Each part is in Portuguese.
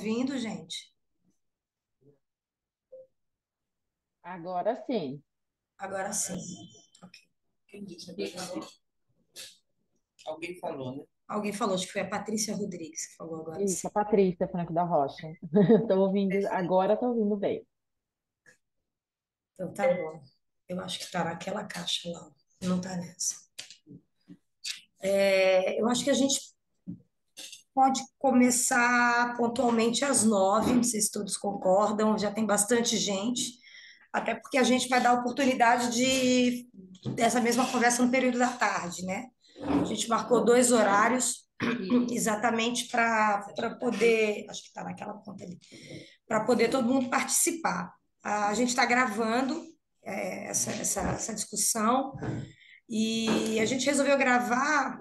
ouvindo, gente? Agora sim. Agora sim. Ok. Quem disse? Alguém falou, né? Alguém falou, acho que foi a Patrícia Rodrigues que falou agora Isso, a Patrícia Franco da Rocha. Estou ouvindo, agora estou ouvindo bem. Então tá bom. Eu acho que está naquela caixa lá, não está nessa. É, eu acho que a gente pode começar pontualmente às nove, não sei se todos concordam, já tem bastante gente, até porque a gente vai dar oportunidade de dessa mesma conversa no período da tarde, né? A gente marcou dois horários exatamente para poder, acho que está naquela conta ali, para poder todo mundo participar. A gente está gravando é, essa, essa, essa discussão e a gente resolveu gravar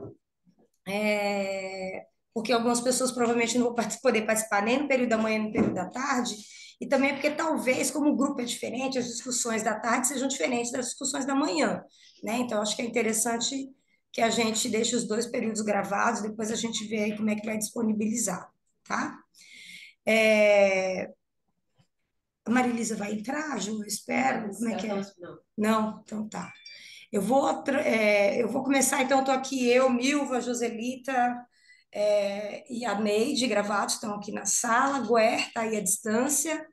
é, porque algumas pessoas provavelmente não vão poder participar nem no período da manhã, nem no período da tarde, e também porque talvez, como o grupo é diferente, as discussões da tarde sejam diferentes das discussões da manhã, né? Então, acho que é interessante que a gente deixe os dois períodos gravados, depois a gente vê aí como é que vai disponibilizar, tá? É... A Marilisa vai entrar, Ju? Eu espero. Como é que é? Não. Então tá. Eu vou, é, eu vou começar, então, estou aqui eu, Milva, Joselita é, e a Neide Gravato estão aqui na sala, Guer está aí à distância,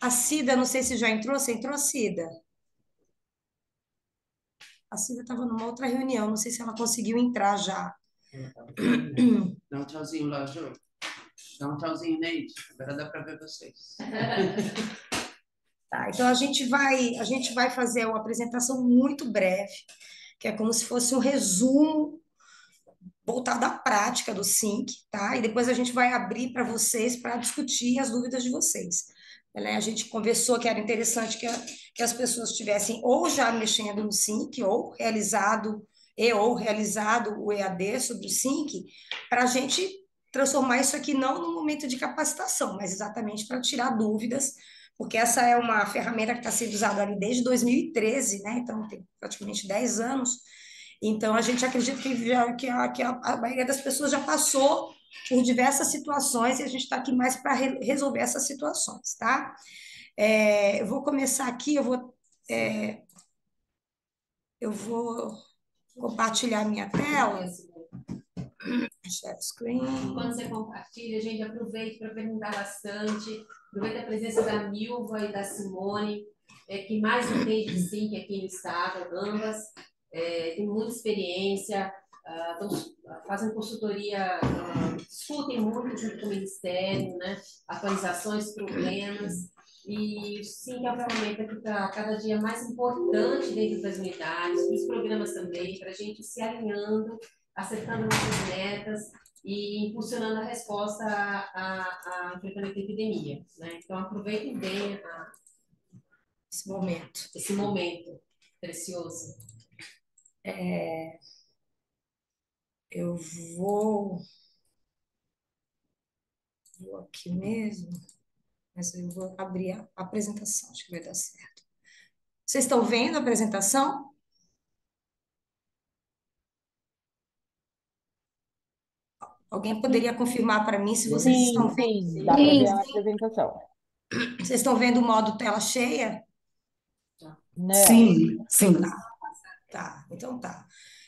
a Cida, não sei se já entrou, você entrou, Cida? A Cida estava numa outra reunião, não sei se ela conseguiu entrar já. Dá um tchauzinho lá, Ju. Dá um tchauzinho, Neide. Agora dá para ver vocês. Tá, então a gente vai, a gente vai fazer uma apresentação muito breve, que é como se fosse um resumo voltado à prática do SINC, tá? E depois a gente vai abrir para vocês para discutir as dúvidas de vocês. Né? A gente conversou que era interessante que, que as pessoas estivessem ou já mexendo no SINC, ou realizado, e ou realizado o EAD sobre o SINC, para a gente transformar isso aqui não num momento de capacitação, mas exatamente para tirar dúvidas, porque essa é uma ferramenta que está sendo usada ali desde 2013, né? Então tem praticamente 10 anos. Então, a gente acredita que, já, que, a, que a, a maioria das pessoas já passou por diversas situações e a gente está aqui mais para re, resolver essas situações, tá? É, eu vou começar aqui, eu vou, é, eu vou compartilhar a minha tela, share screen. Quando você compartilha, gente, aproveite para perguntar bastante. Aproveita a presença da Milva e da Simone, é, que mais entende de SINC aqui no estado, ambas. É, tem muita experiência, ah, tão- fazem consultoria, ah, discutem muito junto com o Ministério, né? atualizações, problemas. E SINC é uma ferramenta que está cada dia mais importante dentro das unidades, dos programas também, para a gente se alinhando, acertando nossas metas e impulsionando a resposta a, a enfrentamento da epidemia. Né? Então, aproveitem bem a- Esse momento. esse momento precioso. Eu vou, vou aqui mesmo, mas eu vou abrir a apresentação, acho que vai dar certo. Vocês estão vendo a apresentação? Alguém poderia confirmar para mim se vocês Sim, estão vendo? sim, dá para ver a apresentação. Vocês estão vendo o modo tela cheia? Não, Sim, sim. Tá, então tá.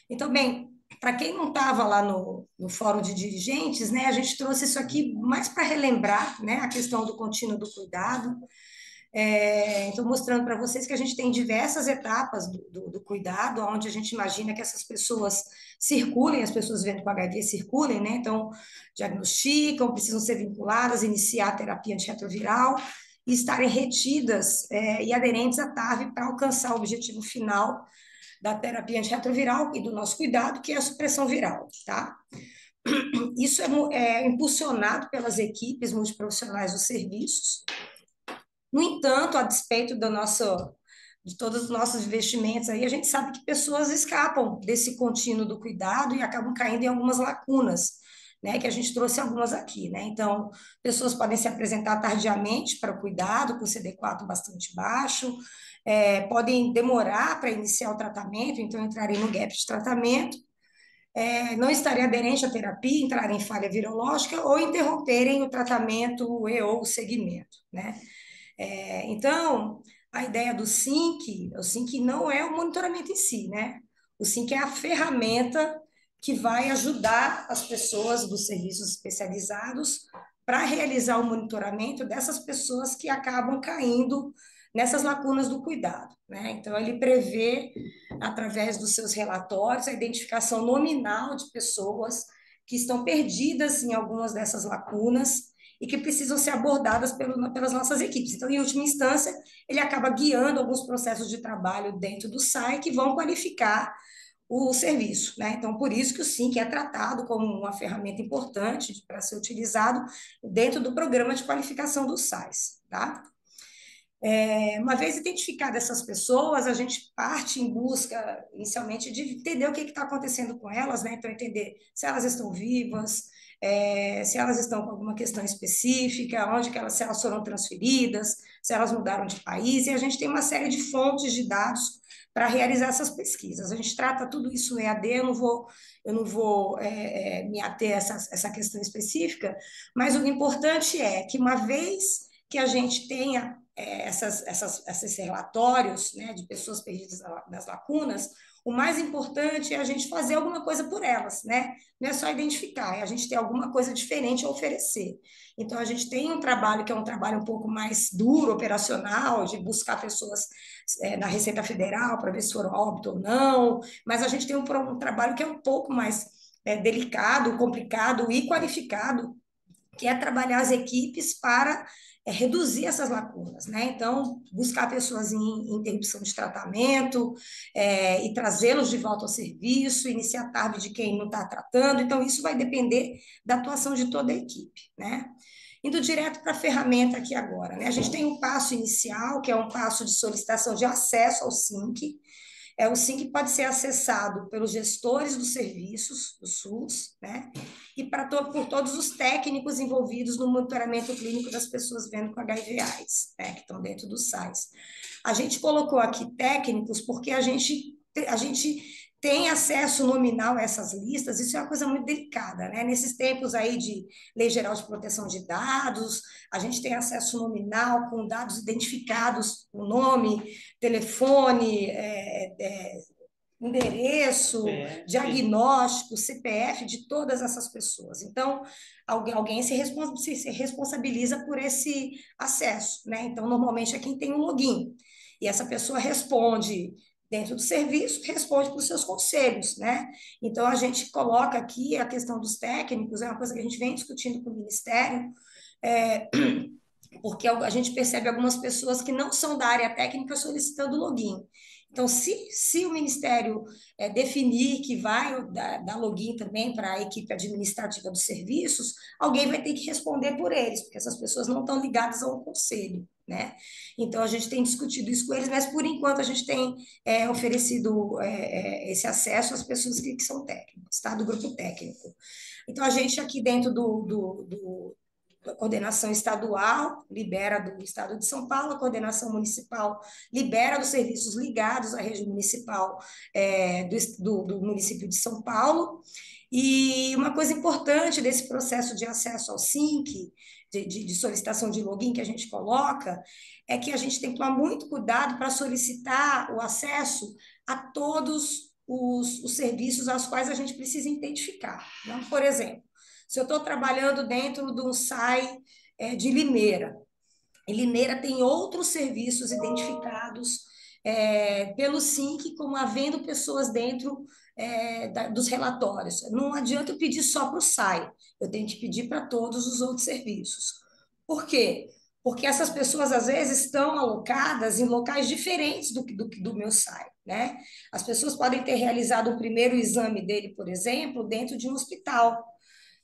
Então, bem, para quem não estava lá no, no fórum de dirigentes, né, a gente trouxe isso aqui mais para relembrar, né, a questão do contínuo do cuidado. É, então, mostrando para vocês que a gente tem diversas etapas do, do, do cuidado, onde a gente imagina que essas pessoas circulem, as pessoas vivendo com HIV circulem, né? Então, diagnosticam, precisam ser vinculadas, iniciar a terapia antirretroviral e estarem retidas é, e aderentes à TAV para alcançar o objetivo final da terapia antirretroviral e do nosso cuidado, que é a supressão viral, tá? Isso é, é impulsionado pelas equipes multiprofissionais dos serviços. No entanto, a despeito do nosso, de todos os nossos investimentos aí, a gente sabe que pessoas escapam desse contínuo do cuidado e acabam caindo em algumas lacunas, né? Que a gente trouxe algumas aqui, né? Então, pessoas podem se apresentar tardiamente para o cuidado, com CD4 bastante baixo, é, podem demorar para iniciar o tratamento, então entrarem no gap de tratamento, é, não estarem aderentes à terapia, entrarem em falha virológica ou interromperem o tratamento e ou o segmento, né? É, então, a ideia do SYNC, o SYNC não é o monitoramento em si, né? O SYNC é a ferramenta que vai ajudar as pessoas dos serviços especializados para realizar o monitoramento dessas pessoas que acabam caindo nessas lacunas do cuidado. Né? Então, ele prevê, através dos seus relatórios, a identificação nominal de pessoas que estão perdidas em algumas dessas lacunas e que precisam ser abordadas pelo, pelas nossas equipes. Então, em última instância, ele acaba guiando alguns processos de trabalho dentro do SAI que vão qualificar o serviço. Né? Então, por isso que o SINC é tratado como uma ferramenta importante para ser utilizado dentro do programa de qualificação dos SAIs. Tá? É, uma vez identificadas essas pessoas, a gente parte em busca, inicialmente, de entender o que está acontecendo com elas, né? Então, entender se elas estão vivas, é, se elas estão com alguma questão específica, onde que elas, se elas foram transferidas, se elas mudaram de país, e a gente tem uma série de fontes de dados para realizar essas pesquisas. A gente trata tudo isso EAD, eu não vou, eu não vou é, é, me ater a essa, essa questão específica, mas o importante é que uma vez que a gente tenha é, essas, essas, esses relatórios né, de pessoas perdidas nas lacunas, o mais importante é a gente fazer alguma coisa por elas, né? Não é só identificar, é a gente ter alguma coisa diferente a oferecer. Então, a gente tem um trabalho que é um trabalho um pouco mais duro, operacional, de buscar pessoas é, na Receita Federal para ver se foram óbito ou não, mas a gente tem um, um trabalho que é um pouco mais é, delicado, complicado e qualificado, que é trabalhar as equipes para é reduzir essas lacunas, né? Então, buscar pessoas em interrupção de tratamento é, e trazê-los de volta ao serviço, iniciar tarde de quem não está tratando. Então, isso vai depender da atuação de toda a equipe, né? Indo direto para a ferramenta aqui agora, né? A gente tem um passo inicial, que é um passo de solicitação de acesso ao SINC, é, o SINC pode ser acessado pelos gestores dos serviços do SUS, né? E para to por todos os técnicos envolvidos no monitoramento clínico das pessoas vendo com HIV AIDS, né? Que estão dentro do SAIS. A gente colocou aqui técnicos porque a gente, a gente tem acesso nominal a essas listas, isso é uma coisa muito delicada, né? Nesses tempos aí de Lei Geral de Proteção de Dados, a gente tem acesso nominal com dados identificados, o nome, telefone, é, é, endereço, é, diagnóstico, CPF de todas essas pessoas. Então, alguém se, se responsabiliza por esse acesso, né? Então, normalmente é quem tem o login. E essa pessoa responde dentro do serviço, responde para os seus conselhos, né? Então, a gente coloca aqui a questão dos técnicos, é uma coisa que a gente vem discutindo com o Ministério, é, porque a gente percebe algumas pessoas que não são da área técnica solicitando login. Então, se, se o Ministério é, definir que vai dar, dar login também para a equipe administrativa dos serviços, alguém vai ter que responder por eles, porque essas pessoas não estão ligadas ao conselho. Né? Então, a gente tem discutido isso com eles, mas por enquanto a gente tem é, oferecido é, esse acesso às pessoas que, que, são técnicos, tá? do grupo técnico. Então, a gente aqui dentro do, do, do coordenação estadual libera do Estado de São Paulo, a coordenação municipal libera dos serviços ligados à rede municipal é, do, do, do, município de São Paulo. E uma coisa importante desse processo de acesso ao SINC, de, de, de solicitação de login que a gente coloca, é que a gente tem que tomar muito cuidado para solicitar o acesso a todos os, os serviços aos quais a gente precisa identificar. Né? Por exemplo, se eu estou trabalhando dentro de um SAI é, de Limeira, e Limeira tem outros serviços identificados é, pelo SINC como havendo pessoas dentro é, da, dos relatórios. Não adianta eu pedir só para o SAI, eu tenho que pedir para todos os outros serviços. Por quê? Porque essas pessoas, às vezes, estão alocadas em locais diferentes do, do, do meu SAI. Né? As pessoas podem ter realizado o primeiro exame dele, por exemplo, dentro de um hospital.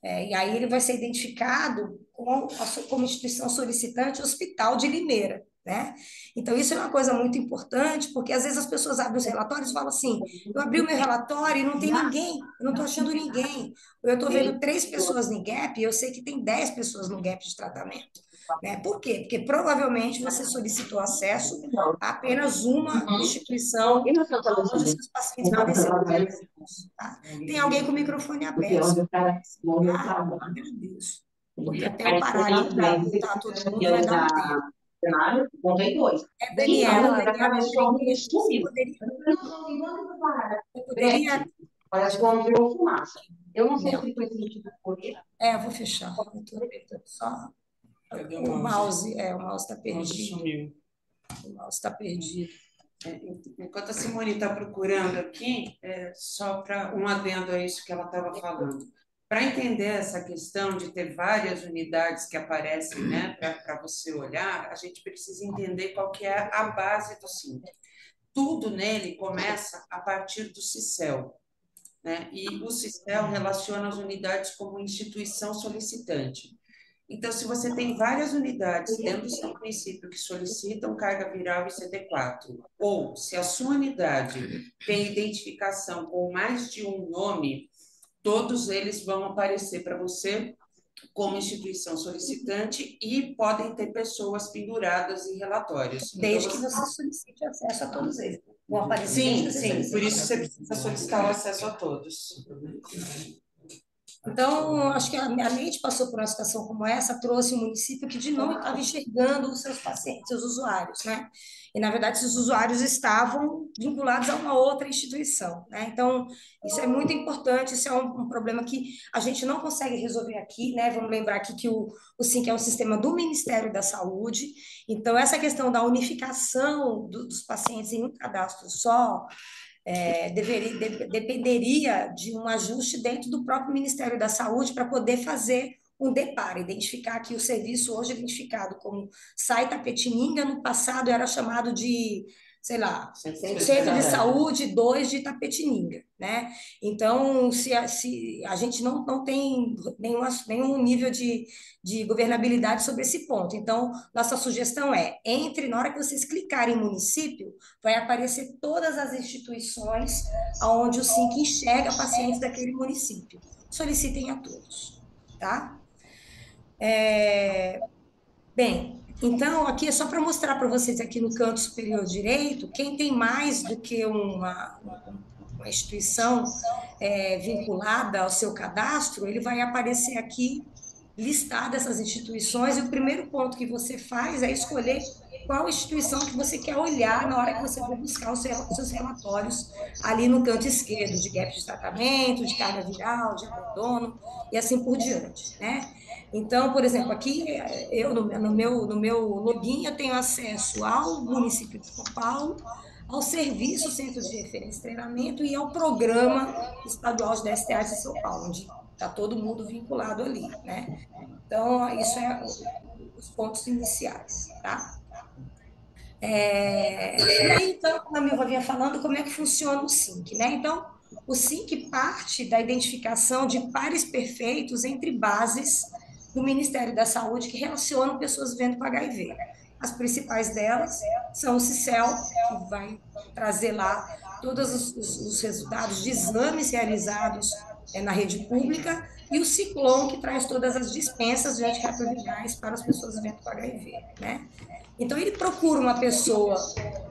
É, e aí ele vai ser identificado como, como instituição solicitante Hospital de Limeira. né? Então, isso é uma coisa muito importante, porque às vezes as pessoas abrem os relatórios e falam assim: eu abri o meu relatório e não tem ninguém, eu não estou achando ninguém. Eu estou vendo três pessoas no GAP e eu sei que tem dez pessoas no GAP de tratamento. Né? Por quê? Porque provavelmente você solicitou acesso a apenas uma instituição onde os seus pacientes ser atendidos. Tá? Tem alguém com o microfone aberto. Ah, agradeço. Porque até eu parar ali para todo mundo vai dar um tempo. cenário, contei dois. É, Daniela, Daniela, eu poderia. Parece que fumaça. Eu não sei se foi sentido por isso. É, eu vou fechar. Eu apertando só. O mouse, é, o mouse está perdido. Sumiu. O mouse está perdido. É, Enquanto a Simone está procurando aqui, é, só para um adendo a isso que ela estava falando. Para entender essa questão de ter várias unidades que aparecem né, para você olhar, a gente precisa entender qual que é a base do SINC. Tudo nele começa a partir do CICEL. Né? E o CICEL relaciona as unidades como instituição solicitante. Então, se você tem várias unidades dentro do seu município que solicitam carga viral e CD4, ou se a sua unidade tem identificação com mais de um nome, todos eles vão aparecer para você como instituição solicitante e podem ter pessoas penduradas em relatórios. Então, Desde que você solicite acesso a todos eles. Vão aparecer Sim, você sim, por isso você precisa solicitar o acesso a todos. Então, acho que a, a Leite passou por uma situação como essa, trouxe um município que de novo estava enxergando os seus pacientes, seus usuários, né? E, na verdade, esses usuários estavam vinculados a uma outra instituição, né? Então, isso é muito importante, isso é um, um problema que a gente não consegue resolver aqui, né? Vamos lembrar aqui que o, o SINC é um sistema do Ministério da Saúde, então, essa questão da unificação do, dos pacientes em um cadastro só, é, deveria, de, dependeria de um ajuste dentro do próprio Ministério da Saúde para poder fazer um deparo, identificar que o serviço hoje é identificado como SAI Tapetininga, no passado era chamado de, sei lá, Centro de Saúde 2 de Itapetininga, né? Então, se a, se a gente não, não tem nenhuma, nenhum nível de, de governabilidade sobre esse ponto. Então, nossa sugestão é, entre, na hora que vocês clicarem em município, vai aparecer todas as instituições onde o SINC enxerga pacientes daquele município. Solicitem a todos, tá? É, bem, então, aqui é só para mostrar para vocês aqui no canto superior direito, quem tem mais do que uma, uma instituição é, vinculada ao seu cadastro, ele vai aparecer aqui listada essas instituições, e o primeiro ponto que você faz é escolher qual instituição que você quer olhar na hora que você for buscar os seus relatórios ali no canto esquerdo, de gap de tratamento, de carga viral, de abandono, e assim por diante, né? Então, por exemplo, aqui eu no, meu, no meu login eu tenho acesso ao município de São Paulo, ao serviço Centro de Referência e Treinamento e ao programa estadual de DSTA de São Paulo, onde está todo mundo vinculado ali, né? Então, isso é os pontos iniciais, tá? É, e aí, então, a Milva vinha falando, como é que funciona o SINC, né? Então, o SINC parte da identificação de pares perfeitos entre bases do Ministério da Saúde que relacionam pessoas vivendo com HIV. As principais delas são o CICEL, que vai trazer lá todos os, os, os resultados de exames realizados é, na rede pública, e o Ciclone, que traz todas as dispensas de antirretrovirais para as pessoas vivendo com HIV, né? Então, ele procura uma pessoa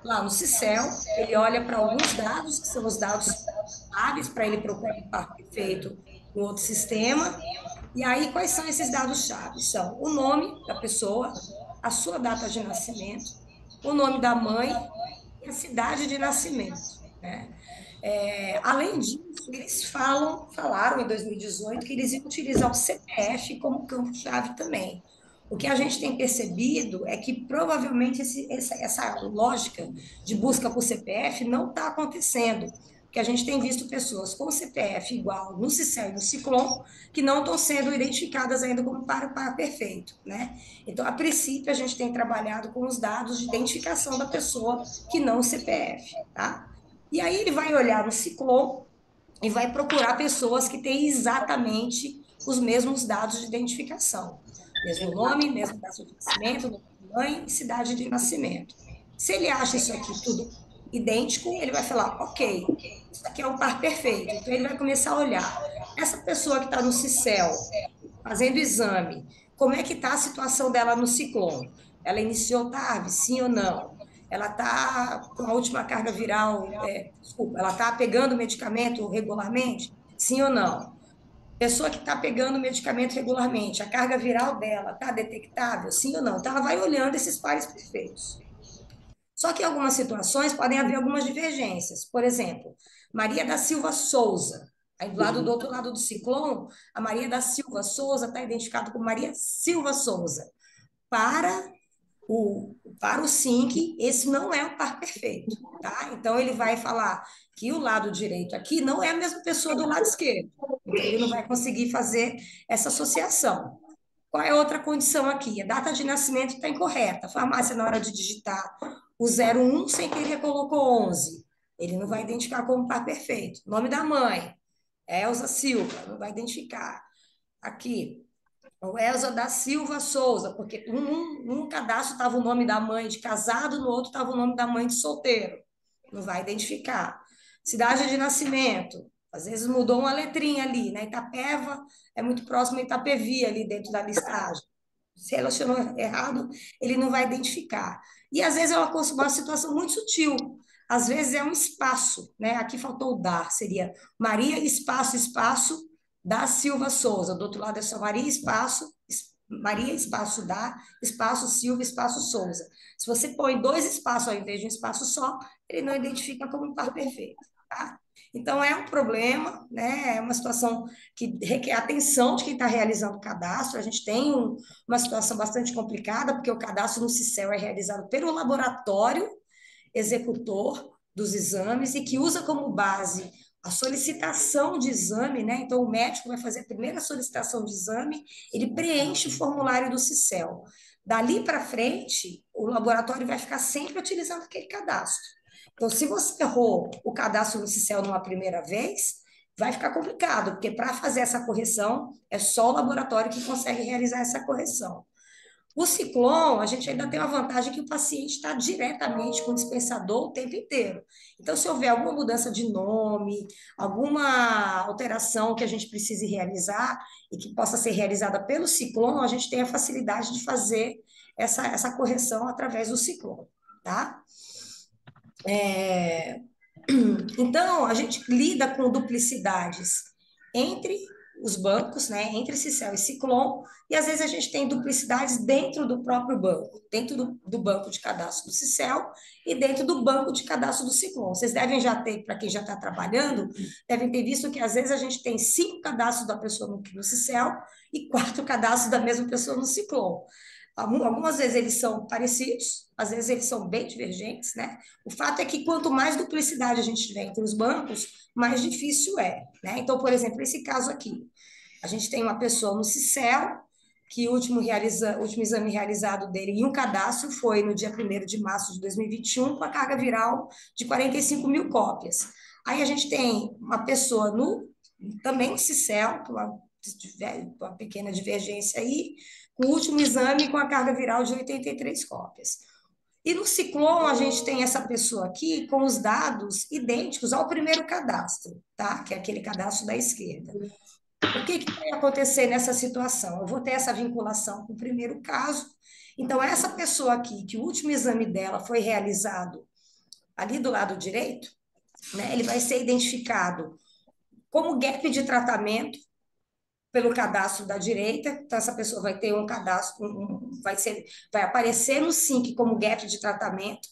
lá no CICEL, ele olha para alguns dados, que são os dados hábeis para ele procurar par perfeito no outro sistema, e aí, quais são esses dados-chave? São o nome da pessoa, a sua data de nascimento, o nome da mãe e a cidade de nascimento. Né? É, além disso, eles falam, falaram em 2018 que eles iam utilizar o CPF como campo-chave também. O que a gente tem percebido é que provavelmente esse, essa, essa lógica de busca por CPF não está acontecendo que a gente tem visto pessoas com CPF igual no CICEL e no Ciclon, que não estão sendo identificadas ainda como para, para perfeito, né? Então, a princípio, a gente tem trabalhado com os dados de identificação da pessoa que não CPF, tá? E aí ele vai olhar no Ciclon e vai procurar pessoas que têm exatamente os mesmos dados de identificação. Mesmo nome, mesmo data de nascimento, nome de mãe e cidade de nascimento. Se ele acha isso aqui tudo idêntico, ele vai falar, ok, isso aqui é um par perfeito. Então, ele vai começar a olhar. Essa pessoa que está no CICEL, fazendo exame, como é que está a situação dela no ciclone? Ela iniciou tarde, sim ou não? Ela está com a última carga viral, é, desculpa, ela está pegando medicamento regularmente? Sim ou não? Pessoa que está pegando medicamento regularmente, a carga viral dela está detectável? Sim ou não? Então, ela vai olhando esses pares perfeitos. Só que em algumas situações podem haver algumas divergências. Por exemplo, Maria da Silva Souza. Aí do lado do outro lado do ciclone, a Maria da Silva Souza está identificada como Maria Silva Souza. Para o, para o SINC, esse não é o par perfeito, tá? Então, ele vai falar que o lado direito aqui não é a mesma pessoa do lado esquerdo. Então, ele não vai conseguir fazer essa associação. Qual é a outra condição aqui? A data de nascimento está incorreta. A farmácia, na hora de digitar o 01 sem querer colocou 11. Ele não vai identificar como par perfeito. Nome da mãe, Elza Silva, não vai identificar. Aqui, o Elza da Silva Souza, porque um, num cadastro estava o nome da mãe de casado, no outro estava o nome da mãe de solteiro. Não vai identificar. Cidade de nascimento, às vezes mudou uma letrinha ali, né? Itapeva é muito próximo a Itapevi ali dentro da listagem. Se relacionou errado, ele não vai identificar. E às vezes é uma, uma situação muito sutil. Às vezes é um espaço, né? Aqui faltou o dar, seria Maria espaço espaço da Silva Souza. Do outro lado é só Maria espaço Maria espaço da espaço Silva espaço Souza. Se você põe dois espaços ao invés de um espaço só, ele não identifica como um par perfeito, tá? Então, é um problema, né? é uma situação que requer atenção de quem está realizando o cadastro. A gente tem um, uma situação bastante complicada, porque o cadastro no CICEL é realizado pelo laboratório executor dos exames e que usa como base a solicitação de exame, né? Então, o médico vai fazer a primeira solicitação de exame, ele preenche o formulário do CICEL. Dali para frente, o laboratório vai ficar sempre utilizando aquele cadastro. Então, se você errou o cadastro no CICEL numa primeira vez, vai ficar complicado, porque para fazer essa correção, é só o laboratório que consegue realizar essa correção. O Ciclone, a gente ainda tem uma vantagem que o paciente está diretamente com o dispensador o tempo inteiro. Então, se houver alguma mudança de nome, alguma alteração que a gente precise realizar e que possa ser realizada pelo Ciclone, a gente tem a facilidade de fazer essa, essa correção através do Ciclone, tá? É... Então, a gente lida com duplicidades entre os bancos, né, entre Cicel e Ciclon, e às vezes a gente tem duplicidades dentro do próprio banco, dentro do, do banco de cadastro do Cicel e dentro do banco de cadastro do Ciclon. Vocês devem já ter, para quem já está trabalhando, devem ter visto que às vezes a gente tem cinco cadastros da pessoa no, no Cicel e quatro cadastros da mesma pessoa no Ciclon. Algumas vezes eles são parecidos, às vezes eles são bem divergentes, né? O fato é que quanto mais duplicidade a gente tiver entre os bancos, mais difícil é, né? Então, por exemplo, esse caso aqui, a gente tem uma pessoa no CICEL, que o último, realiza, último exame realizado dele em um cadastro foi no dia 1 de março de 2021, com a carga viral de 45 mil cópias. Aí a gente tem uma pessoa no também no CICEL, uma, uma pequena divergência aí, o último exame com a carga viral de 83 cópias. E no Ciclone, a gente tem essa pessoa aqui com os dados idênticos ao primeiro cadastro, tá? Que é aquele cadastro da esquerda. O que, que vai acontecer nessa situação? Eu vou ter essa vinculação com o primeiro caso. Então, essa pessoa aqui, que o último exame dela foi realizado ali do lado direito, né, ele vai ser identificado como gap de tratamento pelo cadastro da direita, então essa pessoa vai ter um cadastro, um, vai, ser, vai aparecer no SINC como gap de tratamento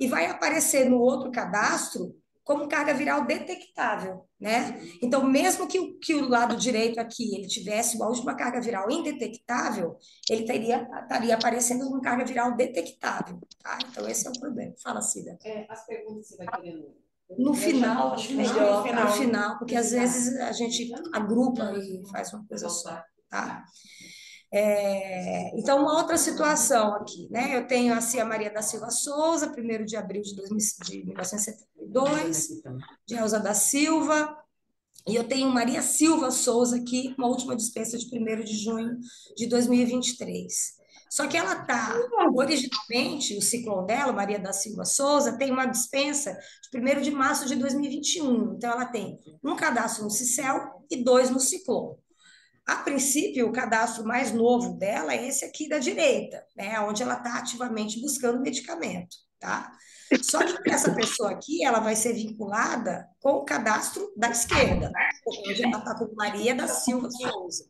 e vai aparecer no outro cadastro como carga viral detectável, né? Então, mesmo que o, que o lado direito aqui ele tivesse uma última carga viral indetectável, ele teria, estaria aparecendo como carga viral detectável, tá? Então, esse é o problema. Fala, Cida. É, as perguntas você vai querendo no final, acho melhor, no final, final porque às vezes a gente agrupa e faz uma coisa só, tá? É, então, uma outra situação aqui, né? Eu tenho a Cia Maria da Silva Souza, 1 de abril de, 2000, de 1972, de Elza da Silva, E eu tenho Maria Silva Souza aqui, uma última dispensa de 1 de junho de 2023. Só que ela está, originalmente, o ciclone dela, Maria da Silva Souza, tem uma dispensa de 1 de março de 2021. Então, ela tem um cadastro no Cicel e dois no ciclone. A princípio, o cadastro mais novo dela é esse aqui da direita, né, onde ela está ativamente buscando medicamento, tá? Só que essa pessoa aqui, ela vai ser vinculada com o cadastro da esquerda, onde ela está com Maria da Silva Souza.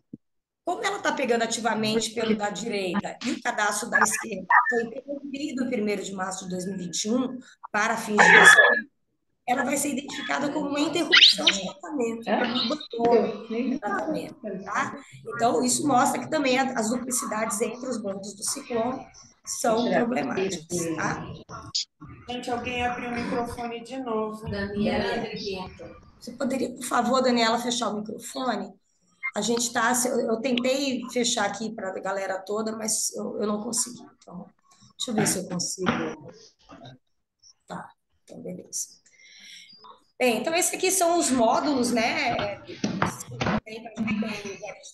Como ela está pegando ativamente pelo da direita e o cadastro da esquerda foi interrompido em 1 de março de 2021 para fins de ela vai ser identificada como uma interrupção de tratamento, como abandono de tratamento. Tá? Então, isso mostra que também as duplicidades entre os bandos do ciclone são problemáticas. Tá? Gente, alguém abriu o microfone de novo. Daniela Você poderia, por favor, Daniela, fechar o microfone? A gente está. Eu tentei fechar aqui para a galera toda, mas eu, eu não consegui. Então, deixa eu ver se eu consigo. Tá, então beleza. Bem, então esses aqui são os módulos, né? De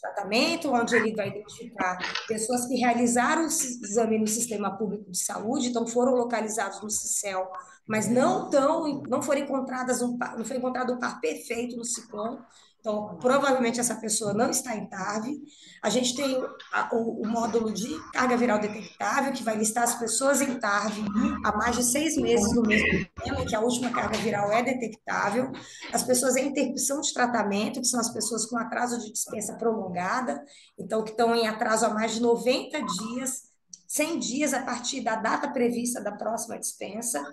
tratamento, onde ele vai identificar pessoas que realizaram o exame no sistema público de saúde, então foram localizados no CICEL, mas não tão, não foram encontradas um, não foi encontrado um par perfeito no ciclone, então, provavelmente essa pessoa não está em TARV. A gente tem o, o, módulo de carga viral detectável, que vai listar as pessoas em TARV há mais de seis meses no mesmo sistema, que a última carga viral é detectável. As pessoas em interrupção de tratamento, que são as pessoas com atraso de dispensa prolongada, então, que estão em atraso há mais de 90 dias, 100 dias a partir da data prevista da próxima dispensa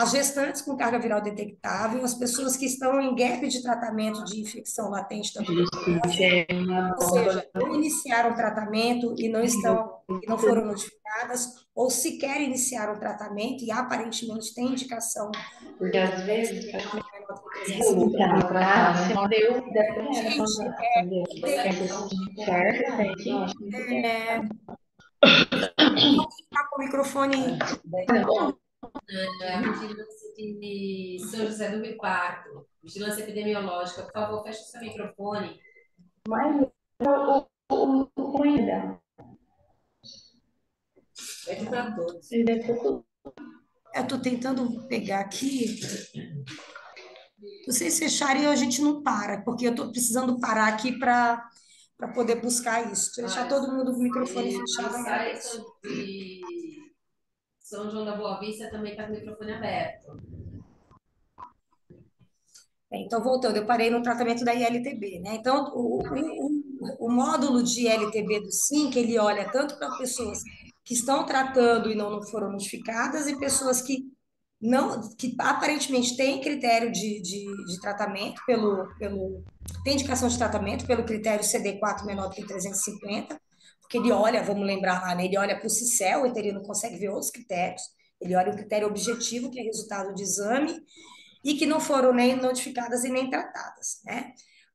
as gestantes com carga viral detectável, as pessoas que estão em gap de tratamento de infecção latente da tuberculose, ou seja, não iniciaram tratamento e não estão e não foram notificadas, ou sequer iniciaram tratamento e aparentemente tem indicação. Porque às vezes é, é, com o microfone. É, vigilância de São José do Rio Quarto, vigilância epidemiológica. Por favor, feche o seu microfone. Mas o, o, o ainda. Pede para todos. Eu estou tentando pegar aqui. Vocês fecharem a gente não para, porque eu estou precisando parar aqui para poder buscar isso. Deixar todo mundo com o microfone fechado. De são João da Boa Vista também está com o microfone aberto. Então, voltando, eu parei no tratamento da ILTB, né? Então, o, o, o módulo de ILTB do SINC, ele olha tanto para pessoas que estão tratando e não, foram notificadas e pessoas que não, que aparentemente têm critério de, de, de tratamento pelo, pelo, tem indicação de tratamento pelo critério CD4 menor que 350, porque ele olha, vamos lembrar lá, né? ele olha para o CICEL, ele não consegue ver outros critérios, ele olha o critério objetivo, que é resultado de exame, e que não foram nem notificadas e nem tratadas, né?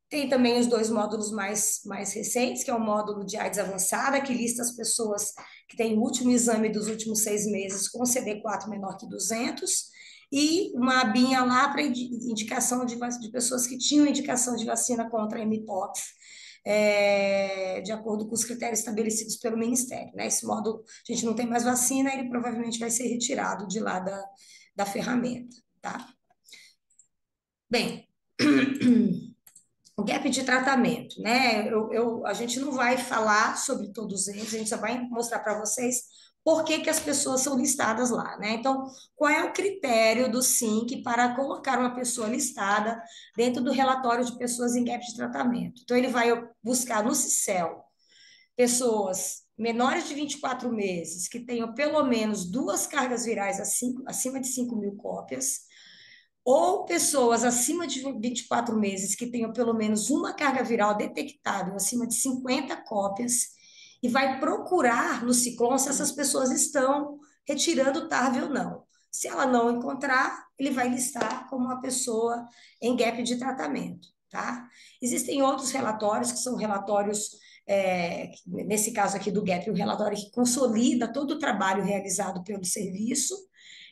Tem também os dois módulos mais, mais recentes, que é o módulo de AIDS avançada, que lista as pessoas que têm o último exame dos últimos seis meses com CD4 menor que 200, e uma abinha lá para indicação de, de pessoas que tinham indicação de vacina contra a MPOX, é, de acordo com os critérios estabelecidos pelo Ministério. Né? Esse módulo, a gente não tem mais vacina, ele provavelmente vai ser retirado de lá da, da ferramenta. Tá? Bem, o gap de tratamento, né? Eu, eu, a gente não vai falar sobre todos eles, a gente só vai mostrar para vocês por que, que as pessoas são listadas lá, né? Então, qual é o critério do SINC para colocar uma pessoa listada dentro do relatório de pessoas em gap de tratamento? Então, ele vai buscar no CICEL pessoas menores de 24 meses que tenham pelo menos duas cargas virais acima de 5 mil cópias, ou pessoas acima de 24 meses que tenham pelo menos uma carga viral detectável acima de 50 cópias, e vai procurar no ciclone se essas pessoas estão retirando o TARV ou não. Se ela não encontrar, ele vai listar como uma pessoa em gap de tratamento, tá? Existem outros relatórios, que são relatórios, é, nesse caso aqui do gap, o um relatório que consolida todo o trabalho realizado pelo serviço,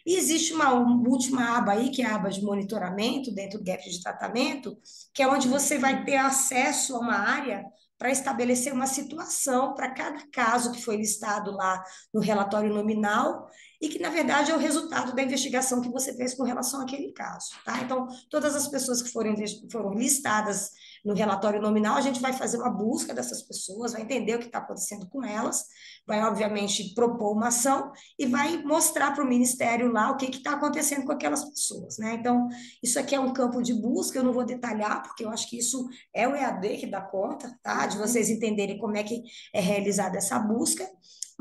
E existe uma última aba aí, que é a aba de monitoramento dentro do gap de tratamento, que é onde você vai ter acesso a uma área para estabelecer uma situação para cada caso que foi listado lá no relatório nominal e que, na verdade, é o resultado da investigação que você fez com relação àquele caso. Tá? Então, todas as pessoas que foram, foram listadas no relatório nominal, a gente vai fazer uma busca dessas pessoas, vai entender o que está acontecendo com elas, vai, obviamente, propor uma ação e vai mostrar para o Ministério lá o que está acontecendo com aquelas pessoas. Né? Então, isso aqui é um campo de busca, eu não vou detalhar, porque eu acho que isso é o EAD que dá conta, tá? de vocês entenderem como é que é realizada essa busca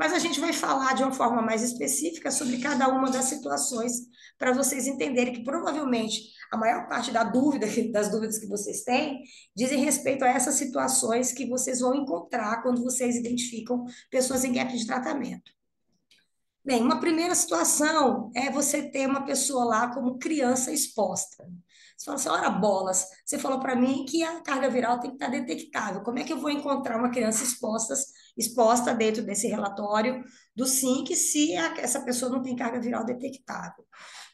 mas a gente vai falar de uma forma mais específica sobre cada uma das situações para vocês entenderem que provavelmente a maior parte da dúvida, das dúvidas que vocês têm dizem respeito a essas situações que vocês vão encontrar quando vocês identificam pessoas em gap de tratamento. Bem, uma primeira situação é você ter uma pessoa lá como criança exposta. Você fala assim, ora bolas, você falou para mim que a carga viral tem que estar detectável. Como é que eu vou encontrar uma criança exposta, exposta dentro desse relatório do SINC se a, essa pessoa não tem carga viral detectável?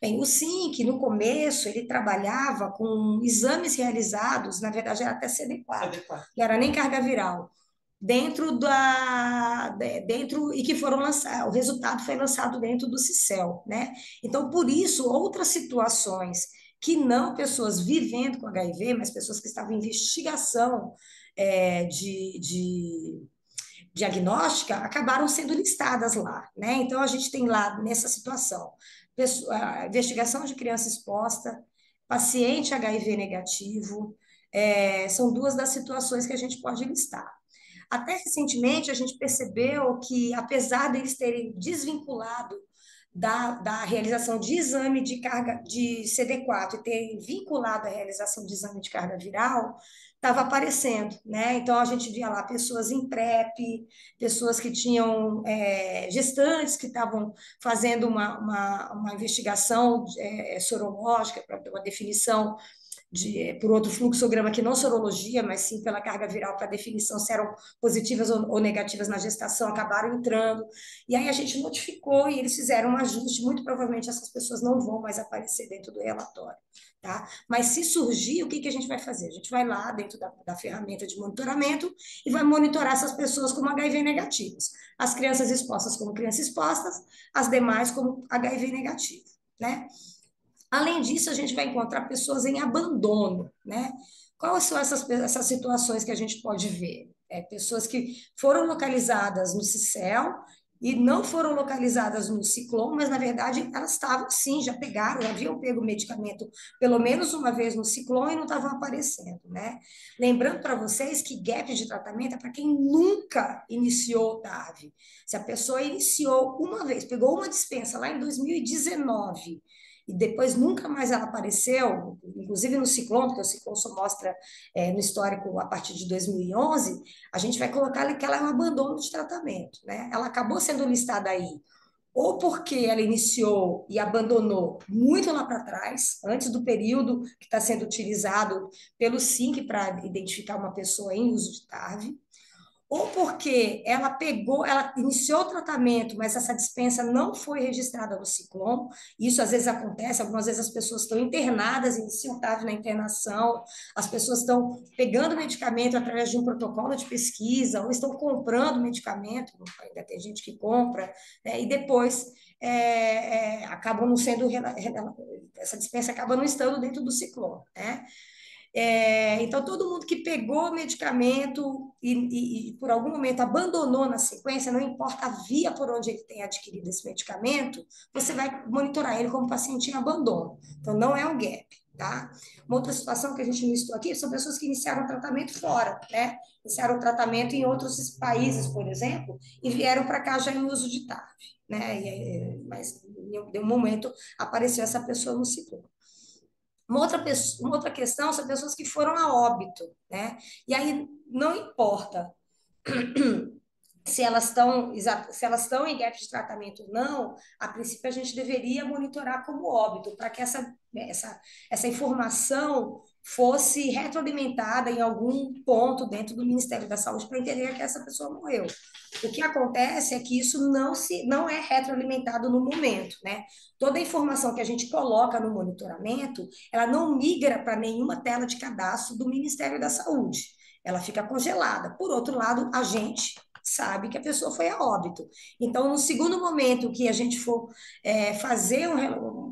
Bem, o SINC, no começo, ele trabalhava com exames realizados, na verdade era até CD4, CD4. não era nem carga viral, dentro da dentro e que foram lançados, o resultado foi lançado dentro do CICEL, né? Então, por isso, outras situações que não pessoas vivendo com HIV, mas pessoas que estavam em investigação é, de, de diagnóstica, acabaram sendo listadas lá, né? Então, a gente tem lá nessa situação, pessoa, investigação de criança exposta, paciente HIV negativo, é, são duas das situações que a gente pode listar. Até recentemente, a gente percebeu que, apesar deles terem desvinculado da, da realização de exame de carga de CD4 e ter vinculado a realização de exame de carga viral, estava aparecendo, né? Então a gente via lá pessoas em PrEP, pessoas que tinham é, gestantes que estavam fazendo uma, uma, uma investigação é, sorológica para uma definição de, por outro fluxograma que não sorologia, mas sim pela carga viral para definição se eram positivas ou, ou, negativas na gestação, acabaram entrando. E aí a gente notificou e eles fizeram um ajuste. Muito provavelmente essas pessoas não vão mais aparecer dentro do relatório. Tá? Mas se surgir, o que, que a gente vai fazer? A gente vai lá dentro da, da ferramenta de monitoramento e vai monitorar essas pessoas como HIV negativas. As crianças expostas como crianças expostas, as demais como HIV negativo. Né? Além disso, a gente vai encontrar pessoas em abandono, né? Quais são essas, essas situações que a gente pode ver? É, pessoas que foram localizadas no CICEL e não foram localizadas no ciclone, mas na verdade elas estavam sim, já pegaram, já haviam pego o medicamento pelo menos uma vez no ciclone e não estavam aparecendo, né? Lembrando para vocês que gap de tratamento é para quem nunca iniciou TAV. Se a pessoa iniciou uma vez, pegou uma dispensa lá em 2019 e depois nunca mais ela apareceu, inclusive no ciclone, porque o ciclone só mostra é, no histórico a partir de 2011, a gente vai colocar que ela é um abandono de tratamento. Né? Ela acabou sendo listada aí, ou porque ela iniciou e abandonou muito lá para trás, antes do período que está sendo utilizado pelo SINC para identificar uma pessoa em uso de TARV, ou porque ela pegou, ela iniciou o tratamento, mas essa dispensa não foi registrada no Ciclom. Isso às vezes acontece, algumas vezes as pessoas estão internadas, iniciam TAV na internação, as pessoas estão pegando medicamento através de um protocolo de pesquisa, ou estão comprando medicamento, ainda tem gente que compra, né, e depois é, é, acabam não sendo, essa dispensa acaba não estando dentro do Ciclom, né? É, então, todo mundo que pegou medicamento e, e, e, por algum momento abandonou na sequência, não importa a via por onde ele tem adquirido esse medicamento, você vai monitorar ele como paciente em abandono. Então, não é um gap. Tá? Uma outra situação que a gente listou aqui são pessoas que iniciaram tratamento fora, né? Iniciaram tratamento em outros países, por exemplo, e vieram para cá já em uso de TAF, né? E, mas em um momento apareceu essa pessoa no ciclo. Uma outra, pessoa, uma outra questão são pessoas que foram a óbito, né? E aí não importa se elas estão se elas estão em gap de tratamento ou não, a princípio a gente deveria monitorar como óbito para que essa, essa, essa informação fosse retroalimentada em algum ponto dentro do Ministério da Saúde para entender que essa pessoa morreu. O que acontece é que isso não, se, não é retroalimentado no momento, né? Toda a informação que a gente coloca no monitoramento, ela não migra para nenhuma tela de cadastro do Ministério da Saúde. Ela fica congelada. Por outro lado, a gente sabe que a pessoa foi a óbito. Então, no segundo momento que a gente for é, fazer um,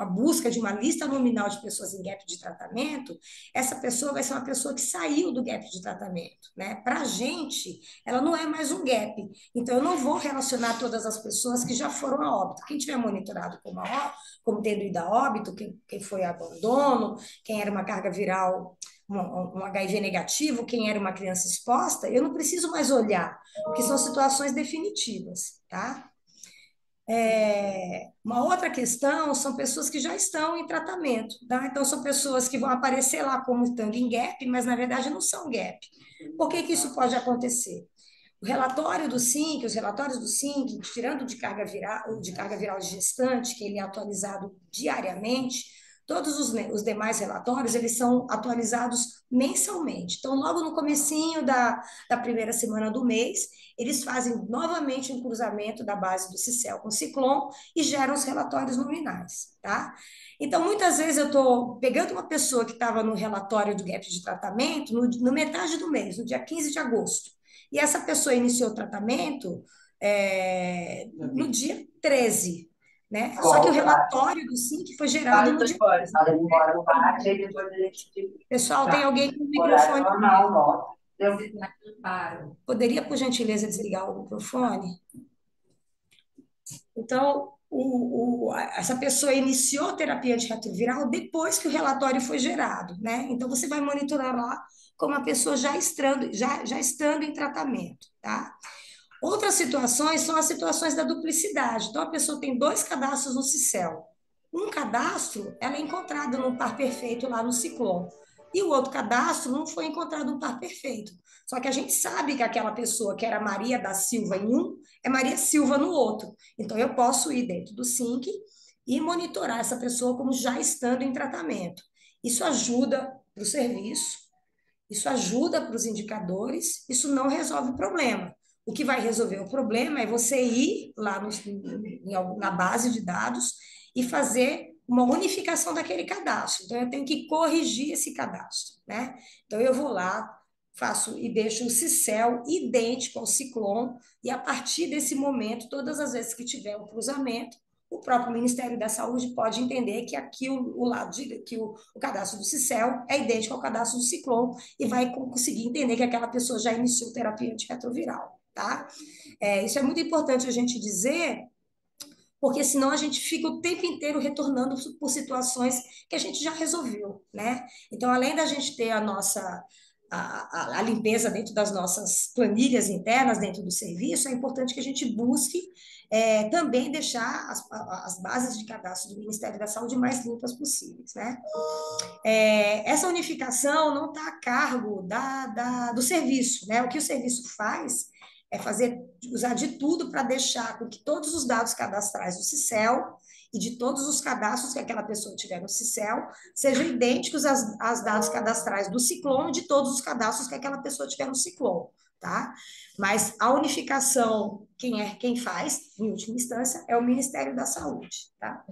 a busca de uma lista nominal de pessoas em gap de tratamento, essa pessoa vai ser uma pessoa que saiu do gap de tratamento, né? Para a gente, ela não é mais um gap. Então, eu não vou relacionar todas as pessoas que já foram a óbito. Quem tiver monitorado como, a, como tendo ido a óbito, quem, quem foi abandono, quem era uma carga viral um, HIV negativo, quem era uma criança exposta, eu não preciso mais olhar, porque são situações definitivas, tá? É, uma outra questão são pessoas que já estão em tratamento, tá? Então, são pessoas que vão aparecer lá como estando em GAP, mas na verdade não são GAP. Por que, que isso pode acontecer? O relatório do SINC, os relatórios do SINC, tirando de carga viral, de carga viral de gestante, que ele é atualizado diariamente, Todos os, os, demais relatórios, eles são atualizados mensalmente. Então, logo no comecinho da, da primeira semana do mês, eles fazem novamente um cruzamento da base do Cicel com o Ciclon e geram os relatórios nominais, tá? Então, muitas vezes eu estou pegando uma pessoa que estava no relatório do gap de tratamento no, no, metade do mês, no dia 15 de agosto, e essa pessoa iniciou o tratamento é, no dia 13, né? Só que o relatório do SINC foi gerado no dia. Pessoal, tem alguém com o microfone? Poderia, por gentileza, desligar o microfone? Então, o, o, essa pessoa iniciou terapia antirretroviral depois que o relatório foi gerado, né? Então, você vai monitorar lá como a pessoa já estando, já, já estando em tratamento, tá? Outras situações são as situações da duplicidade. Então, a pessoa tem dois cadastros no CICEL. Um cadastro, ela é encontrada no par perfeito lá no Ciclone. E o outro cadastro não foi encontrado um par perfeito. Só que a gente sabe que aquela pessoa que era Maria da Silva em um, é Maria Silva no outro. Então, eu posso ir dentro do SINC e monitorar essa pessoa como já estando em tratamento. Isso ajuda para o serviço, isso ajuda para os indicadores, isso não resolve o problema. O que vai resolver o problema é você ir lá no, na base de dados e fazer uma unificação daquele cadastro. Então, eu tenho que corrigir esse cadastro, né? Então, eu vou lá, faço e deixo o Cicel idêntico ao Ciclone, e a partir desse momento, todas as vezes que tiver um cruzamento, o próprio Ministério da Saúde pode entender que aqui o, o lado de, que o, o, cadastro do Cicel é idêntico ao cadastro do Ciclone e vai conseguir entender que aquela pessoa já iniciou terapia antirretroviral tá? É, isso é muito importante a gente dizer, porque senão a gente fica o tempo inteiro retornando por situações que a gente já resolveu, né? Então, além da gente ter a nossa a, a, a, limpeza dentro das nossas planilhas internas, dentro do serviço, é importante que a gente busque é, também deixar as, as, bases de cadastro do Ministério da Saúde mais limpas possíveis. Né? É, essa unificação não está a cargo da, da, do serviço. Né? O que o serviço faz é fazer, usar de tudo para deixar com que todos os dados cadastrais do CICEL e de todos os cadastros que aquela pessoa tiver no CICEL sejam idênticos aos, aos dados cadastrais do Ciclone de todos os cadastros que aquela pessoa tiver no Ciclone, tá? Mas a unificação, quem é quem faz, em última instância, é o Ministério da Saúde, tá?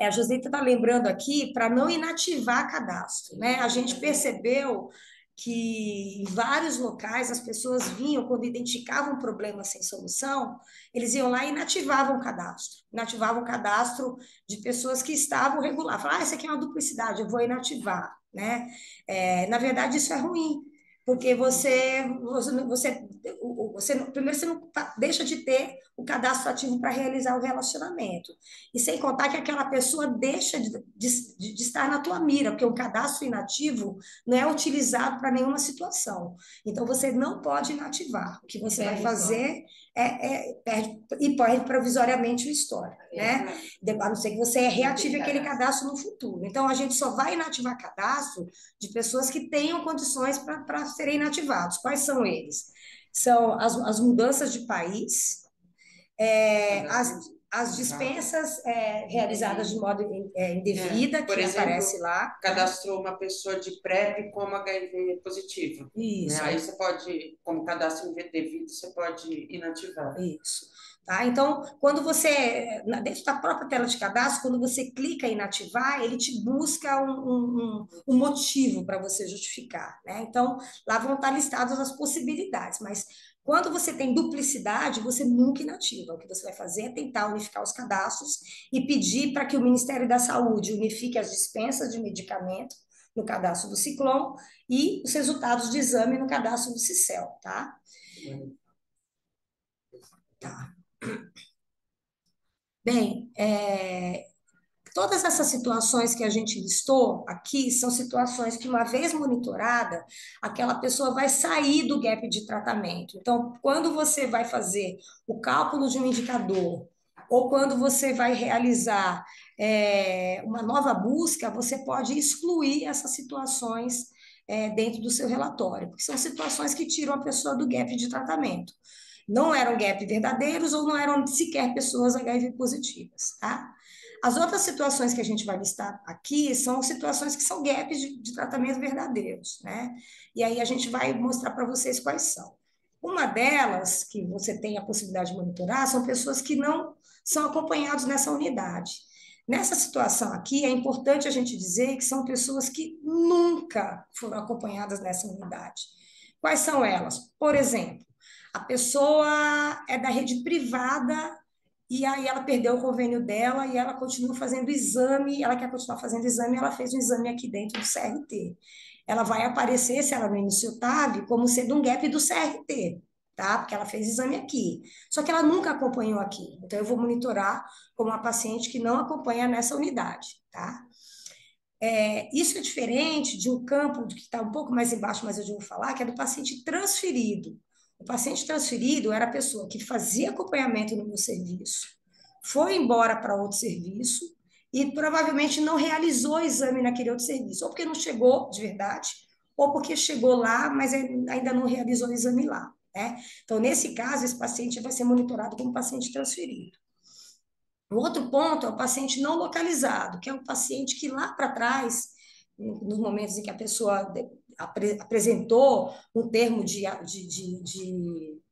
É, a Josita está lembrando aqui para não inativar cadastro, né? A gente percebeu que em vários locais as pessoas vinham, quando identificavam um problema sem solução, eles iam lá e inativavam o cadastro. Inativavam o cadastro de pessoas que estavam regular. Falavam, ah, isso aqui é uma duplicidade, eu vou inativar. Né? É, na verdade, isso é ruim, porque você, você, você, você primeiro você não deixa de ter o cadastro ativo para realizar o relacionamento. E sem contar que aquela pessoa deixa de, de, de estar na tua mira, porque o cadastro inativo não é utilizado para nenhuma situação. Então, você não pode inativar. O que você vai fazer é, é perde, e perde provisoriamente o histórico, né? A não ser que você reative aquele cadastro no futuro. Então, a gente só vai inativar cadastro de pessoas que tenham condições para serem inativados. Quais são eles? São as, as mudanças de país, é, as, as dispensas é, realizadas de modo é, indevida, É, por que exemplo, aparece lá. Cadastrou uma pessoa de PrEP como HIV positivo. Isso, né? Aí você pode, como cadastro indevido, você pode inativar. Isso. Tá? Então, quando você, dentro da própria tela de cadastro, quando você clica em inativar, ele te busca um, um, um- um motivo para você justificar, né? Então, lá vão estar listadas as possibilidades, mas quando você tem duplicidade, você nunca inativa. O que você vai fazer é tentar unificar os cadastros e pedir para que o Ministério da Saúde unifique as dispensas de medicamento no cadastro do Ciclom e os resultados de exame no cadastro do Cicel, tá? Tá. Bem, é, todas essas situações que a gente listou aqui são situações que, uma vez monitorada, aquela pessoa vai sair do gap de tratamento. Então, quando você vai fazer o cálculo de um indicador, ou quando você vai realizar é, uma nova busca, você pode excluir essas situações é, dentro do seu relatório, porque são situações que tiram a pessoa do gap de tratamento não eram gap verdadeiros ou não eram sequer pessoas HIV positivas, tá? As outras situações que a gente vai listar aqui são situações que são gaps de, de tratamento verdadeiros, né? E aí a gente vai mostrar para vocês quais são. Uma delas, que você tem a possibilidade de monitorar, são pessoas que não são acompanhados nessa unidade. Nessa situação aqui, é importante a gente dizer que são pessoas que nunca foram acompanhadas nessa unidade. Quais são elas? Por exemplo, a pessoa é da rede privada e aí ela perdeu o convênio dela e ela continua fazendo exame, ela quer continuar fazendo exame, ela fez um exame aqui dentro do CRT. Ela vai aparecer, se ela não iniciou TAV, como sendo um gap do CRT, tá? Porque ela fez exame aqui. Só que ela nunca acompanhou aqui. Então, eu vou monitorar como uma paciente que não acompanha nessa unidade, tá? É, isso é diferente de um campo que está um pouco mais embaixo, mas eu já vou falar, que é do paciente transferido. O paciente transferido era a pessoa que fazia acompanhamento no meu serviço, foi embora para outro serviço e provavelmente não realizou o exame naquele outro serviço, ou porque não chegou de verdade, ou porque chegou lá, mas ainda não realizou o exame lá. Né? Então, nesse caso, esse paciente vai ser monitorado como paciente transferido. O outro ponto é o paciente não localizado, que é o paciente que lá para trás, nos momentos em que a pessoa apre, apresentou um termo de, de, de, de,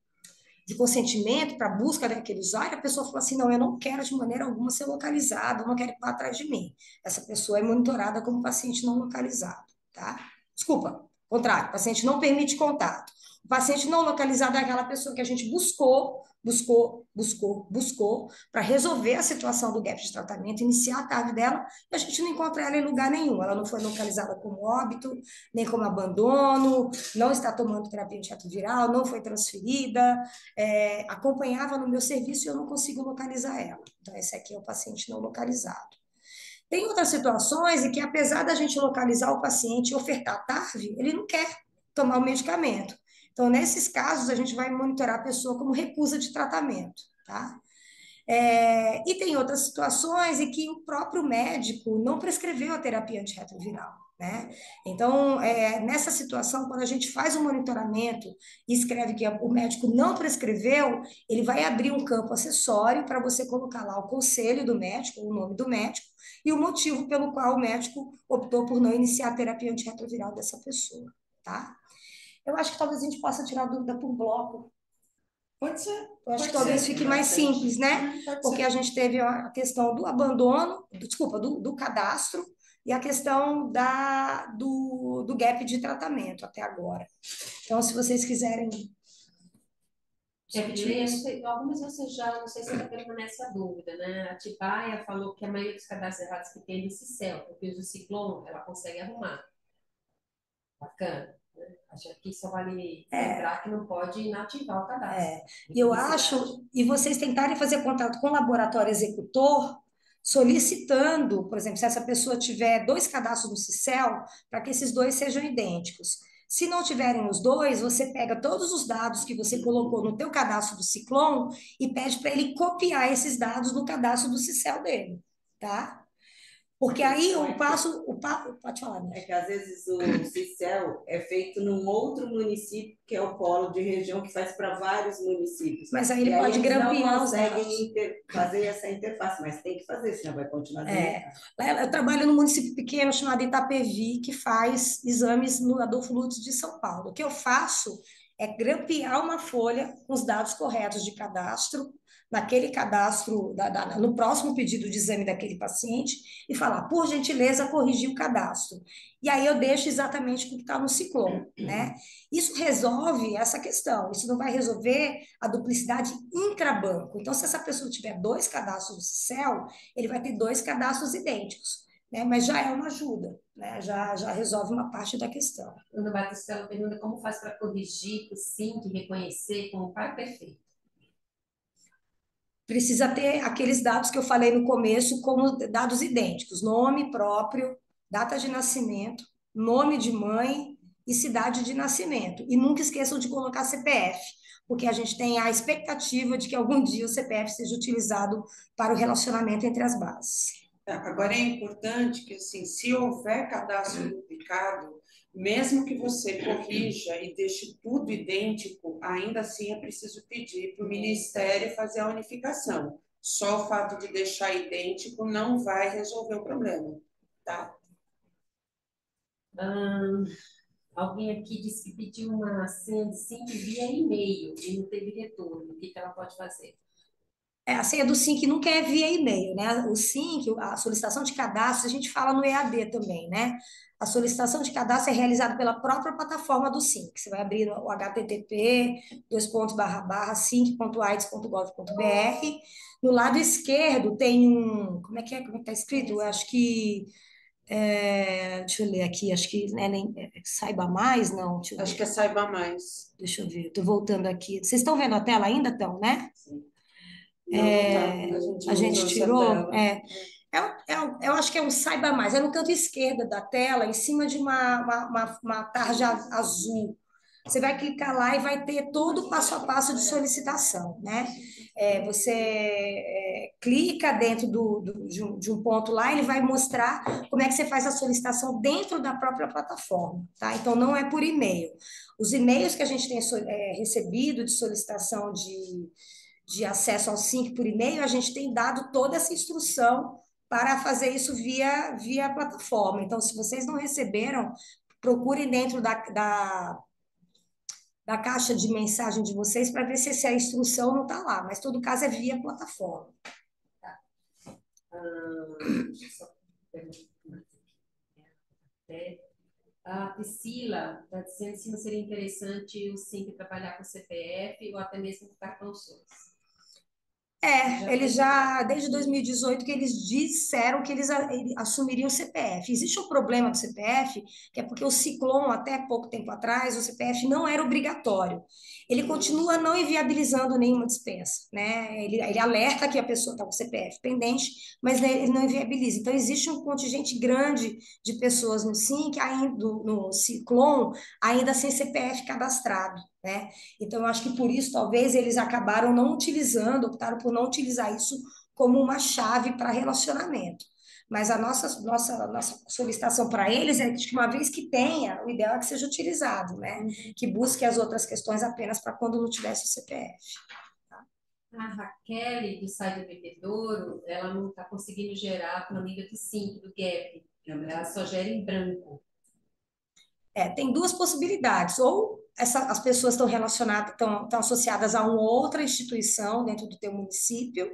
de consentimento para busca daquele usuário, a pessoa falou assim: não, eu não quero de maneira alguma ser localizado, eu não quero ir para trás de mim. Essa pessoa é monitorada como paciente não localizado, tá? Desculpa, contrário, paciente não permite contato. O paciente não localizado é aquela pessoa que a gente buscou, buscou, buscou, buscou para resolver a situação do gap de tratamento, iniciar a TAV dela, e a gente não encontra ela em lugar nenhum. Ela não foi localizada como óbito, nem como abandono, não está tomando terapia antirretroviral, não foi transferida, é, acompanhava no meu serviço e eu não consigo localizar ela. Então, esse aqui é o paciente não localizado. Tem outras situações em que, apesar da gente localizar o paciente e ofertar TAV, ele não quer tomar o medicamento. Então, nesses casos, a gente vai monitorar a pessoa como recusa de tratamento, tá? É, e tem outras situações em que o próprio médico não prescreveu a terapia antirretroviral, né? Então, é, nessa situação, quando a gente faz um monitoramento e escreve que o médico não prescreveu, ele vai abrir um campo acessório para você colocar lá o conselho do médico, o nome do médico, e o motivo pelo qual o médico optou por não iniciar a terapia antirretroviral dessa pessoa, tá? Eu acho que talvez a gente possa tirar a dúvida por bloco. Pode ser. Eu acho pode que talvez ser. fique mais simples, né? Pode Porque ser. a gente teve a questão do abandono, do- desculpa, do, do cadastro e a questão da, do, do gap de tratamento até agora. Então, se vocês quiserem. É, eu sei- algumas você já, não sei se ainda permanece a dúvida, né? A Tibaia falou que a maioria dos cadastros errados que tem é desse céu, porque o Ciclone ela consegue arrumar. Bacana. Né? Acho que só vale lembrar que não pode inativar o cadastro. É, E eu acho, e vocês tentarem fazer contato com o laboratório executor, solicitando, por exemplo, se essa pessoa tiver dois cadastros no CICEL, para que esses dois sejam idênticos. Se não tiverem os dois, você pega todos os dados que você colocou no teu cadastro do Ciclone e pede para ele copiar esses dados no cadastro do CICEL dele, tá? Porque aí eu passo, o pa... pode falar, né? É que às vezes o CICEL é feito num outro município, que é o polo de região, que faz para vários municípios. Mas aí ele E pode não grampear os dados. conseguem inter- fazer essa interface, mas tem que fazer, senão vai continuar É. Eu trabalho num município pequeno chamado Itapevi, que faz exames no Adolfo Lutz de São Paulo. O que eu faço é grampear uma folha com os dados corretos de cadastro, naquele cadastro, da- da- no próximo pedido de exame daquele paciente, e falar, por gentileza, corrigir o cadastro. E aí eu deixo exatamente o que está no ciclone, né? Isso resolve essa questão, isso não vai resolver a duplicidade intrabanco. Então, se essa pessoa tiver dois cadastros no CEL, ele vai ter dois cadastros idênticos, né? Mas já é uma ajuda, né? Já, já resolve uma parte da questão. Ana Batistella pergunta como faz para corrigir o SINC, reconhecer como par perfeito. Precisa ter aqueles dados que eu falei no começo como dados idênticos, nome próprio, data de nascimento, nome de mãe e cidade de nascimento. E nunca esqueçam de colocar CPF, porque a gente tem a expectativa de que algum dia o CPF seja utilizado para o relacionamento entre as bases. Agora é importante que, assim, se houver cadastro duplicado, mesmo que você corrija e deixe tudo idêntico, ainda assim é preciso pedir para o Ministério fazer a unificação. Só o fato de deixar idêntico não vai resolver o problema, tá? Alguém aqui disse que pediu uma senha de SINC via e-mail e não teve retorno. O que ela pode fazer? É, a senha do SINC nunca é via e-mail, né? O SINC, a solicitação de cadastro, a gente fala no EAD também, né? A solicitação de cadastro é realizada pela própria plataforma do SINC. Você vai abrir o http, dois pontos, barra, barra. No lado esquerdo tem um, como é que é, como está escrito? Eu acho que, é, deixa eu ler aqui, acho que, né, nem, é, saiba mais, não. Acho que é saiba mais. Deixa eu ver, estou voltando aqui. Vocês estão vendo a tela ainda, estão, né? Não, É, a gente A gente trouxe tirou? É. É, é eu acho que é um saiba mais, é no canto esquerdo da tela, em cima de uma, uma, uma, uma tarja azul. Você vai clicar lá e vai ter todo o passo a passo de solicitação, né? É, você é, clica dentro do, do- de, um, de um ponto lá, ele vai mostrar como é que você faz a solicitação dentro da própria plataforma, tá? Então, não é por e-mail. Os e-mails que a gente tem so- é, recebido de solicitação de, de acesso ao SINC por e-mail, a gente tem dado toda essa instrução para fazer isso via, via plataforma. Então, se vocês não receberam, procurem dentro da, da, da caixa de mensagem de vocês para ver se, a instrução não está lá, mas todo caso é via plataforma. Mais aqui. É, A Priscila está dizendo se não seria interessante o SINC trabalhar com CPF ou até mesmo com cartão SUS. É, eles já, desde 2018, que eles disseram que eles assumiriam o CPF. Existe um problema do CPF, que é porque o Ciclon, até pouco tempo atrás, o CPF não era obrigatório. Ele continua não inviabilizando nenhuma dispensa, né? Ele, ele alerta que a pessoa está com o CPF pendente, mas ele não inviabiliza. Então, existe um contingente grande de pessoas no SINC, ainda, no Ciclon, ainda sem CPF cadastrado, né? Então, eu acho que por isso, talvez, eles acabaram não utilizando, optaram por não utilizar isso como uma chave para relacionamento. Mas a nossa, nossa, nossa solicitação para eles é que, uma vez que tenha, o ideal é que seja utilizado, né? Que busque as outras questões apenas para quando não tivesse o CPF. A Raquel, do site do Bebedouro, ela não está conseguindo gerar nível de SINC, do GAP. Ela só gera em branco. É, tem duas possibilidades. Ou essa, as pessoas estão relacionadas, estão, estão associadas a uma outra instituição dentro do teu município,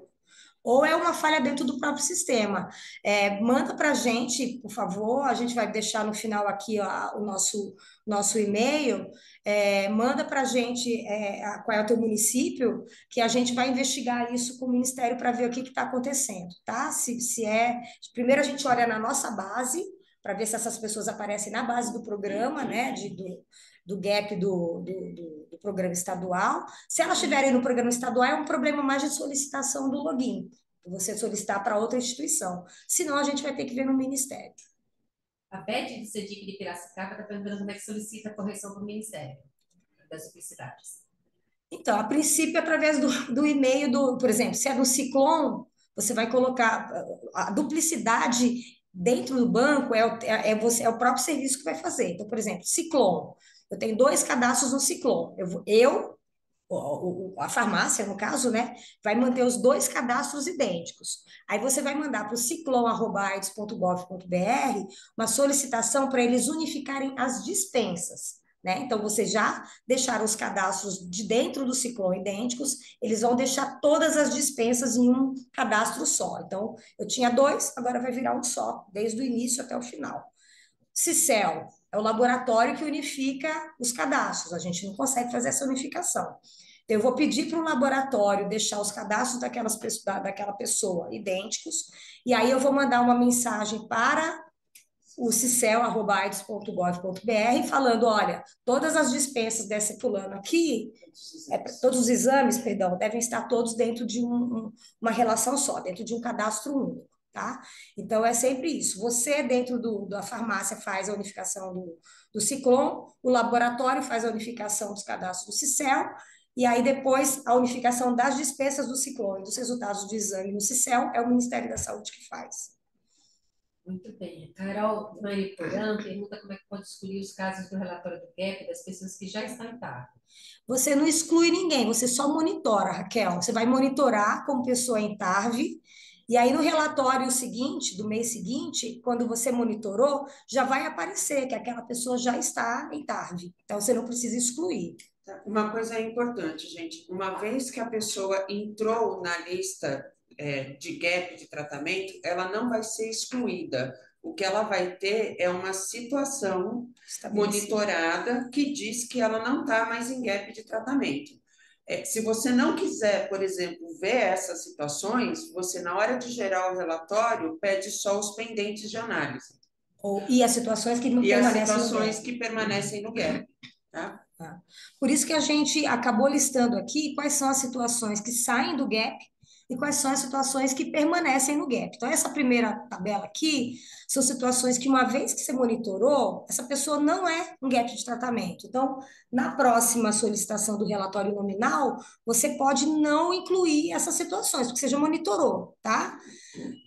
ou é uma falha dentro do próprio sistema. É, manda para a gente, por favor, a gente vai deixar no final aqui ó, o nosso, nosso e-mail, é, manda para a gente é, a- qual é o teu município, que a gente vai investigar isso com o Ministério para ver o que está acontecendo, tá? Se, se é... Primeiro a gente olha na nossa base, para ver se essas pessoas aparecem na base do programa, né, de, do, do gap do, do, do- do programa estadual. Se elas estiverem no programa estadual, é um problema mais de solicitação do login, você solicitar para outra instituição. Senão, a gente vai ter que ver no Ministério. A Beth do CEDIC de Piracicaba está perguntando como é que solicita a correção para o Ministério das duplicidades. Então, a princípio, através do, do e-mail do, por exemplo, se é do Ciclone, você vai colocar a duplicidade dentro do banco é o, é, é você, é o próprio serviço que vai fazer. Então, por exemplo, Ciclone. Eu tenho dois cadastros no Ciclone. Eu, eu a farmácia, no caso, né, vai manter os dois cadastros idênticos. Aí você vai mandar para o ciclone.aids.gov.br uma solicitação para eles unificarem as dispensas. Né? Então, vocês já deixaram os cadastros de dentro do Ciclone idênticos, eles vão deixar todas as dispensas em um cadastro só. Então, eu tinha dois, agora vai virar um só, desde o início até o final. Cicel é o laboratório que unifica os cadastros, a gente não consegue fazer essa unificação. Então, eu vou pedir para o laboratório deixar os cadastros daquelas, daquela pessoa idênticos, e aí eu vou mandar uma mensagem para o cicel.aids.gov.br falando, olha, todas as dispensas desse fulano aqui, é, todos os exames, perdão, devem estar todos dentro de um, uma relação só, dentro de um cadastro único, tá? Então, é sempre isso. Você, dentro do, da farmácia, faz a unificação do, do Ciclon, o laboratório faz a unificação dos cadastros do Cicel, e aí depois a unificação das dispensas do Ciclone, dos resultados do exame no Cicel, é o Ministério da Saúde que faz. Muito bem. Carol Mariporã pergunta como é que pode excluir os casos do relatório do GAP das pessoas que já estão em TARV. Você não exclui ninguém, você só monitora, Raquel. Você vai monitorar como pessoa em TARV, e aí no relatório seguinte, do mês seguinte, quando você monitorou, já vai aparecer que aquela pessoa já está em TARV. Então você não precisa excluir. Uma coisa importante, gente. Uma vez que a pessoa entrou na lista é, de gap de tratamento, ela não vai ser excluída. O que ela vai ter é uma situação monitorada que diz que ela não está mais em gap de tratamento. É, se você não quiser, por exemplo, ver essas situações, você, na hora de gerar o relatório, pede só os pendentes de análise. Ou, e as situações que não e permanecem as situações que permanecem no gap. Tá? Tá. Por isso que a gente acabou listando aqui quais são as situações que saem do gap e quais são as situações que permanecem no gap. Então, essa primeira tabela aqui são situações que, uma vez que você monitorou, essa pessoa não é um gap de tratamento. Então, na próxima solicitação do relatório nominal, você pode não incluir essas situações, porque você já monitorou, tá?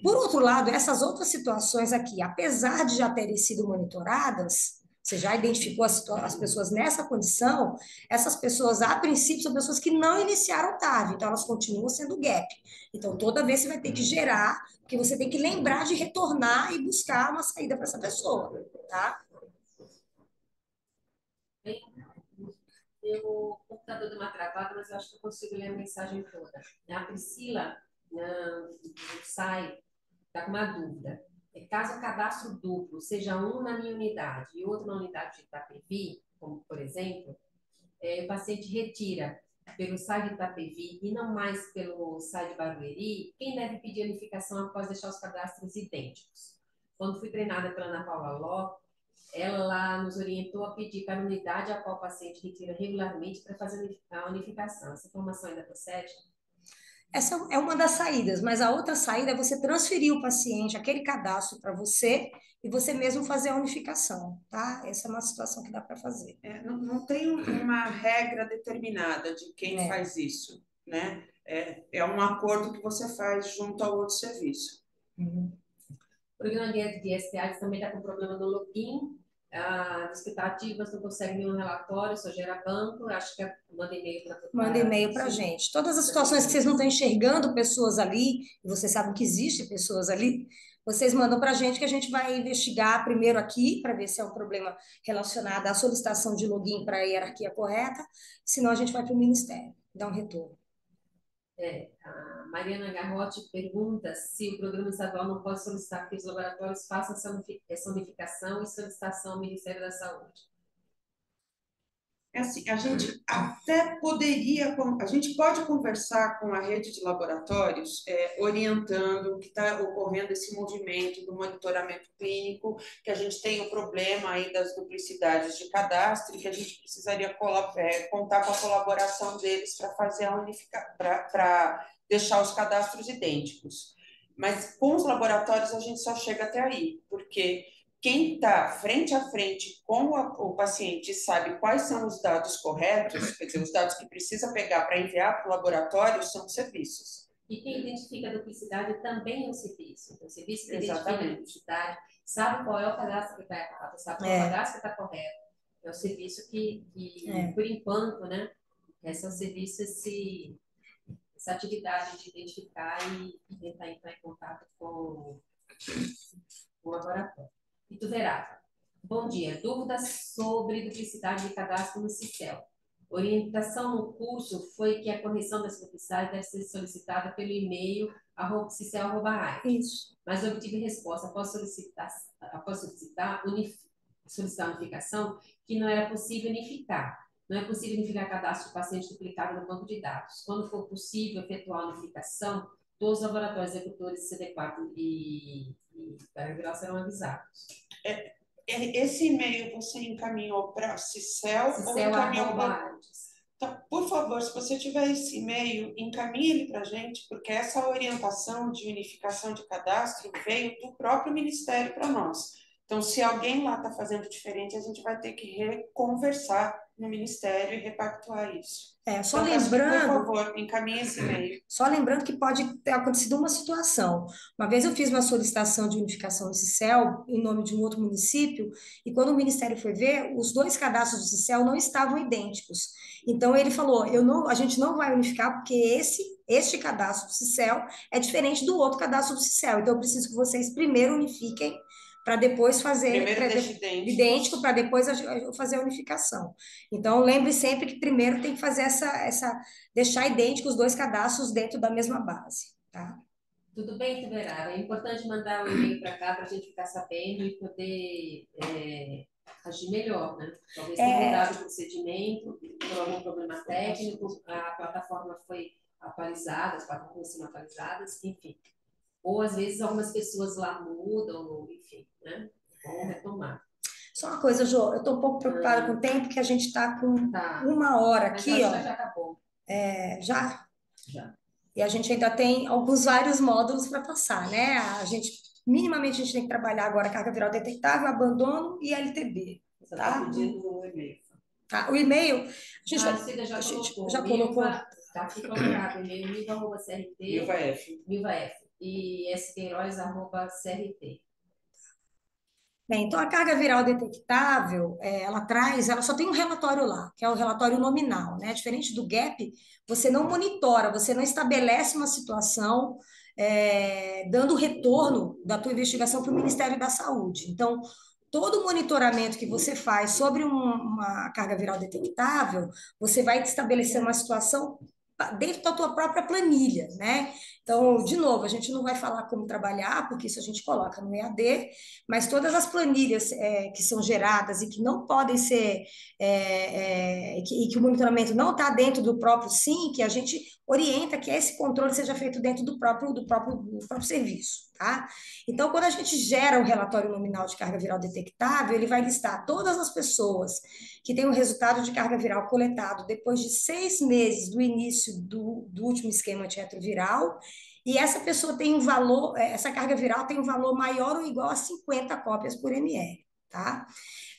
Por outro lado, essas outras situações aqui, apesar de já terem sido monitoradas, você já identificou as, as, pessoas nessa condição, essas pessoas, a princípio, são pessoas que não iniciaram TAV, então elas continuam sendo gap. Então, toda vez você vai ter que gerar, porque você tem que lembrar de retornar e buscar uma saída para essa pessoa, tá? O computador deu uma travada, mas eu acho que eu consigo ler a mensagem toda. A Priscila, no sai, está com uma dúvida. É, caso o cadastro duplo seja um na minha unidade e outro na unidade de Itapevi, como por exemplo, é, o paciente retira pelo site Itapevi e não mais pelo site Barueri, quem deve pedir unificação após deixar os cadastros idênticos? Quando fui treinada pela Ana Paula Ló, ela nos orientou a pedir para a unidade a qual o paciente retira regularmente para fazer a unificação. Essa informação ainda procede? Essa é uma das saídas, mas a outra saída é você transferir o paciente, aquele cadastro para você e você mesmo fazer a unificação, tá? Essa é uma situação que dá para fazer. É, não, não, tem uma regra determinada de quem é. faz isso, né? É, é um acordo que você faz junto ao outro serviço. Uhum. O programa de STA também está com problema no login as expectativas, não consegue nenhum relatório, só gera banco, acho que é, manda e-mail para Manda e-mail para a gente. Todas as situações que vocês não estão enxergando pessoas ali, e vocês sabem que existem pessoas ali, vocês mandam para a gente que a gente vai investigar primeiro aqui, para ver se é um problema relacionado à solicitação de login para a hierarquia correta, senão a gente vai para o Ministério, dar um retorno. É, a Mariana Garrote pergunta se o programa estadual não pode solicitar que os laboratórios façam essa unificação e solicitação ao Ministério da Saúde. É assim, a gente até poderia, a gente pode conversar com a rede de laboratórios, é, orientando que está ocorrendo esse movimento do monitoramento clínico, que a gente tem o problema aí das duplicidades de cadastro, que a gente precisaria é, contar com a colaboração deles para fazer a unificação, para deixar os cadastros idênticos. Mas com os laboratórios a gente só chega até aí, porque quem está frente a frente com o paciente sabe quais são os dados corretos, quer dizer, os dados que precisa pegar para enviar para o laboratório são os serviços. E quem identifica a duplicidade também é o serviço. Então, o serviço que identifica a Exatamente. duplicidade sabe qual é o cadastro que está errado, sabe qual é É. o cadastro que está correto. É o serviço que, que É. por enquanto, né? Esse é o serviço, esse, essa atividade de identificar e, e tentar entrar em contato com o laboratório. E tu verá. Bom dia. Dúvidas sobre duplicidade de cadastro no CICEL. Orientação no curso foi que a correção dessa duplicidade deve ser solicitada pelo e-mail cicel.ai. Isso. Mas obtive resposta após solicitar, após solicitar, unif, solicitar unificação que não era possível unificar. Não é possível unificar cadastro de paciente duplicado no banco de dados. Quando for possível efetuar a unificação, todos os laboratórios executores CD4 e, e Paragrau serão avisados. É, Esse e-mail você encaminhou para a Cicel ou Cicel encaminhou para... Então, por favor, se você tiver esse e-mail, encaminhe ele para a gente, porque essa orientação de unificação de cadastro veio do próprio Ministério para nós. Então, se alguém lá está fazendo diferente, a gente vai ter que reconversar no Ministério e repactuar isso. É, só Então, lembrando, Por favor, encaminhe esse e-mail. Só lembrando que pode ter acontecido uma situação. Uma vez eu fiz uma solicitação de unificação do CICEL em nome de um outro município, e quando o Ministério foi ver, os dois cadastros do CICEL não estavam idênticos. Então ele falou: eu não, a gente não vai unificar, porque esse, este cadastro do CICEL é diferente do outro cadastro do CICEL. Então eu preciso que vocês primeiro unifiquem para depois fazer Primeiro pra idêntico. idêntico para depois fazer a unificação. Então, lembre sempre que primeiro tem que fazer essa, essa deixar idêntico os dois cadastros dentro da mesma base, tá? Tudo bem, Tuberara? É importante mandar o e-mail para cá para a gente ficar sabendo e poder é, agir melhor, né? Talvez tenha É. mudado o procedimento, por algum problema técnico, a plataforma foi atualizada, as plataformas são atualizadas, enfim. Ou às vezes algumas pessoas lá mudam, enfim, né? Vamos retomar. Só uma coisa, Jô, eu estou um pouco preocupada com o tempo, que a gente está com Tá. uma hora Mas aqui, ó, já acabou. é, já. Já. E a gente ainda tem alguns vários módulos para passar, né? A gente, minimamente, a gente tem que trabalhar agora carga viral detectável, abandono e LTB, Você Tá. pedindo o e-mail. tá? O e-mail, a gente Ah, vai... a Cida já a gente colocou. já colocou. Tá aqui colocado, e-mail milva.crt, Milva F. Milva F e squeiroz.crt. Bem, então a carga viral detectável, é, ela traz, ela só tem um relatório lá, que é o relatório nominal, né? Diferente do GAP, você não monitora, você não estabelece uma situação é, dando retorno da tua investigação para o Ministério da Saúde. Então, todo monitoramento que você faz sobre um- uma carga viral detectável, você vai estabelecer uma situação dentro da tua própria planilha, né? Então, de novo, a gente não vai falar como trabalhar, porque isso a gente coloca no EAD, mas todas as planilhas é, que são geradas e que não podem ser, é, é, que, e que o monitoramento não está dentro do próprio SIM, que a gente orienta que esse controle seja feito dentro do próprio, do próprio, do próprio serviço, tá? Então, quando a gente gera o relatório nominal de carga viral detectável, ele vai listar todas as pessoas que têm o resultado de carga viral coletado depois de seis meses do início do, do último esquema antirretroviral, e essa pessoa tem um valor, eh, essa carga viral tem um valor maior ou igual a 50 cópias por ml, tá?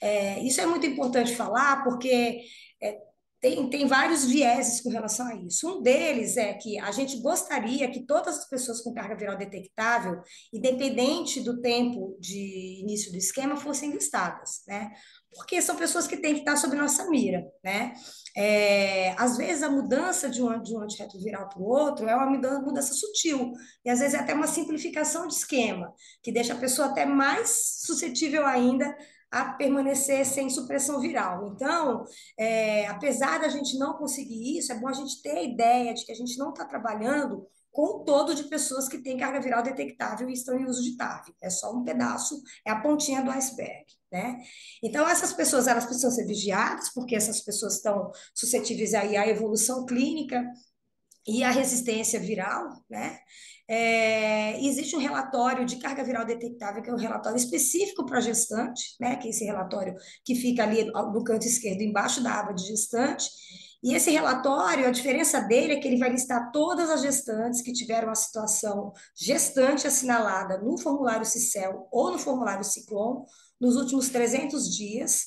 É, isso é muito importante falar, porque é, tem, tem vários vieses com relação a isso. Um deles é que a gente gostaria que todas as pessoas com carga viral detectável, independente do tempo de início do esquema, fossem listadas, né? Porque são pessoas que têm que estar sob nossa mira, né? É, às vezes a mudança de um, de um antirretroviral para o outro é uma mudança, mudança sutil, e às vezes é até uma simplificação de esquema, que deixa a pessoa até mais suscetível ainda a permanecer sem supressão viral. Então, é, apesar da gente não conseguir isso, é bom a gente ter a ideia de que a gente não está trabalhando com o todo de pessoas que têm carga viral detectável e estão em uso de TAV. É só um pedaço, é a pontinha do iceberg, né? Então, essas pessoas, elas precisam ser vigiadas, porque essas pessoas estão suscetíveis aí à evolução clínica e à resistência viral, né? É, existe um relatório de carga viral detectável, que é um relatório específico para gestante, né? Que é esse relatório que fica ali no canto esquerdo, embaixo da aba de gestante. E esse relatório, a diferença dele é que ele vai listar todas as gestantes que tiveram a situação gestante assinalada no formulário CICEL ou no formulário Ciclon nos últimos 300 dias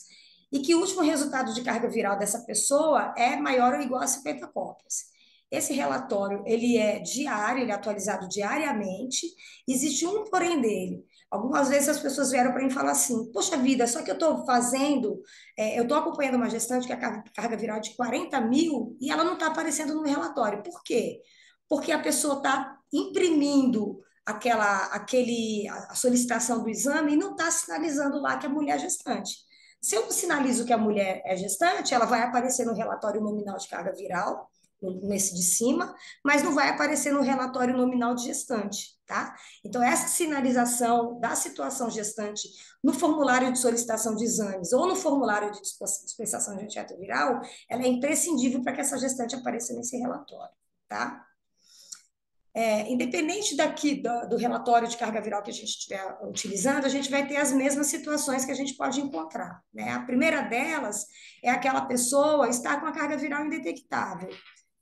e que o último resultado de carga viral dessa pessoa é maior ou igual a 50 cópias. Esse relatório, ele é diário, ele é atualizado diariamente. Existe um porém dele. Algumas vezes as pessoas vieram para mim falar assim: Poxa vida, só que eu estou fazendo, é, eu estou acompanhando uma gestante que a carga, viral de 40 mil e ela não está aparecendo no relatório. Por quê? Porque a pessoa está imprimindo aquela, aquele, a solicitação do exame e não está sinalizando lá que a mulher é gestante. Se eu sinalizo que a mulher é gestante, ela vai aparecer no relatório nominal de carga viral, nesse de cima, mas não vai aparecer no relatório nominal de gestante, tá? Então, essa sinalização da situação gestante no formulário de solicitação de exames ou no formulário de dispensação de antirretroviral, ela é imprescindível para que essa gestante apareça nesse relatório, tá? É, independente daqui do, do, relatório de carga viral que a gente estiver utilizando, a gente vai ter as mesmas situações que a gente pode encontrar. Né? A primeira delas é aquela pessoa estar com a carga viral indetectável.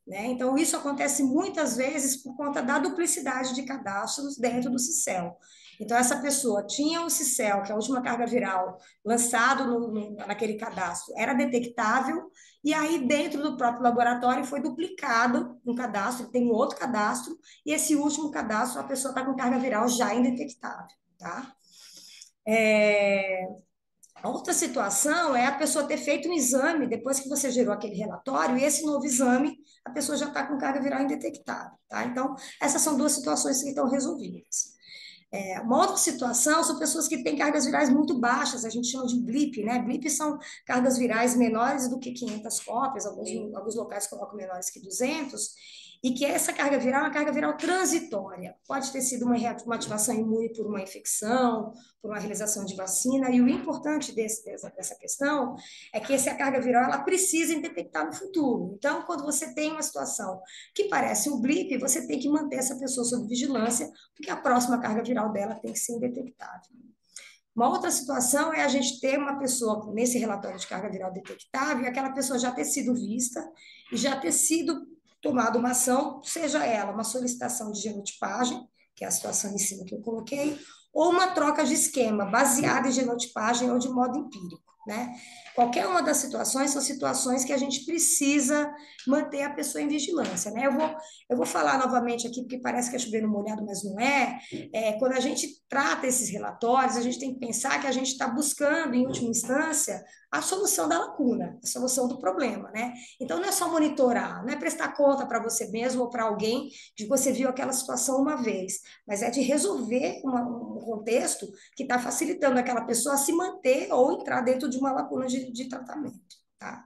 Né? Então, isso acontece muitas vezes por conta da duplicidade de cadastros dentro do CICEL. Então, essa pessoa tinha o CICEL, que é a última carga viral, lançado no, no, naquele cadastro, era detectável, e aí, dentro do próprio laboratório, foi duplicado um cadastro, tem um outro cadastro, e esse último cadastro, a pessoa está com carga viral já indetectável. Tá? É, outra situação é a pessoa ter feito um exame depois que você gerou aquele relatório, e esse novo exame, a pessoa já está com carga viral indetectável, tá? Então, essas são duas situações que estão resolvidas. É, uma outra situação são pessoas que têm cargas virais muito baixas, a gente chama de blip, né? Blip são cargas virais menores do que 500 cópias, alguns, alguns locais colocam menores que 200, e que essa carga viral é uma carga viral transitória. Pode ter sido uma, uma ativação imune por uma infecção, por uma realização de vacina, e o importante desse, dessa, dessa questão é que essa carga viral ela precisa detectar no futuro. Então, quando você tem uma situação que parece um blip, você tem que manter essa pessoa sob vigilância, porque a próxima carga viral dela tem que ser indetectável. Uma outra situação é a gente ter uma pessoa nesse relatório de carga viral detectável aquela pessoa já ter sido vista e já ter sido tomado uma ação, seja ela uma solicitação de genotipagem, que é a situação em cima que eu coloquei, ou uma troca de esquema baseada em genotipagem ou de modo empírico, né? Qualquer uma das situações são situações que a gente precisa manter a pessoa em vigilância, né? Eu vou, eu vou falar novamente aqui, porque parece que é chovendo molhado, mas não é. é. Quando a gente trata esses relatórios, a gente tem que pensar que a gente está buscando, em última instância, a solução da lacuna, a solução do problema, né? Então, não é só monitorar, não é prestar conta para você mesmo ou para alguém de que você viu aquela situação uma vez, mas é de resolver uma, um contexto que está facilitando aquela pessoa a se manter ou entrar dentro de uma lacuna de de, tratamento, tá?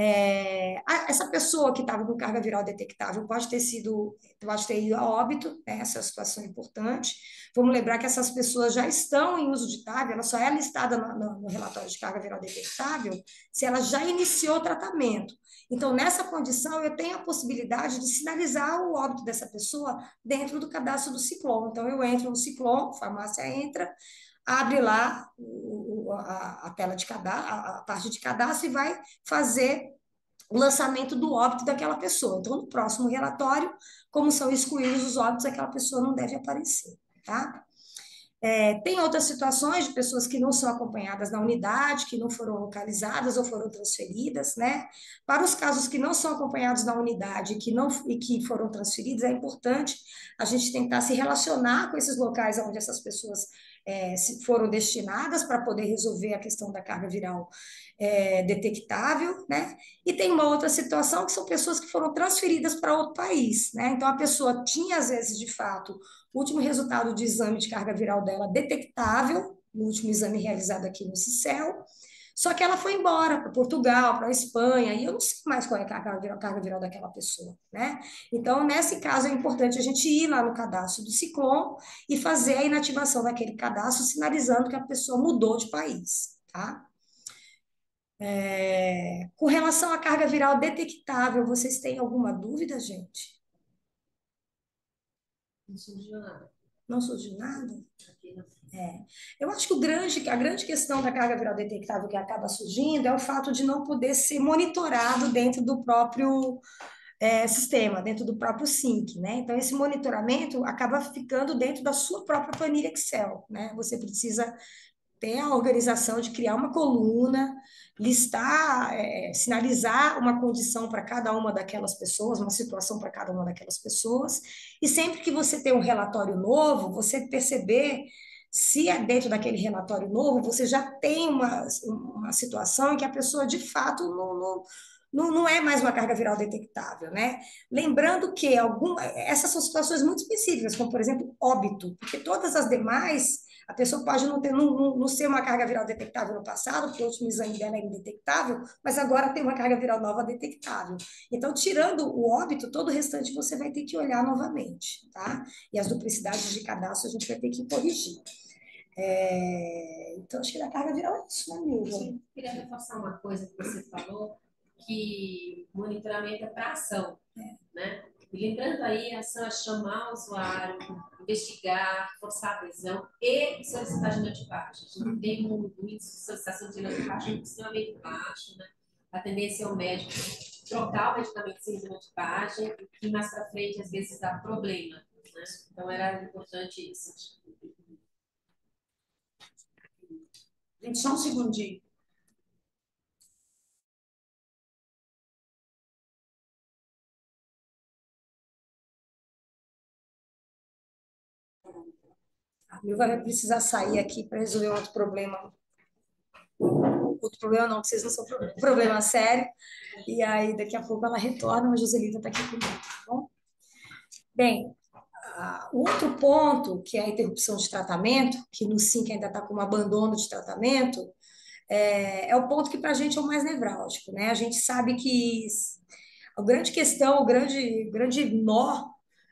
É, essa pessoa que estava com carga viral detectável pode ter sido, pode ter ido a óbito, né? essa é uma situação importante. Vamos lembrar que essas pessoas já estão em uso de TAV, ela só é listada no, no, relatório de carga viral detectável se ela já iniciou o tratamento. Então, nessa condição, eu tenho a possibilidade de sinalizar o óbito dessa pessoa dentro do cadastro do Ciclone. Então, eu entro no Ciclone, a farmácia entra, abre lá o, a, a, tela de cadastro, a, a parte de cadastro e vai fazer o lançamento do óbito daquela pessoa. Então, no próximo relatório, como são excluídos os óbitos, aquela pessoa não deve aparecer, tá? É, tem outras situações de pessoas que não são acompanhadas na unidade, que não foram localizadas ou foram transferidas, né? Para os casos que não são acompanhados na unidade que não, e que foram transferidos, é importante a gente tentar se relacionar com esses locais onde essas pessoas é, foram destinadas para poder resolver a questão da carga viral é, detectável, né? E tem uma outra situação que são pessoas que foram transferidas para outro país, né? Então a pessoa tinha, às vezes, de fato, o último resultado de exame de carga viral dela detectável, no último exame realizado aqui no CICEL, só que ela foi embora para Portugal, para Espanha, e eu não sei mais qual é a carga viral, carga viral daquela pessoa, né? Então, nesse caso, é importante a gente ir lá no cadastro do Ciclone e fazer a inativação daquele cadastro, sinalizando que a pessoa mudou de país, tá? É... Com relação à carga viral detectável, vocês têm alguma dúvida, gente? Não surgiu nada. Não surgiu nada? É. Eu acho que o grande, a grande questão da carga viral detectável que acaba surgindo é o fato de não poder ser monitorado dentro do próprio é, sistema, dentro do próprio SYNC, né? Então, esse monitoramento acaba ficando dentro da sua própria planilha Excel, né? Você precisa ter a organização de criar uma coluna, listar, é, sinalizar uma condição para cada uma daquelas pessoas, uma situação para cada uma daquelas pessoas, e sempre que você tem um relatório novo, você perceber se é dentro daquele relatório novo, você já tem uma, uma situação em que a pessoa de fato não, não não, não é mais uma carga viral detectável, né? Lembrando que algum, essas são situações muito específicas, como, por exemplo, óbito, porque todas as demais, a pessoa pode não, ter, não, não, não ser uma carga viral detectável no passado, porque o último exame dela é indetectável, mas agora tem uma carga viral nova detectável. Então, tirando o óbito, todo o restante você vai ter que olhar novamente, tá? E as duplicidades de cadastro a gente vai ter que corrigir. É... Então, acho que da carga viral é isso, né, Milton? Queria reforçar uma coisa que você falou, que monitoramento é para ação, né? Lembrando aí, a ação é chamar o usuário, investigar, forçar a adesão e solicitar de notificação. A gente tem um índice de solicitação de notificação extremamente baixo, né? A tendência é o médico trocar o medicamento sem notificação e mais para frente, às vezes, dá problema. Né? Então, era importante isso. Gente, só um segundinho. A vai precisar sair aqui para resolver outro problema. Outro problema não, vocês não são problema, problema sério. E aí, daqui a pouco ela retorna, a Joselita está aqui comigo, tá bom? Bem, o outro ponto, que é a interrupção de tratamento, que no SINC ainda está como abandono de tratamento, é, é o ponto que para a gente é o mais nevrálgico, né? A gente sabe que a grande questão, o grande, grande nó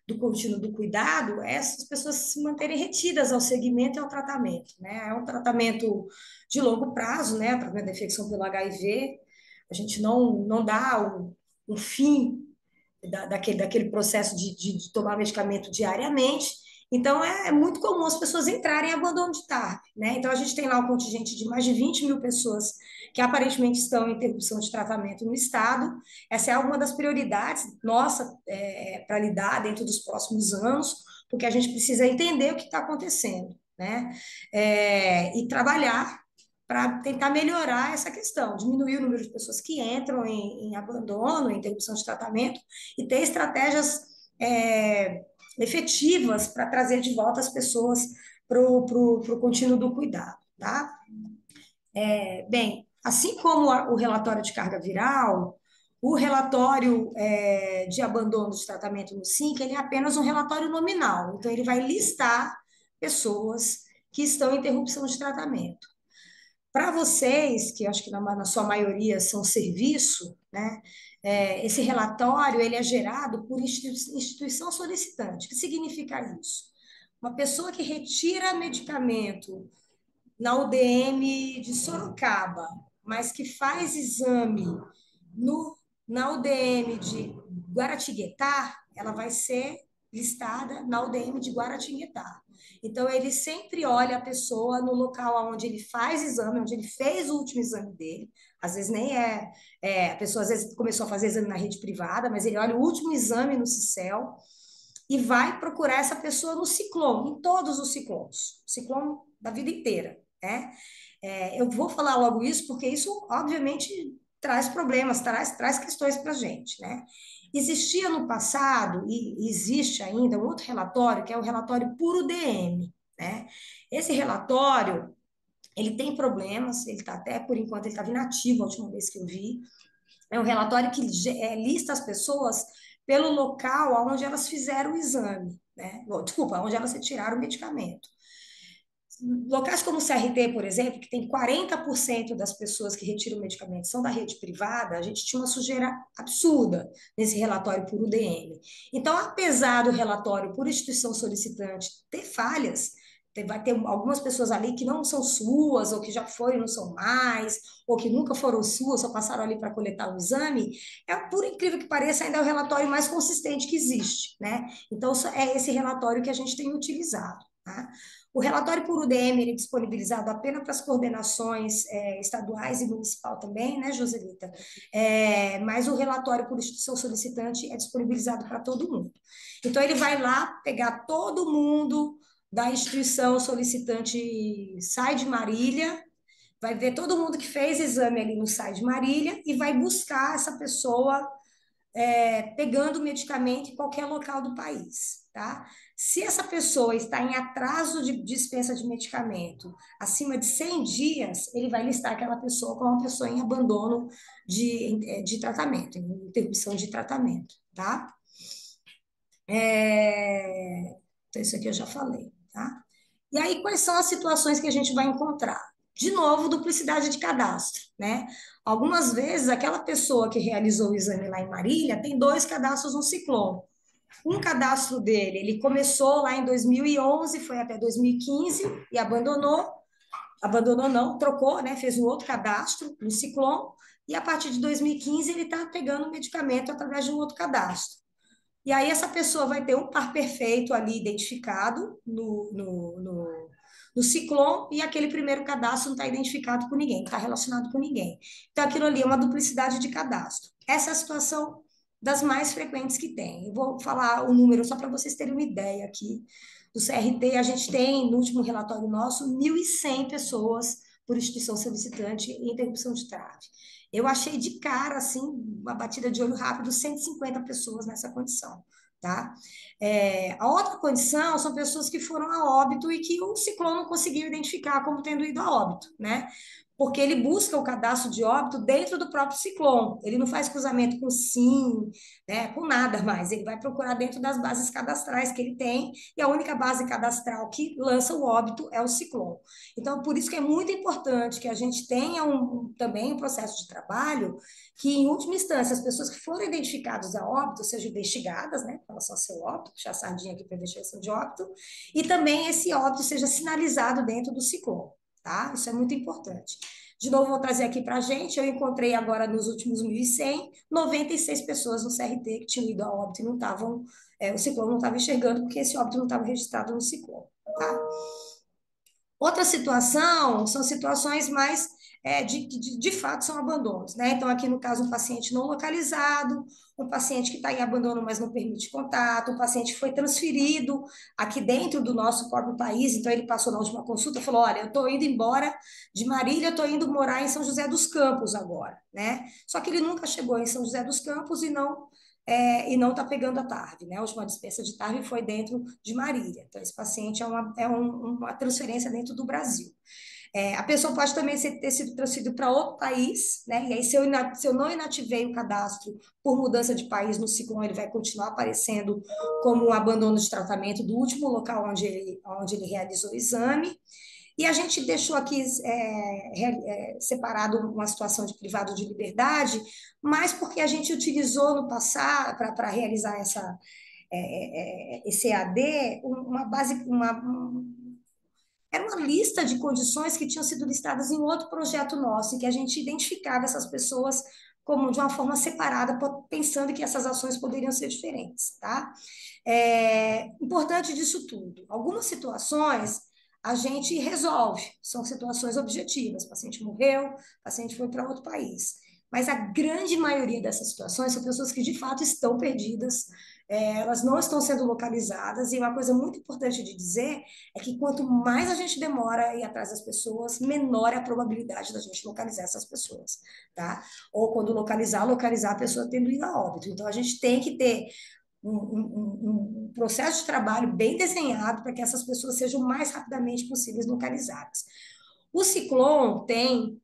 do contínuo do cuidado é essas pessoas se manterem retidas ao segmento e ao tratamento. Né? É um tratamento de longo prazo, né? tratamento da infecção pelo HIV. A gente não, não dá um, fim da, daquele, daquele processo de, de, de tomar medicamento diariamente, então, é, é, muito comum as pessoas entrarem em abandono de TARP. Né? Então, a gente tem lá um contingente de mais de 20 mil pessoas que aparentemente estão em interrupção de tratamento no Estado. Essa é uma das prioridades nossa é, para lidar dentro dos próximos anos, porque a gente precisa entender o que está acontecendo né? É, e trabalhar para tentar melhorar essa questão, diminuir o número de pessoas que entram em, em abandono, em interrupção de tratamento, e ter estratégias é, efetivas para trazer de volta as pessoas para o contínuo do cuidado, tá? É, bem, assim como o relatório de carga viral, o relatório é, de abandono de tratamento no SINC, ele é apenas um relatório nominal, então ele vai listar pessoas que estão em interrupção de tratamento. Para vocês, que acho que na, na, sua maioria são serviço, né, é, esse relatório ele é gerado por instituição solicitante. O que significa isso? Uma pessoa que retira medicamento na UDM de Sorocaba, mas que faz exame no, na UDM de Guaratinguetá, ela vai ser listada na UDM de Guaratinguetá. Então, ele sempre olha a pessoa no local onde ele faz exame, onde ele fez o último exame dele. Às vezes nem é, é a pessoa às vezes começou a fazer exame na rede privada, mas ele olha o último exame no CICEL e vai procurar essa pessoa no ciclone, em todos os ciclones, ciclone da vida inteira, né? É, eu vou falar logo isso porque isso, obviamente, traz problemas, traz, traz questões para a gente, né? Existia no passado, e existe ainda, um outro relatório, que é o relatório puro DM. Né? Esse relatório, ele tem problemas, ele está até, por enquanto, ele estava inativo a última vez que eu vi. É um relatório que é, lista as pessoas pelo local onde elas fizeram o exame, né? Desculpa, onde elas retiraram o medicamento locais como o CRT, por exemplo, que tem 40% das pessoas que retiram medicamentos são da rede privada, a gente tinha uma sujeira absurda nesse relatório por UDM. Então, apesar do relatório por instituição solicitante ter falhas, vai ter algumas pessoas ali que não são suas, ou que já foram e não são mais, ou que nunca foram suas, só passaram ali para coletar o exame, é, por incrível que pareça, ainda é o relatório mais consistente que existe, né? Então, é esse relatório que a gente tem utilizado, tá? O relatório por UDM ele é disponibilizado apenas para as coordenações é, estaduais e municipal também, né, Joselita? É, mas o relatório por instituição solicitante é disponibilizado para todo mundo. Então, ele vai lá pegar todo mundo da instituição solicitante sai de Marília, vai ver todo mundo que fez exame ali no SAI de Marília e vai buscar essa pessoa é, pegando medicamento em qualquer local do país, tá? Se essa pessoa está em atraso de dispensa de medicamento acima de 100 dias, ele vai listar aquela pessoa como uma pessoa em abandono de, de tratamento, em interrupção de tratamento, tá? É... Então, isso aqui eu já falei, tá? E aí, quais são as situações que a gente vai encontrar? De novo, duplicidade de cadastro, né? Algumas vezes, aquela pessoa que realizou o exame lá em Marília tem dois cadastros no Ciclone. Um cadastro dele, ele começou lá em 2011, foi até 2015 e abandonou. Abandonou não, trocou, né? Fez um outro cadastro no Ciclone e a partir de 2015 ele está pegando medicamento através de um outro cadastro. E aí essa pessoa vai ter um par perfeito ali identificado no, no, no, no Ciclone e aquele primeiro cadastro não está identificado com ninguém, não está relacionado com ninguém. Então aquilo ali é uma duplicidade de cadastro. Essa é a situação das mais frequentes que tem. Eu vou falar o número só para vocês terem uma ideia aqui. Do CRT, a gente tem, no último relatório nosso, 1.100 pessoas por instituição solicitante em interrupção de trave. Eu achei de cara, assim, uma batida de olho rápido, 150 pessoas nessa condição, tá? É, a outra condição são pessoas que foram a óbito e que o ciclone não conseguiu identificar como tendo ido a óbito, né? Porque ele busca o cadastro de óbito dentro do próprio ciclone. Ele não faz cruzamento com SIM, né, com nada mais. Ele vai procurar dentro das bases cadastrais que ele tem, e a única base cadastral que lança o óbito é o ciclone. Então, por isso que é muito importante que a gente tenha um, também um processo de trabalho que, em última instância, as pessoas que foram identificadas a óbito sejam investigadas, né, com relação ao seu óbito, puxar a sardinha aqui para investigação de óbito, e também esse óbito seja sinalizado dentro do ciclone tá? Isso é muito importante. De novo, vou trazer aqui para a gente. Eu encontrei agora nos últimos 1.100, 96 pessoas no CRT que tinham ido a óbito e não estavam, é, o ciclone não estava enxergando, porque esse óbito não estava registrado no ciclone, tá? Outra situação são situações mais é, de, de, de fato são abandonos, né? Então, aqui no caso, um paciente não localizado, um paciente que está em abandono, mas não permite contato, um paciente foi transferido aqui dentro do nosso próprio país, então ele passou na última consulta e falou: Olha, eu estou indo embora de Marília, estou indo morar em São José dos Campos agora, né? Só que ele nunca chegou em São José dos Campos e não. É, e não está pegando a tarde, né? A última dispensa de tarde foi dentro de Marília. Então, esse paciente é uma, é um, uma transferência dentro do Brasil. É, a pessoa pode também ser, ter sido transferida para outro país, né? E aí, se eu, se eu não inativei o cadastro por mudança de país no Ciclone, ele vai continuar aparecendo como um abandono de tratamento do último local onde ele, onde ele realizou o exame. E a gente deixou aqui é, é, separado uma situação de privado de liberdade, mas porque a gente utilizou no passado, para realizar essa, é, é, é esse EAD, uma base, uma, era uma lista de condições que tinham sido listadas em outro projeto nosso, em que a gente identificava essas pessoas como de uma forma separada, pensando que essas ações poderiam ser diferentes, tá? É, importante disso tudo, algumas situações a gente resolve, são situações objetivas, o paciente morreu, o paciente foi para outro país, mas a grande maioria dessas situações são pessoas que de fato estão perdidas, é, elas não estão sendo localizadas, e uma coisa muito importante de dizer é que quanto mais a gente demora ir atrás das pessoas, menor é a probabilidade da gente localizar essas pessoas, tá? Ou quando localizar, localizar a pessoa tendo ido a óbito. Então, a gente tem que ter um, um, um, processo de trabalho bem desenhado para que essas pessoas sejam mais rapidamente possíveis localizadas. O Ciclone tem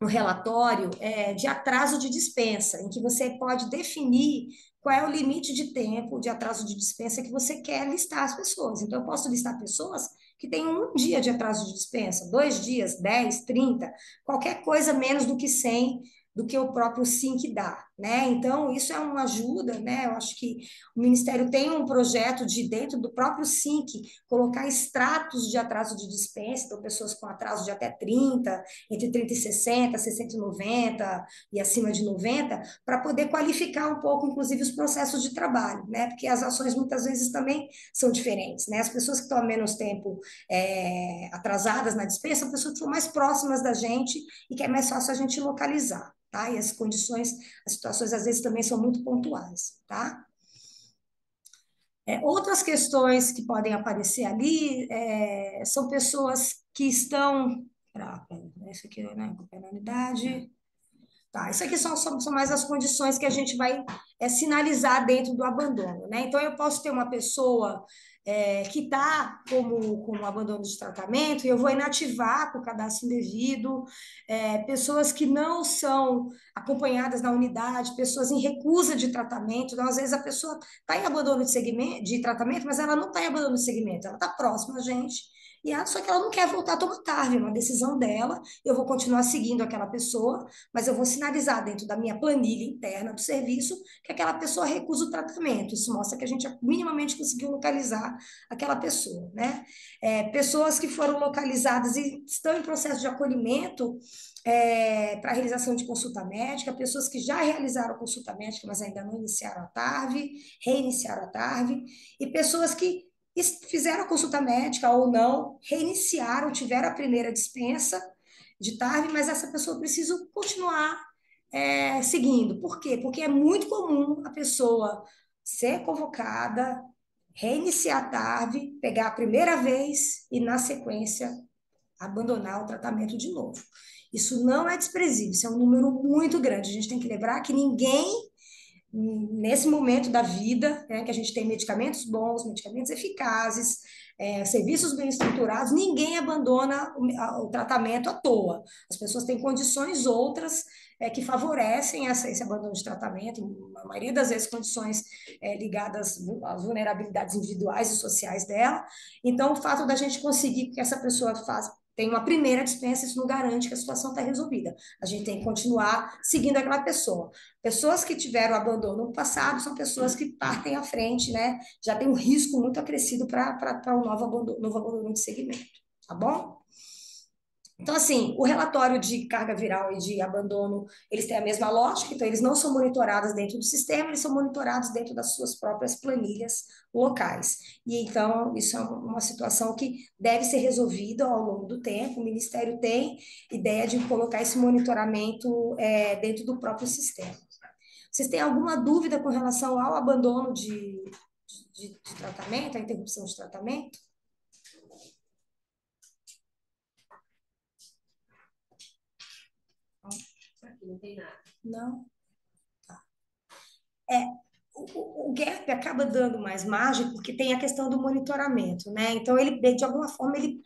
um relatório é, de atraso de dispensa, em que você pode definir qual é o limite de tempo de atraso de dispensa que você quer listar as pessoas. Então, eu posso listar pessoas que têm um dia de atraso de dispensa, dois dias, dez, trinta, qualquer coisa menos do que cem do que o próprio SINC dá, né? Então, isso é uma ajuda, né? Eu acho que o Ministério tem um projeto de, dentro do próprio SINC, colocar extratos de atraso de dispensa, então, pessoas com atraso de até 30, entre 30 e 60, 60 e 90 e acima de 90, para poder qualificar um pouco, inclusive, os processos de trabalho, né? Porque as ações, muitas vezes, também são diferentes, né? As pessoas que estão há menos tempo é, atrasadas na dispensa são pessoas que estão mais próximas da gente e que é mais fácil a gente localizar tá? E as condições, as situações às vezes também são muito pontuais, tá? É, outras questões que podem aparecer ali é, são pessoas que estão. Pra, isso aqui, né? Penalidade. Tá, isso aqui são, são, são, mais as condições que a gente vai é, sinalizar dentro do abandono, né? Então, eu posso ter uma pessoa é, que está como, como abandono de tratamento, e eu vou inativar com o cadastro indevido, é, pessoas que não são acompanhadas na unidade, pessoas em recusa de tratamento, então, às vezes a pessoa está em abandono de, segmento, de tratamento, mas ela não está em abandono de segmento, ela está próxima a gente, e ela, só que ela não quer voltar a tomar tarde, é uma decisão dela. Eu vou continuar seguindo aquela pessoa, mas eu vou sinalizar dentro da minha planilha interna do serviço que aquela pessoa recusa o tratamento. Isso mostra que a gente minimamente conseguiu localizar aquela pessoa, né? É, pessoas que foram localizadas e estão em processo de acolhimento é, para realização de consulta médica, pessoas que já realizaram consulta médica, mas ainda não iniciaram a TARV, reiniciaram a TARV, e pessoas que fizeram a consulta médica ou não, reiniciaram, tiveram a primeira dispensa de tarde, mas essa pessoa precisa continuar é, seguindo. Por quê? Porque é muito comum a pessoa ser convocada, reiniciar a tarde, pegar a primeira vez e, na sequência, abandonar o tratamento de novo. Isso não é desprezível, isso é um número muito grande. A gente tem que lembrar que ninguém nesse momento da vida, né, que a gente tem medicamentos bons, medicamentos eficazes, é, serviços bem estruturados, ninguém abandona o, a, o, tratamento à toa. As pessoas têm condições outras é, que favorecem essa, esse abandono de tratamento, a maioria das vezes condições é, ligadas às vulnerabilidades individuais e sociais dela. Então, o fato da gente conseguir que essa pessoa faça tem uma primeira dispensa, isso não garante que a situação está resolvida. A gente tem que continuar seguindo aquela pessoa. Pessoas que tiveram abandono no passado são pessoas que partem à frente, né? Já tem um risco muito acrescido para um novo abandono, novo abandono de segmento, tá bom? Então, assim, o relatório de carga viral e de abandono, eles têm a mesma lógica, então eles não são monitorados dentro do sistema, eles são monitorados dentro das suas próprias planilhas locais. E então, isso é uma situação que deve ser resolvida ao longo do tempo. O Ministério tem ideia de colocar esse monitoramento é, dentro do próprio sistema. Vocês têm alguma dúvida com relação ao abandono de, de, de tratamento, a interrupção de tratamento? Não tem nada. Não. Tá. É, o, o, gap acaba dando mais margem porque tem a questão do monitoramento, né? Então, ele, de alguma forma, ele,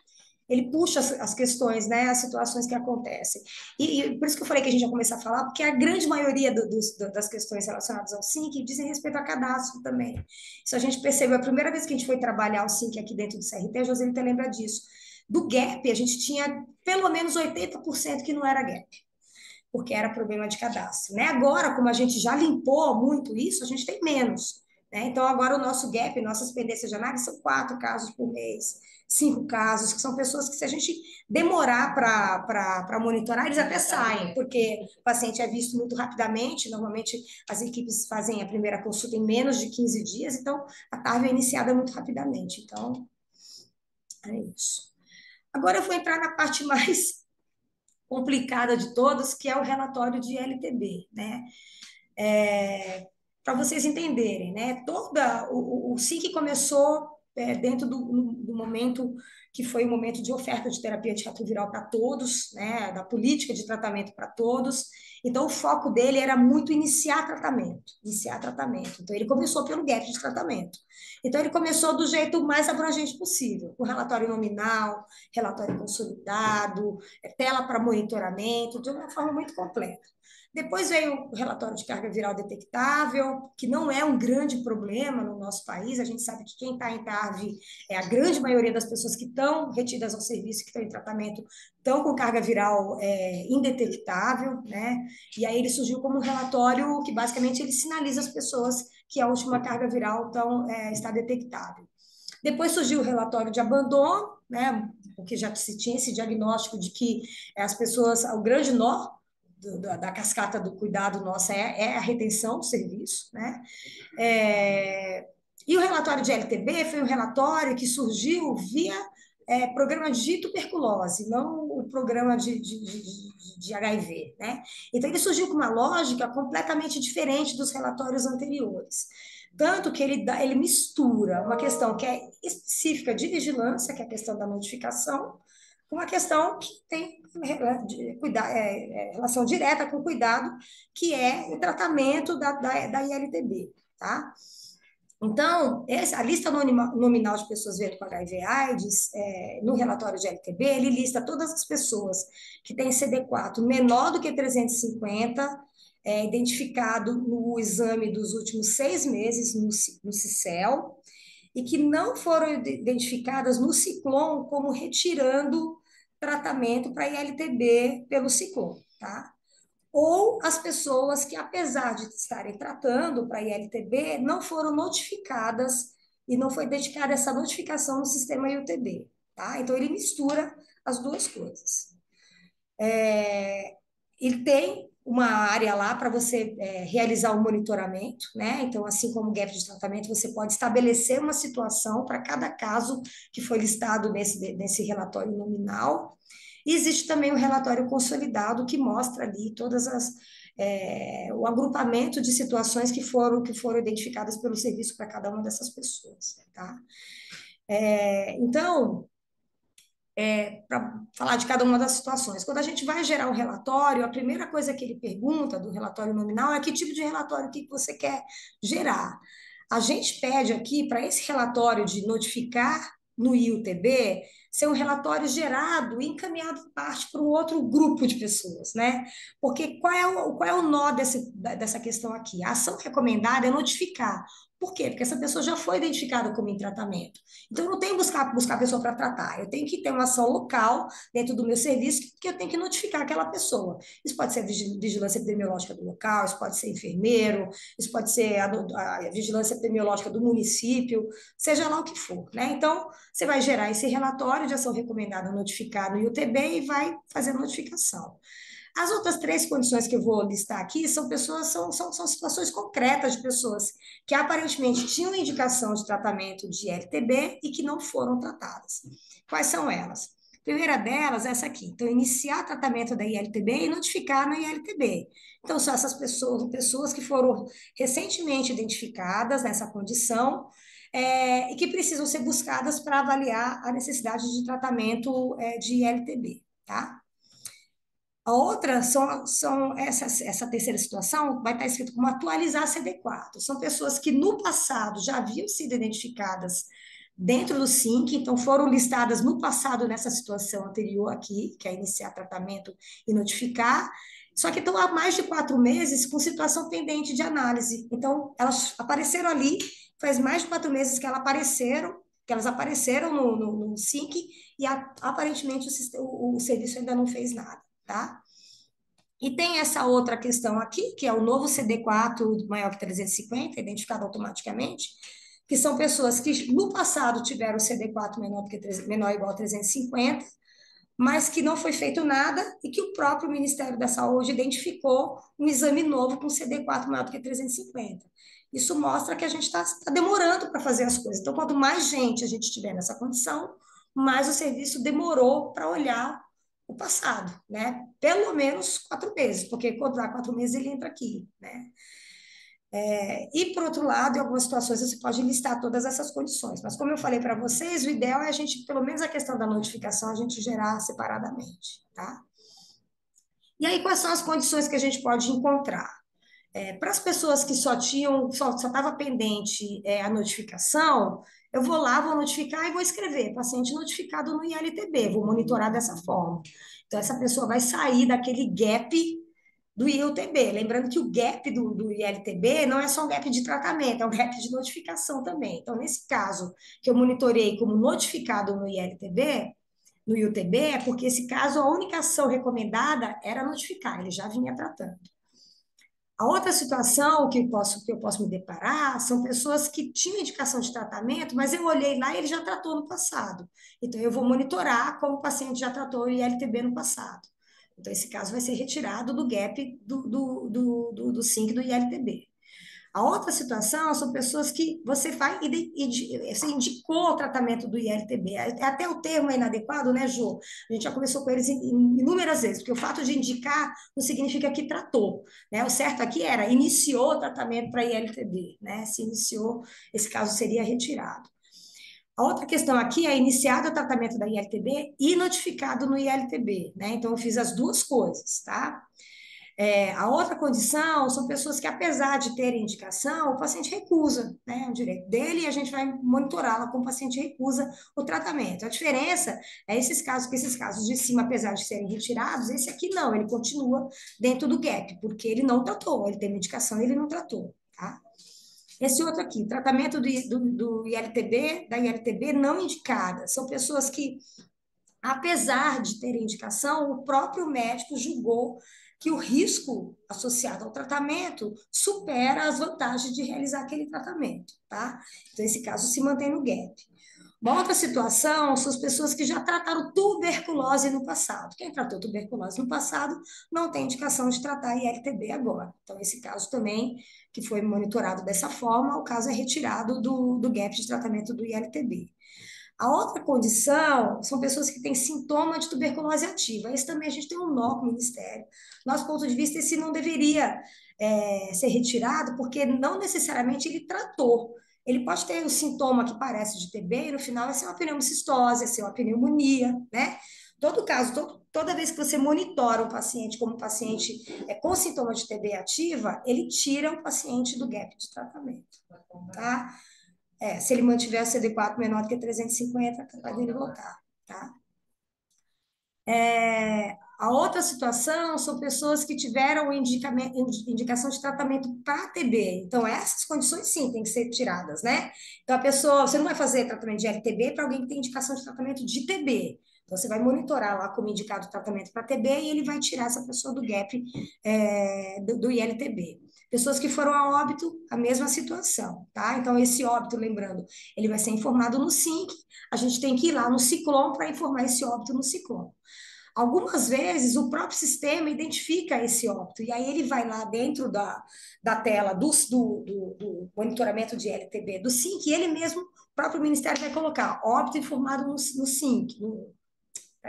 ele puxa as, questões, né? As situações que acontecem. E, e, por isso que eu falei que a gente ia começar a falar, porque a grande maioria do, do, das questões relacionadas ao SINC dizem respeito a cadastro também. Isso a gente percebeu, a primeira vez que a gente foi trabalhar o SINC aqui dentro do CRT, a Joselita lembra disso. Do gap, a gente tinha pelo menos 80% que não era gap porque era problema de cadastro. Né? Agora, como a gente já limpou muito isso, a gente tem menos. Né? Então, agora o nosso gap, nossas pendências de análise são quatro casos por mês, cinco casos, que são pessoas que, se a gente demorar para monitorar, eles até saem, porque o paciente é visto muito rapidamente. Normalmente, as equipes fazem a primeira consulta em menos de 15 dias, então a tarde é iniciada muito rapidamente. Então, é isso. Agora eu vou entrar na parte mais complicada de todas, que é o relatório de LTB, né? É, Para vocês entenderem, né? Toda o, SIC começou é, dentro do, do, momento que foi o momento de oferta de terapia antirretroviral para todos, né? Da política de tratamento para todos. Então, o foco dele era muito iniciar tratamento, iniciar tratamento. Então, ele começou pelo gap de tratamento. Então, ele começou do jeito mais abrangente possível, com relatório nominal, relatório consolidado, tela para monitoramento, de uma forma muito completa. Depois veio o relatório de carga viral detectável, que não é um grande problema no nosso país. A gente sabe que quem está em TARV é a grande maioria das pessoas que estão retidas ao serviço, que estão em tratamento, estão com carga viral é, indetectável, né? E aí ele surgiu como um relatório que basicamente ele sinaliza as pessoas que a última carga viral então, é, está detectável. Depois surgiu o relatório de abandono, né? Porque já se tinha esse diagnóstico de que as pessoas, o grande nó do, da, cascata do cuidado nossa é, é, a retenção do serviço, né? É, e o relatório de LTB foi um relatório que surgiu via é, programa de tuberculose, não o programa de, de, de, de, HIV, né? Então ele surgiu com uma lógica completamente diferente dos relatórios anteriores. Tanto que ele, dá, ele mistura uma questão que é específica de vigilância, que é a questão da notificação, com uma questão que tem é, é, relação direta com cuidado, que é o tratamento da, da, da ILTB, tá? Então, esse, a lista nominal de pessoas vivendo com HIV AIDS, é, no relatório de LTB, ele lista todas as pessoas que têm CD4 menor do que 350, é, identificado no exame dos últimos seis meses no, no CICEL, e que não foram identificadas no Ciclone como retirando tratamento para ILTB pelo Ciclone, tá? ou as pessoas que, apesar de estarem tratando para ILTB, não foram notificadas e não foi dedicada essa notificação no sistema IUTB. Tá? Então, ele mistura as duas coisas. É, ele tem uma área lá para você é, realizar o um monitoramento, né? Então, assim como o gap de tratamento, você pode estabelecer uma situação para cada caso que foi listado nesse, nesse relatório nominal e existe também o relatório consolidado, que mostra ali todas as. É, o agrupamento de situações que foram, que foram identificadas pelo serviço para cada uma dessas pessoas. Tá? É, então, é, para falar de cada uma das situações. Quando a gente vai gerar o relatório, a primeira coisa que ele pergunta do relatório nominal é que tipo de relatório que você quer gerar. A gente pede aqui para esse relatório de notificar no IUTB ser um relatório gerado e encaminhado parte para um outro grupo de pessoas, né? Porque qual é o, qual é o nó desse, dessa questão aqui? A ação recomendada é notificar por quê? Porque essa pessoa já foi identificada como em tratamento. Então, eu não tenho que buscar, buscar a pessoa para tratar. Eu tenho que ter uma ação local dentro do meu serviço que eu tenho que notificar aquela pessoa. Isso pode ser a vigilância epidemiológica do local, isso pode ser enfermeiro, isso pode ser a, a vigilância epidemiológica do município, seja lá o que for. Né? Então, você vai gerar esse relatório de ação recomendada notificado no IUTB e vai fazer a notificação. As outras três condições que eu vou listar aqui são pessoas, são, são, são situações concretas de pessoas que aparentemente tinham indicação de tratamento de LTB e que não foram tratadas. Quais são elas? Primeira delas é essa aqui. Então, iniciar tratamento da ILTB e notificar na ILTB. Então, são essas pessoas, pessoas que foram recentemente identificadas nessa condição é, e que precisam ser buscadas para avaliar a necessidade de tratamento é, de ILTB, tá? A outra são, são essa, essa terceira situação vai estar escrito como atualizar CD4. São pessoas que no passado já haviam sido identificadas dentro do SINC, então foram listadas no passado nessa situação anterior aqui, que é iniciar tratamento e notificar, só que estão há mais de quatro meses com situação pendente de análise. Então, elas apareceram ali, faz mais de quatro meses que elas apareceram, que elas apareceram no, no, no SINC e a, aparentemente o, o, o serviço ainda não fez nada tá? E tem essa outra questão aqui, que é o novo CD4 maior que 350, identificado automaticamente, que são pessoas que no passado tiveram CD4 menor, que, menor igual a 350, mas que não foi feito nada e que o próprio Ministério da Saúde identificou um exame novo com CD4 maior do que 350. Isso mostra que a gente está tá demorando para fazer as coisas. Então, quanto mais gente a gente tiver nessa condição, mais o serviço demorou para olhar o passado, né? Pelo menos quatro meses, porque quando dá quatro meses ele entra aqui, né? É, e, por outro lado, em algumas situações você pode listar todas essas condições, mas como eu falei para vocês, o ideal é a gente, pelo menos a questão da notificação, a gente gerar separadamente, tá? E aí, quais são as condições que a gente pode encontrar? É, para as pessoas que só tinham, só estava pendente é, a notificação, eu vou lá, vou notificar e vou escrever paciente notificado no ILTB, vou monitorar dessa forma. Então, essa pessoa vai sair daquele gap do ILTB. Lembrando que o gap do, do ILTB não é só um gap de tratamento, é um gap de notificação também. Então, nesse caso que eu monitorei como notificado no ILTB, no IUTB, é porque esse caso a única ação recomendada era notificar, ele já vinha tratando. A outra situação que eu, posso, que eu posso me deparar são pessoas que tinham indicação de tratamento, mas eu olhei lá e ele já tratou no passado. Então, eu vou monitorar como o paciente já tratou o ILTB no passado. Então, esse caso vai ser retirado do gap do, do, do, do, do SINC do ILTB. A outra situação são pessoas que você vai você indicou o tratamento do ILTB. É até o termo é inadequado, né, Ju? A gente já conversou com eles inúmeras vezes, porque o fato de indicar não significa que tratou. Né? O certo aqui era iniciou o tratamento para ILTB. Né? Se iniciou, esse caso seria retirado. A outra questão aqui é iniciado o tratamento da ILTB e notificado no ILTB, né? Então, eu fiz as duas coisas, tá? É, a outra condição são pessoas que, apesar de terem indicação, o paciente recusa, né? É o direito dele e a gente vai monitorá-la como o paciente recusa o tratamento. A diferença é esses casos, que esses casos de cima, apesar de serem retirados, esse aqui não, ele continua dentro do gap, porque ele não tratou, ele tem medicação e ele não tratou, tá? Esse outro aqui, tratamento do, do, do ILTB, da ILTB não indicada, são pessoas que, apesar de terem indicação, o próprio médico julgou que o risco associado ao tratamento supera as vantagens de realizar aquele tratamento, tá? Então, esse caso se mantém no gap. Uma outra situação são as pessoas que já trataram tuberculose no passado. Quem tratou tuberculose no passado não tem indicação de tratar ILTB agora. Então, esse caso também, que foi monitorado dessa forma, o caso é retirado do, do gap de tratamento do ILTB. A outra condição são pessoas que têm sintoma de tuberculose ativa. Esse também a gente tem um nó com o Ministério. Nosso ponto de vista, esse não deveria é, ser retirado, porque não necessariamente ele tratou. Ele pode ter um sintoma que parece de TB e no final é ser uma pneumocistose, é ser uma pneumonia, né? Todo caso, todo, toda vez que você monitora o paciente como paciente é, com sintoma de TB ativa, ele tira o paciente do gap de tratamento, tá? É, se ele mantiver a CD4 menor do que 350, vai dele voltar, tá? É, a outra situação são pessoas que tiveram indicação de tratamento para TB. Então, essas condições, sim, têm que ser tiradas, né? Então, a pessoa, você não vai fazer tratamento de LTB para alguém que tem indicação de tratamento de TB. Então, você vai monitorar lá como indicado o tratamento para TB e ele vai tirar essa pessoa do gap é, do, do ILTB. Pessoas que foram a óbito, a mesma situação, tá? Então, esse óbito, lembrando, ele vai ser informado no SINC, a gente tem que ir lá no Ciclone para informar esse óbito no Ciclone. Algumas vezes o próprio sistema identifica esse óbito, e aí ele vai lá dentro da, da tela do, do, do, do monitoramento de LTB do SINC, e ele mesmo, o próprio Ministério vai colocar óbito informado no, no SINC. No,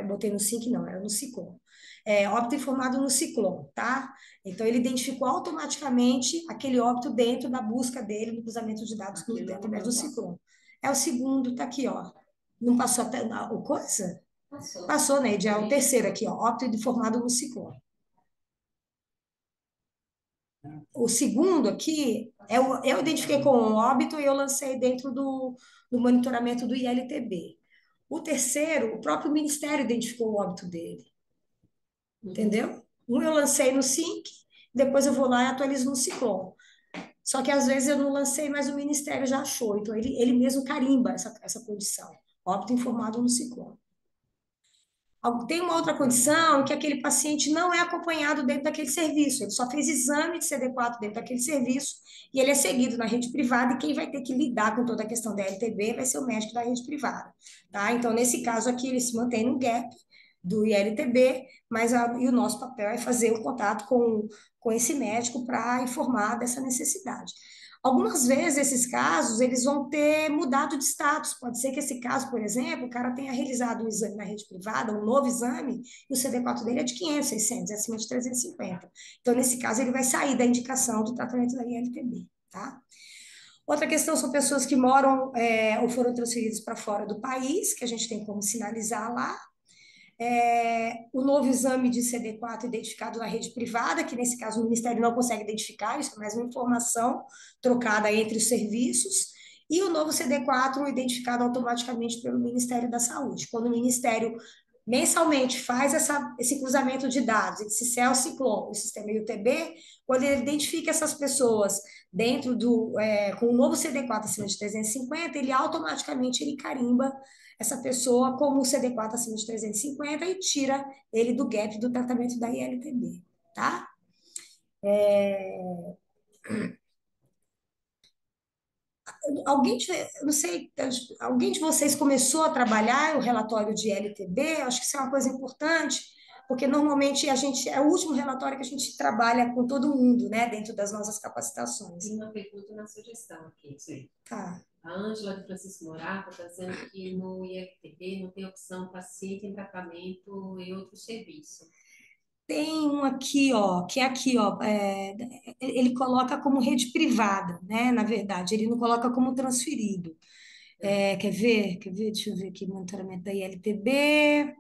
botei no SINC, não, era no Ciclone é, óbito informado no ciclone, tá? Então, ele identificou automaticamente aquele óbito dentro da busca dele, no cruzamento de dados dentro do ciclone. É o segundo, tá aqui, ó. Não passou até o coisa? Passou. Passou, né? Já é o terceiro aqui, ó. Óbito informado no ciclone. O segundo aqui, eu, eu identifiquei com um óbito e eu lancei dentro do, do monitoramento do ILTB. O terceiro, o próprio Ministério identificou o óbito dele. Entendeu? Um eu lancei no Sync, depois eu vou lá e atualizo no Ciclone. Só que às vezes eu não lancei, mas o Ministério já achou. Então ele, ele mesmo carimba essa, essa condição. Óbito informado no Ciclone. Tem uma outra condição que aquele paciente não é acompanhado dentro daquele serviço, ele só fez exame de CD4 dentro daquele serviço e ele é seguido na rede privada e quem vai ter que lidar com toda a questão da LTB vai ser o médico da rede privada, tá? Então, nesse caso aqui, ele se mantém no gap, do ILTB, mas a, e o nosso papel é fazer o contato com, com esse médico para informar dessa necessidade. Algumas vezes esses casos eles vão ter mudado de status. Pode ser que esse caso, por exemplo, o cara tenha realizado um exame na rede privada, um novo exame, e o CD4 dele é de 500, 600, é acima de 350. Então, nesse caso, ele vai sair da indicação do tratamento da ILTB, tá? Outra questão são pessoas que moram é, ou foram transferidas para fora do país, que a gente tem como sinalizar lá, é, o novo exame de CD4 identificado na rede privada, que nesse caso o Ministério não consegue identificar, isso é mais uma informação trocada entre os serviços, e o novo CD4 identificado automaticamente pelo Ministério da Saúde. Quando o Ministério mensalmente faz essa, esse cruzamento de dados, esse CEL Ciclone, o sistema IUTB, quando ele identifica essas pessoas dentro do, é, com o novo CD4 acima de 350, ele automaticamente ele carimba essa pessoa como o CD4 acima de 350 e tira ele do gap do tratamento da ILTB, tá? É... Alguém, de, não sei, alguém de vocês começou a trabalhar o relatório de LTB? Acho que isso é uma coisa importante, porque normalmente a gente é o último relatório que a gente trabalha com todo mundo, né, dentro das nossas capacitações. Tem uma pergunta na sugestão aqui. Sim. Tá. A Ângela de Francisco Morato está dizendo que no IFTB não tem opção paciente em tratamento e outro serviço. Tem um aqui, ó, que é aqui, ó, é, ele coloca como rede privada, né? Na verdade, ele não coloca como transferido. É, quer ver? Quer ver? Deixa eu ver aqui, monitoramento da ILTB.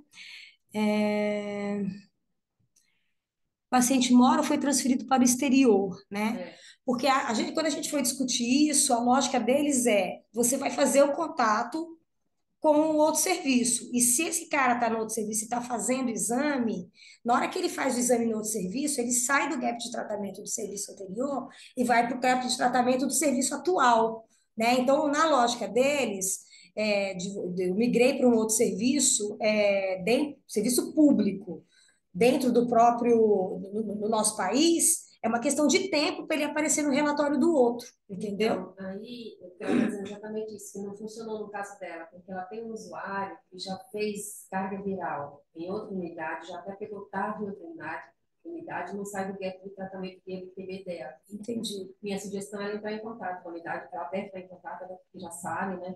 É, o paciente mora ou foi transferido para o exterior, né? É. Porque a, a gente, quando a gente foi discutir isso, a lógica deles é: você vai fazer o contato com o outro serviço. E se esse cara está no outro serviço e está fazendo exame, na hora que ele faz o exame no outro serviço, ele sai do gap de tratamento do serviço anterior e vai para o gap de tratamento do serviço atual. Né? Então, na lógica deles, é, de, de, eu migrei para um outro serviço, é, dentro, serviço público, dentro do próprio, no, no nosso país, é uma questão de tempo para ele aparecer no relatório do outro, entendeu? Então, aí, eu quero dizer exatamente isso, que não funcionou no caso dela, porque ela tem um usuário que já fez carga viral em outra unidade, já até pegou tarde em outra unidade, unidade não sai do gap de tratamento dele, TB dela. Entendi. Minha sugestão é entrar em contato com a unidade, ela deve estar em contato, ela já sabe, né?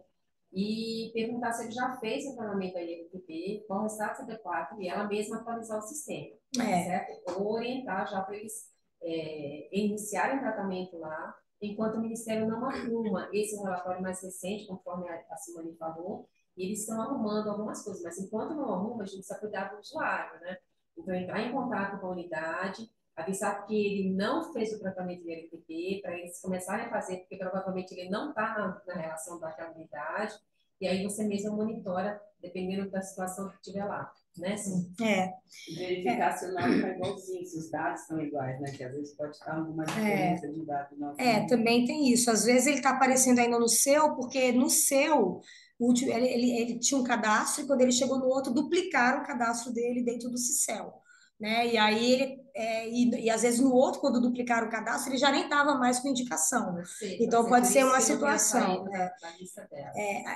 E perguntar se ele já fez o tratamento da IFTP, qual o resultado CD4, e ela mesma atualizar o sistema, É. certo? Ou orientar já para eles é, o tratamento lá, enquanto o Ministério não arruma esse relatório mais recente, conforme a, a Simone falou, eles estão arrumando algumas coisas, mas enquanto não arruma, a gente precisa cuidar do usuário, né? Então, entrar em contato com a unidade, avisar que ele não fez o tratamento de LPP, para eles começarem a fazer, porque provavelmente ele não está na, na relação daquela unidade, e aí você mesmo monitora, dependendo da situação que tiver lá, né? Sim. É, Verificar se o nome está igualzinho, se os dados estão iguais, né? Que às vezes pode estar alguma diferença de dado. no é, também tem isso. Às vezes ele está aparecendo ainda no seu, porque no seu, último- ele, ele, ele tinha um cadastro, e quando ele chegou no outro, duplicaram o cadastro dele dentro do Cicel. Né? E aí ele, é, e, e às vezes no outro, quando duplicaram o cadastro, ele já nem estava mais com indicação. Não sei, Então, pode ser uma tenha situação, saído é. dela.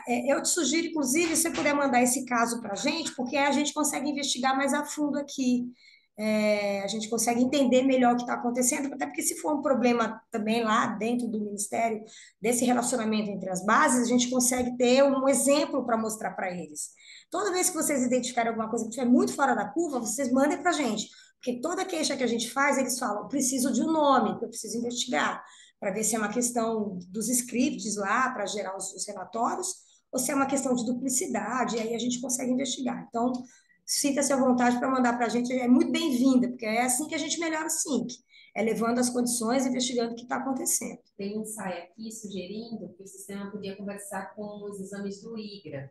É, eu te sugiro, inclusive, se você puder mandar esse caso para a gente, porque a gente consegue investigar mais a fundo aqui. É, a gente consegue entender melhor o que está acontecendo, até porque se for um problema também lá dentro do Ministério, desse relacionamento entre as bases, a gente consegue ter um exemplo para mostrar para eles. Toda vez que vocês identificarem alguma coisa que estiver muito fora da curva, vocês mandem para a gente. Porque toda queixa que a gente faz, eles falam, preciso de um nome, eu preciso investigar, para ver se é uma questão dos scripts lá, para gerar os, os relatórios, ou se é uma questão de duplicidade, e aí a gente consegue investigar. Então, sinta-se à vontade para mandar para a gente, é muito bem-vinda, porque é assim que a gente melhora o SINC, é levando as condições, investigando o que está acontecendo. Tem um ensaio aqui sugerindo que o sistema podia conversar com os exames do IGRA,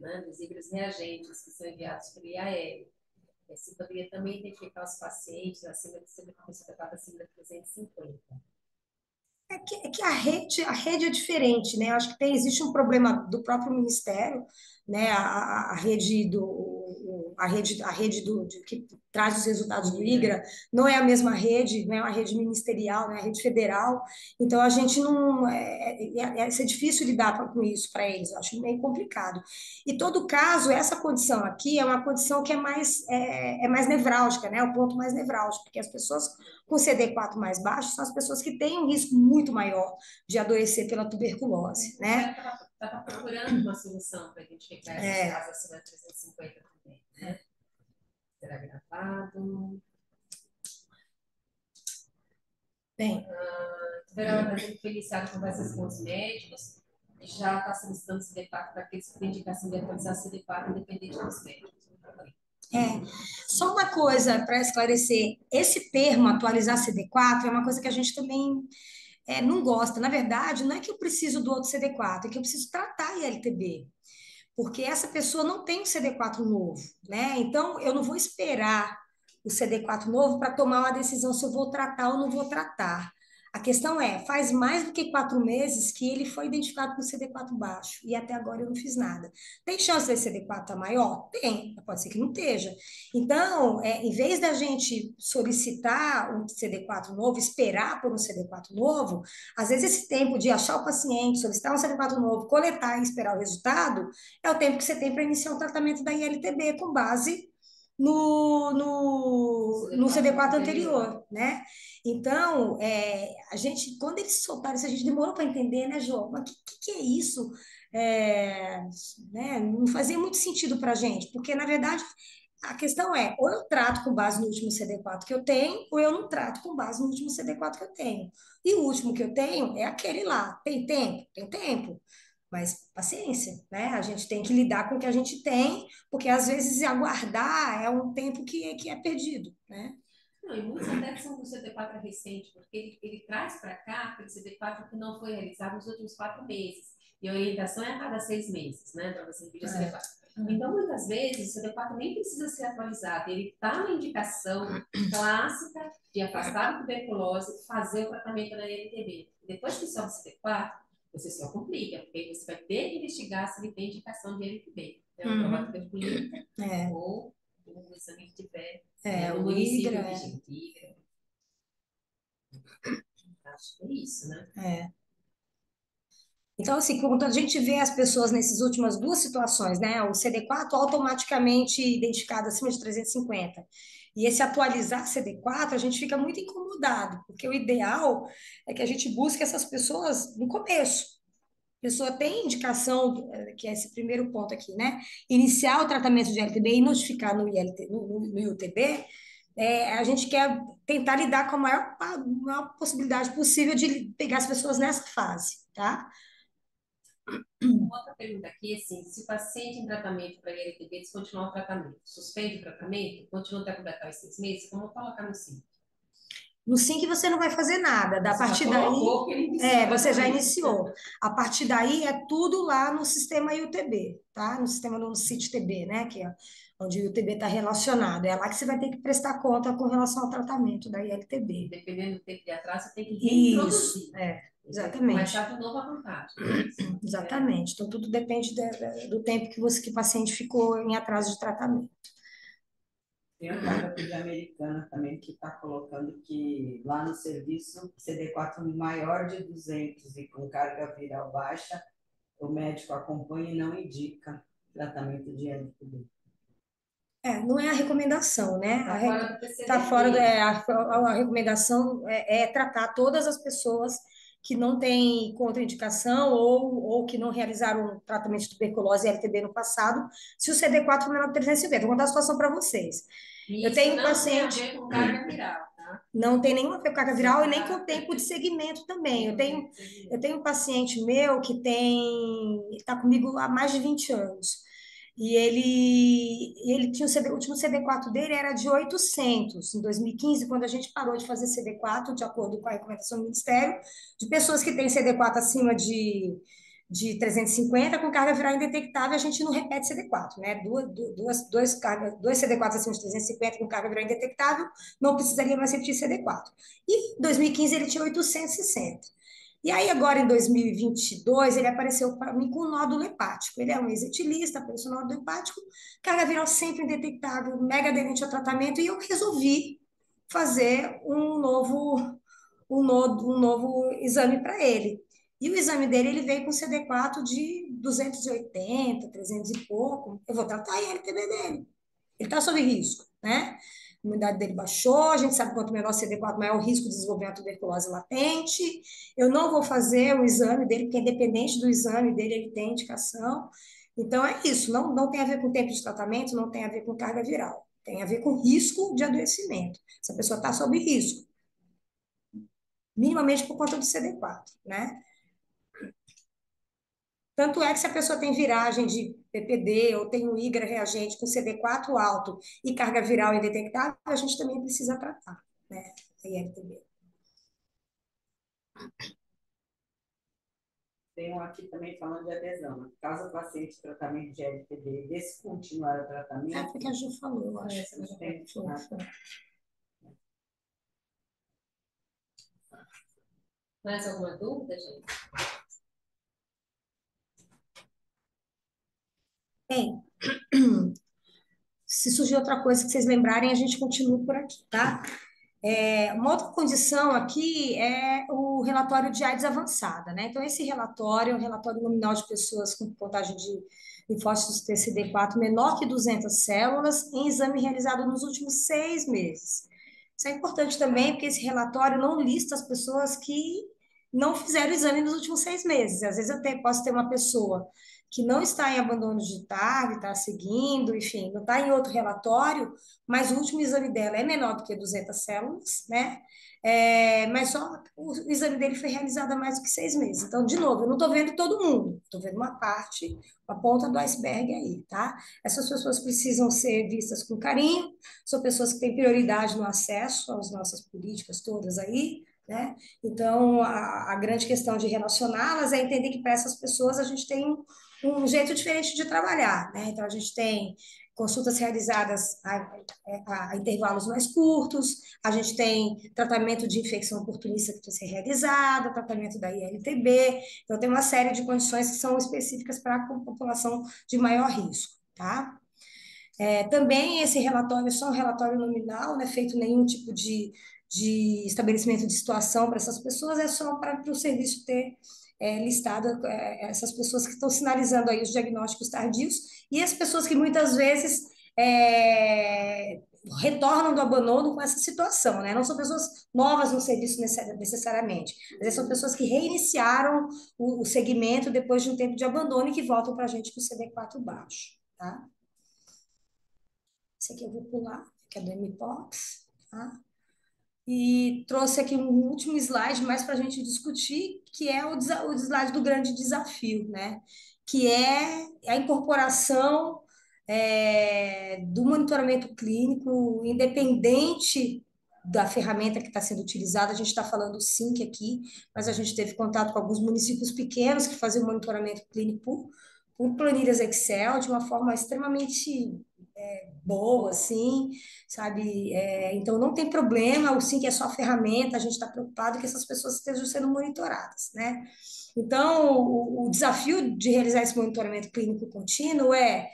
né, dos IGRAs reagentes que são enviados pelo IAL. Esse poderia também identificar os pacientes acima de 150, acima de 350. É que, é que a rede, a rede é diferente, né? Eu acho que tem, existe um problema do próprio Ministério, né? A, a, a rede do o- a rede, a rede do, de- que traz os resultados do IGRA não é a mesma rede, não é uma rede ministerial, né? A rede federal. Então a gente não é, é, é, é difícil lidar com isso para eles. Eu acho meio complicado. E todo caso, essa condição aqui é uma condição que é mais é, é mais nevrálgica, né? É o ponto mais nevrálgico, porque as pessoas com CD4 mais baixo são as pessoas que têm um risco muito maior de adoecer pela tuberculose, né? Estava procurando uma solução para identificar É. casos acima de 350 também, né? Será gravado. Bem, Tiveram fazendo feliciado conversas com os médicos já está solicitando CD4 para aqueles que têm indicação de atualizar CD4 independente dos médicos. é. Só uma coisa para esclarecer, esse termo atualizar CD4 é uma coisa que a gente também é, não gosta. Na verdade, não é que eu preciso do outro CD4, é que eu preciso tratar a ILTB. Porque essa pessoa não tem um CD4 novo, né? Então, eu não vou esperar o CD4 novo para tomar uma decisão se eu vou tratar ou não vou tratar. A questão é, faz mais do que quatro meses que ele foi identificado com CD4 baixo e até agora eu não fiz nada. Tem chance desse CD4 estar maior? Tem, pode ser que não esteja. Então, é, em vez da gente solicitar um CD4 novo, esperar por um CD4 novo, às vezes esse tempo de achar o paciente, solicitar um CD4 novo, coletar e esperar o resultado, é o tempo que você tem para iniciar um tratamento da ILTB com base no, no, no CD4 anterior, né? Então, é, a gente, quando eles soltaram isso, a gente demorou para entender, né, João? Mas o que, que, é isso? É, né, não fazia muito sentido para a gente, porque, na verdade, a questão é, ou eu trato com base no último CD4 que eu tenho, ou eu não trato com base no último CD4 que eu tenho. E o último que eu tenho é aquele lá. Tem tempo? Tem tempo. Mas paciência, né? A gente tem que lidar com o que a gente tem, porque às vezes aguardar é um tempo que, que é perdido, né? Não, e muitos até são do CD4 recente, porque ele, ele traz para cá aquele CD4 que não foi realizado nos últimos quatro meses. E a orientação é a cada seis meses, né? Para você pedir o CD4. Então, muitas vezes, o CD4 nem precisa ser atualizado, ele está na indicação clássica de afastar a tuberculose, fazer o tratamento na LTB. Depois que sobe o CD4, você só complica, porque você vai ter que investigar se ele tem indicação de LTB. Né? Uhum. É. Ou o exame que tiver é, né, no município de IGRA. Acho que é isso, né? É. Então, assim, quando a gente vê as pessoas nessas últimas duas situações, né? O CD4 automaticamente identificado acima de 350 e esse atualizar CD4, a gente fica muito incomodado, porque o ideal é que a gente busque essas pessoas no começo. A pessoa tem indicação, eh, que é esse primeiro ponto aqui, né? Iniciar o tratamento de LTB e notificar no, ILT, no, no é, a gente quer tentar lidar com a maior, a maior possibilidade possível de pegar as pessoas nessa fase, tá? Outra pergunta aqui, assim, se o paciente em tratamento para ILTB descontinuar o tratamento, suspende o tratamento, continua até completar os seis meses, como colocar no SINC? No SINC você não vai fazer nada, da Você partir daí, é, você já tratamento. iniciou. A partir daí é tudo lá no sistema IUTB, tá? No sistema do CIT-TB, né, que é onde o IUTB está relacionado. É lá que você vai ter que prestar conta com relação ao tratamento da ILTB. Dependendo do tempo de atraso, você tem que Isso, reintroduzir. é, Mas exatamente. já de novo à vontade. Exatamente. Então, tudo depende da- do tempo que, você, que o paciente ficou em atraso de tratamento. Tem a carga de americana também que está colocando que lá no serviço, CD4 maior de 200 e com carga viral baixa, o médico acompanha e não indica tratamento de LTB. É, não é a recomendação, né? A Está fora do PCD. Tá fora da é, a, a- a recomendação é, é tratar todas as pessoas que não têm contraindicação ou, ou que não realizaram tratamento de tuberculose e LTB no passado, se o CD4 for menor que 350. Vou contar a situação para vocês. E Eu isso tenho não paciente- tem a ver com carga viral, tá? Não tem nenhuma carga viral e nem com tempo de segmento também. Eu tenho, eu tenho um paciente meu que tem, está comigo há mais de 20 anos. E ele, ele tinha o, CD, o último CD4 dele era de 800, em 2015, quando a gente parou de fazer CD4, de acordo com a recomendação do Ministério, de pessoas que têm CD4 acima de, de 350, com carga viral indetectável, a gente não repete CD4, né? Duas, duas, dois, carga, dois CD4 acima de 350 com carga viral indetectável, não precisaria mais repetir CD4. E em 2015 ele tinha 860. E aí, agora em 2022, ele apareceu para mim com um nódulo hepático. Ele é um ex-etilista, apareceu um nódulo hepático, carga viral sempre indetectável, mega aderente ao tratamento, e eu resolvi fazer um novo, um novo, um novo exame para ele. E o exame dele, ele veio com CD4 de 280, 300 e pouco. Eu vou tratar a LTB dele. Ele está sob risco, né? A imunidade dele baixou, a gente sabe quanto menor CD4, maior o risco de desenvolver uma tuberculose latente. Eu não vou fazer o exame dele, porque independente do exame dele, ele tem indicação. Então, é isso. Não, não tem a ver com tempo de tratamento, não tem a ver com carga viral. Tem a ver com risco de adoecimento. Essa pessoa está sob risco. Minimamente por conta do CD4, né? Tanto é que se a pessoa tem viragem de PPD ou tem um IGRA reagente com CD4 alto e carga viral indetectável, a gente também precisa tratar, né? A ILTB. Tem um aqui também falando de adesão. Caso o paciente tratamento de LTB descontinuar o É tratamento, porque a Ju falou, eu acho. É, não tem. Foi. Mais alguma dúvida, gente? Bem, se surgir outra coisa que vocês lembrarem, a gente continua por aqui, tá? É, uma outra condição aqui é o relatório de AIDS avançada, né? Então, esse relatório é um relatório nominal de pessoas com contagem de, linfócitos TCD4 menor que 200 células em exame realizado nos últimos seis meses. Isso é importante também, porque esse relatório não lista as pessoas que não fizeram o exame nos últimos seis meses. Às vezes eu posso ter uma pessoa que não está em abandono de tarde, está seguindo, enfim, não está em outro relatório, mas o último exame dela é menor do que 200 células, né? É, mas só o, o exame dele foi realizado há mais do que seis meses. Então, de novo, eu não estou vendo todo mundo, estou vendo uma parte, uma ponta do iceberg aí, tá? Essas pessoas precisam ser vistas com carinho, são pessoas que têm prioridade no acesso às nossas políticas todas aí, né? Então, a, a grande questão de relacioná-las é entender que para essas pessoas a gente tem um, jeito diferente de trabalhar, né? Então, a gente tem consultas realizadas a, a, a, intervalos mais curtos, a gente tem tratamento de infecção oportunista que precisa ser realizado, tratamento da ILTB, então tem uma série de condições que são específicas para a população de maior risco, tá? É, também esse relatório é só um relatório nominal, não é feito nenhum tipo de, de estabelecimento de situação para essas pessoas, é só para o serviço ter é, listado é, essas pessoas que estão sinalizando aí os diagnósticos tardios e as pessoas que muitas vezes é, retornam do abandono com essa situação, né? Não são pessoas novas no serviço necessariamente, mas são pessoas que reiniciaram o, o segmento depois de um tempo de abandono e que voltam para a gente com o CD4 baixo, tá? Esse aqui eu vou pular, que é do MPOX, tá? E trouxe aqui um último slide mais para a gente discutir, que é o, o slide do grande desafio, né? que é a incorporação é, do monitoramento clínico independente da ferramenta que está sendo utilizada. A gente está falando SINC aqui, mas a gente teve contato com alguns municípios pequenos que faziam monitoramento clínico por, por planilhas Excel de uma forma extremamente é, boa, assim, sabe? É, então, não tem problema, o SINC é só ferramenta, a gente está preocupado que essas pessoas estejam sendo monitoradas, né? Então, o, o desafio de realizar esse monitoramento clínico contínuo é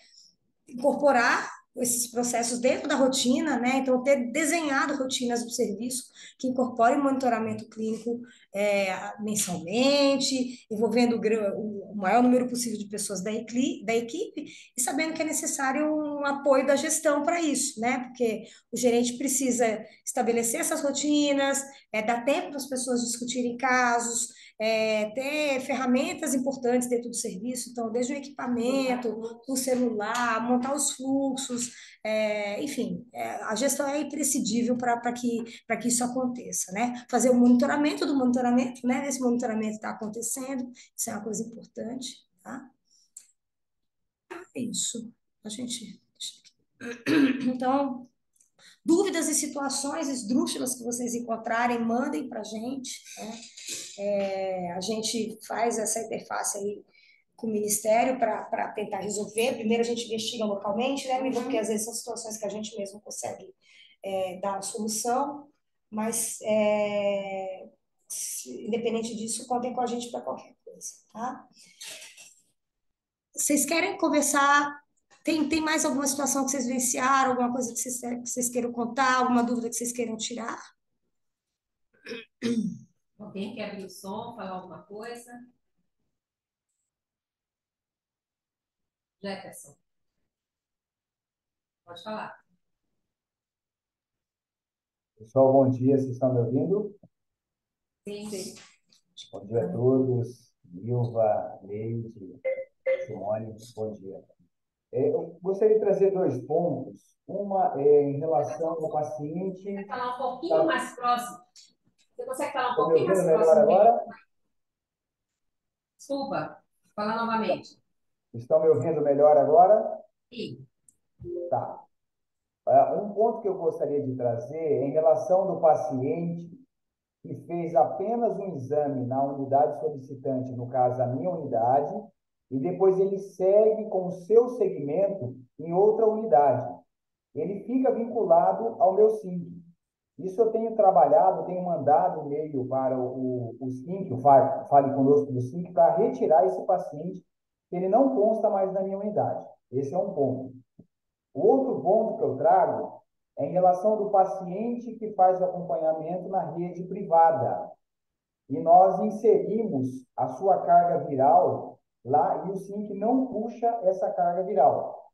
incorporar esses processos dentro da rotina, né? Então, ter desenhado rotinas do serviço que incorporem monitoramento clínico é, mensalmente, envolvendo o, o, maior número possível de pessoas da, equipe, da equipe e sabendo que é necessário um apoio da gestão para isso, né? Porque o gerente precisa estabelecer essas rotinas, é, dar tempo para as pessoas discutirem casos, é, ter ferramentas importantes dentro do serviço, então, desde o equipamento, o celular, montar os fluxos, é, enfim, é, a gestão é imprescindível para que, que isso aconteça, né? Fazer o monitoramento do monitoramento, né? Esse monitoramento está acontecendo, isso é uma coisa importante, tá? É isso. A gente. Então, Dúvidas e situações esdrúxulas que vocês encontrarem, mandem para a gente. Né? É, a gente faz essa interface aí com o Ministério para tentar resolver. Primeiro a gente investiga localmente, né? Porque às vezes são situações que a gente mesmo consegue é, dar uma solução, mas é, independente disso, contem com a gente para qualquer coisa, tá? Vocês querem conversar tem, tem mais alguma situação que vocês vivenciaram, alguma coisa que vocês, que vocês queiram contar, alguma dúvida que vocês queiram tirar? Alguém quer abrir o som, falar alguma coisa? Jefferson. Pode falar. Pessoal, bom dia. Vocês estão me ouvindo? Sim, sim. Bom dia a todos. Milva, Leide, Simone, bom dia. É, eu gostaria de trazer dois pontos. Uma é em relação ao paciente. Você falar um pouquinho tá... mais próximo. Você consegue falar um pouquinho mais próximo? agora? Desculpa, falar novamente. Estão me ouvindo melhor agora? Sim. Tá. É, um ponto que eu gostaria de trazer é em relação do paciente que fez apenas um exame na unidade solicitante, no caso, a minha unidade, e depois ele segue com o seu segmento em outra unidade. Ele fica vinculado ao meu SINC. Isso eu tenho trabalhado, tenho mandado e-mail para o, o, SINC, o Fale, Fale Conosco do SINC, para retirar esse paciente, ele não consta mais na minha unidade. Esse é um ponto. O outro ponto que eu trago é em relação do paciente que faz o acompanhamento na rede privada. E nós inserimos a sua carga viral lá e o SINC não puxa essa carga viral.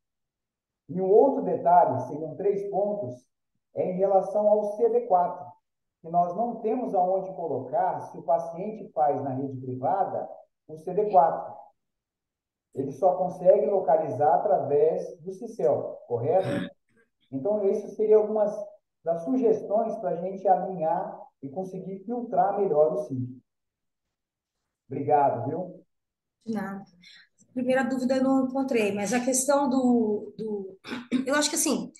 E um outro detalhe, seriam três pontos, é em relação ao CD4, que nós não temos aonde colocar se o paciente faz na rede privada o CD4. Ele só consegue localizar através do CICEL, correto? Então, essas seriam algumas das sugestões para a gente alinhar e conseguir filtrar melhor o SINC. Obrigado, viu? Nada. Primeira dúvida eu não encontrei, mas a questão do, do eu acho que assim,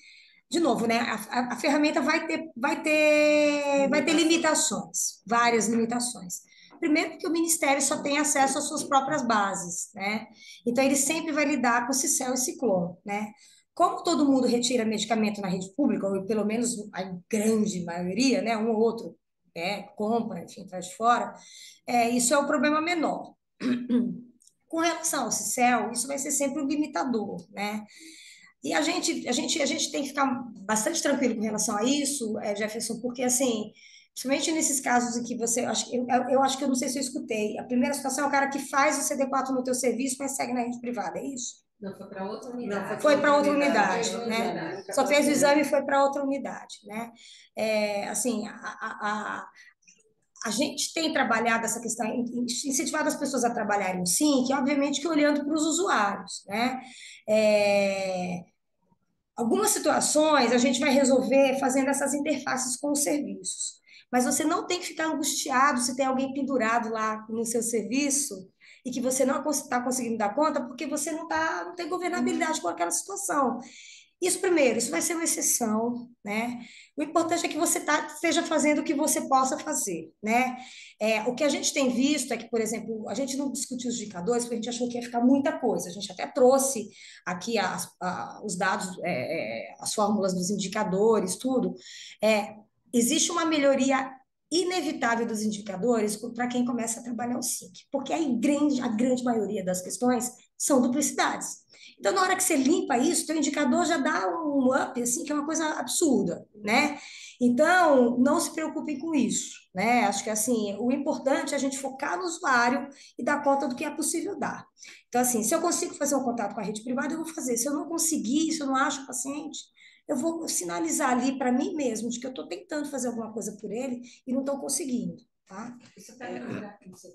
de novo, né? A, a, a ferramenta vai ter, vai ter, vai ter limitações, várias limitações. Primeiro, porque o Ministério só tem acesso às suas próprias bases, né? Então, ele sempre vai lidar com Cicel e Ciclone, né? Como todo mundo retira medicamento na rede pública, ou pelo menos a grande maioria, né? Um ou outro né? compra, enfim, traz de fora, é, isso é o problema menor. Com relação ao Cicel, isso vai ser sempre um limitador, né? E a gente, a gente, a gente tem que ficar bastante tranquilo com relação a isso, é, Jefferson, porque assim, principalmente nesses casos em que você, eu, eu acho que eu não sei se eu escutei, a primeira situação é o cara que faz o CD4 no teu serviço, mas segue na rede privada, é isso? Não, foi para outra unidade. foi para outra unidade, unidade né? Unidade. Só fez o exame e foi para outra unidade, né? É, assim, a, a, a gente tem trabalhado essa questão, incentivado as pessoas a trabalharem sim, que obviamente que olhando para os usuários, né? É, algumas situações a gente vai resolver fazendo essas interfaces com os serviços, mas você não tem que ficar angustiado se tem alguém pendurado lá no seu serviço e que você não está conseguindo dar conta porque você não, tá, não tem governabilidade com aquela situação. Isso primeiro, isso vai ser uma exceção, né? O importante é que você tá, esteja fazendo o que você possa fazer, né? É, o que a gente tem visto é que, por exemplo, a gente não discutiu os indicadores porque a gente achou que ia ficar muita coisa. A gente até trouxe aqui as, a, os dados, é, é, as fórmulas dos indicadores, tudo. É, existe uma melhoria inevitável dos indicadores para quem começa a trabalhar o SIC, porque a grande, a grande maioria das questões são duplicidades. Então, na hora que você limpa isso, teu indicador já dá um up, assim, que é uma coisa absurda, né? Então, não se preocupem com isso, né? Acho que, assim, o importante é a gente focar no usuário e dar conta do que é possível dar. Então, assim, se eu consigo fazer um contato com a rede privada, eu vou fazer. Se eu não conseguir, se eu não acho o paciente, eu vou sinalizar ali para mim mesmo de que eu estou tentando fazer alguma coisa por ele e não estou conseguindo, tá? Isso até é, você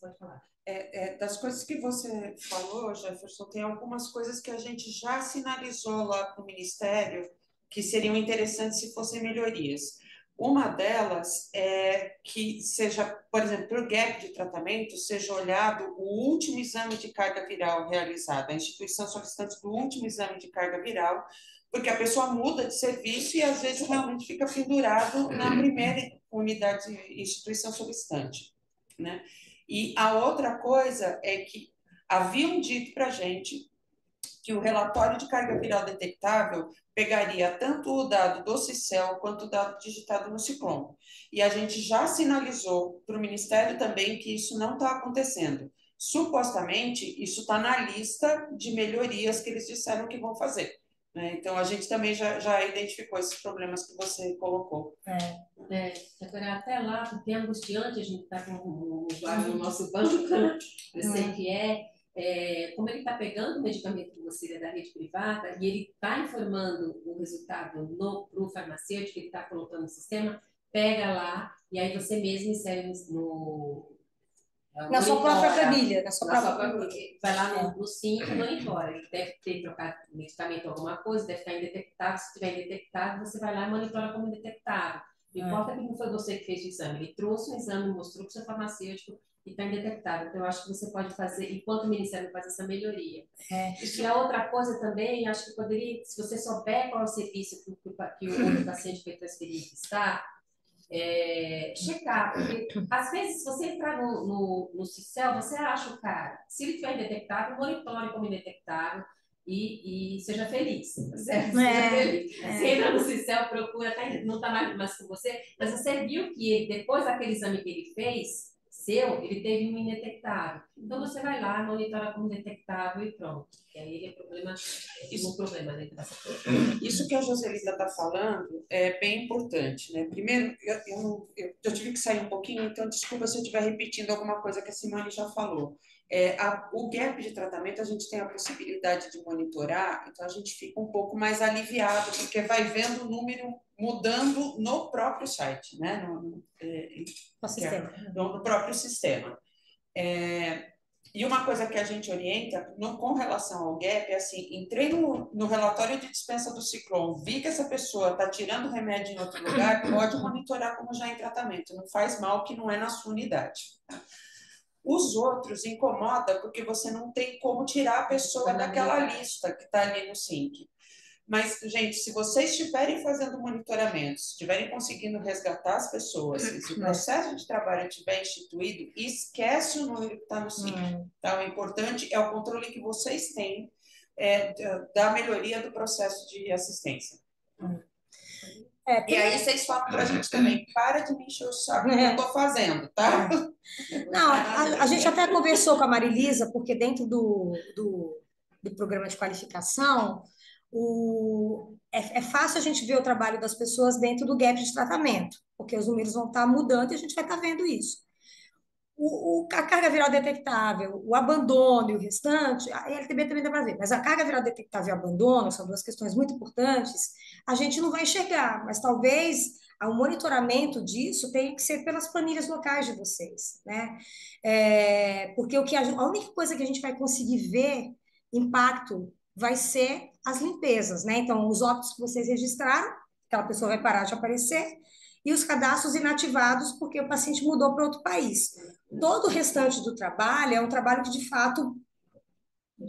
pode falar. É, é, das coisas que você falou, Jefferson, tem algumas coisas que a gente já sinalizou lá para o Ministério que seriam interessantes se fossem melhorias. Uma delas é que seja, por exemplo, para o gap de tratamento, seja olhado o último exame de carga viral realizado, a instituição solicitante do último exame de carga viral, porque a pessoa muda de serviço e às vezes realmente fica pendurado na primeira unidade instituição solicitante, né? E a outra coisa é que haviam dito para gente que o relatório de carga viral detectável pegaria tanto o dado do CICEL quanto o dado digitado no Ciclone. E a gente já sinalizou para o Ministério também que isso não está acontecendo. Supostamente, isso está na lista de melhorias que eles disseram que vão fazer. Né? Então, a gente também já, já identificou esses problemas que você colocou. É, é agora, até lá, porque é angustiante a gente estar tá com o usuário no nosso banco, eu sei uhum. que é, é, como ele está pegando o medicamento que você é da rede privada e ele está informando o resultado para o farmacêutico, ele está colocando no sistema, pega lá e aí você mesmo insere no, na sua própria planilha, na sua própria planilha. Vai lá no, no SIM e monitora. Ele deve ter trocado medicamento alguma coisa, deve estar indetectável. Se estiver indetectável, você vai lá e monitora como indetectável. Não é. importa que não foi você que fez o exame. Ele trouxe o exame, mostrou para o seu farmacêutico e está indetectável. Então, eu acho que você pode fazer, enquanto o Ministério faz essa melhoria. É. E a outra coisa também, acho que poderia, se você souber qual é o serviço que, que o paciente foi transferido está, é, checar, porque às vezes, se você entrar no, no, no CICEL, você acha o cara. Se ele tiver indetectável, monitore como indetectável e, e seja feliz, tá certo? É, seja feliz. É. Você entra no CICEL, procura, tá, não está mais, mais com você, mas você viu que ele, depois daquele exame que ele fez, seu, ele teve um indetectável. Então você vai lá, monitora como detectável e pronto. E aí ele é problema, isso, um problema coisa. Isso que a Joselita está falando é bem importante, né? Primeiro, eu, eu, eu, eu, tive que sair um pouquinho, então desculpa se eu estiver repetindo alguma coisa que a Simone já falou. É, a, o gap de tratamento a gente tem a possibilidade de monitorar, então a gente fica um pouco mais aliviado, porque vai vendo o número mudando no próprio site, né? no, no, é, No sistema. no, no próprio sistema. É, e uma coisa que a gente orienta no, com relação ao gap é assim: entrei no, no relatório de dispensa do Ciclone, vi que essa pessoa está tirando remédio em outro lugar, pode monitorar como já em tratamento, não faz mal que não é na sua unidade. tá? Os outros incomoda porque você não tem como tirar a pessoa daquela lista que está ali no SINC. Mas, gente, se vocês estiverem fazendo monitoramento, se estiverem conseguindo resgatar as pessoas, e se o processo de trabalho estiver instituído, esquece o número que está no SINC. Tá? O importante é o controle que vocês têm é, da- melhoria do processo de assistência. É, E aí vocês falam para a gente também, para de me encher o saco que eu estou fazendo, tá? Não, a, a gente até conversou com a Marilisa, porque dentro do, do, do programa de qualificação, o, é, é fácil a gente ver o trabalho das pessoas dentro do gap de tratamento, porque os números vão estar mudando e a gente vai estar vendo isso. O, o- a carga viral detectável, o abandono e o restante, a LTB também dá para ver, mas a carga viral detectável e abandono são duas questões muito importantes, a gente não vai enxergar, mas talvez o monitoramento disso tenha que ser pelas planilhas locais de vocês, né? É, porque o que a, a única coisa que a gente vai conseguir ver impacto vai ser as limpezas, né? Então, os óbitos que vocês registraram, aquela pessoa vai parar de aparecer, e os cadastros inativados, porque o paciente mudou para outro país. Todo o restante do trabalho é um trabalho que, de fato,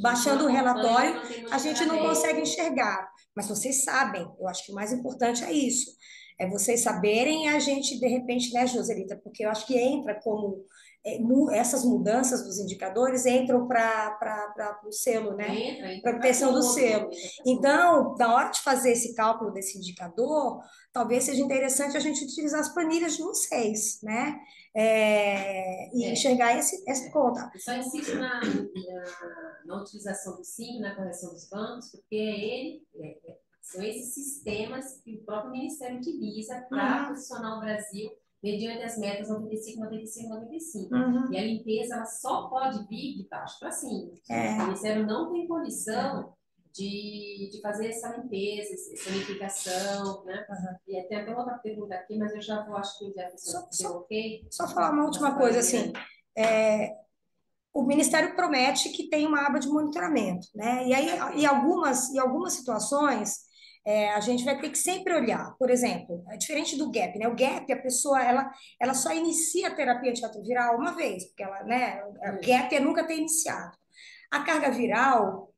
baixando o relatório, a gente não consegue enxergar. Mas vocês sabem, eu acho que o mais importante é isso. É vocês saberem e a gente, de repente, né, Joselita? Porque eu acho que entra como. É, essas mudanças dos indicadores entram para o selo, né? Entra Pra proteção do selo. Então, na hora de fazer esse cálculo desse indicador, talvez seja interessante a gente utilizar as planilhas de vocês, né? É, e É. enxergar esse, essa conta. Eu só insisto na, na, na utilização do SIM, na correção dos bancos, porque é ele, é- é- são esses sistemas que o próprio Ministério utiliza para Uhum. posicionar o Brasil mediante as metas 95, 95, 95. Uhum. E a limpeza ela só pode vir de baixo para cima. É. O Ministério não tem condição de, de fazer essa limpeza, essa unificação, né? Uhum. E tem até outra pergunta aqui, mas eu já vou, acho que Jefferson Só- só- ok. Só falar uma última coisa, assim, é, o Ministério promete que tem uma aba de monitoramento, né? E aí, em algumas, em algumas situações, é, a gente vai ter que sempre olhar. Por exemplo, é diferente do GAP, né? O GAP, a pessoa, ela, ela só inicia a terapia antirretroviral uma vez, porque ela, né? O GAP é nunca ter iniciado. A carga viral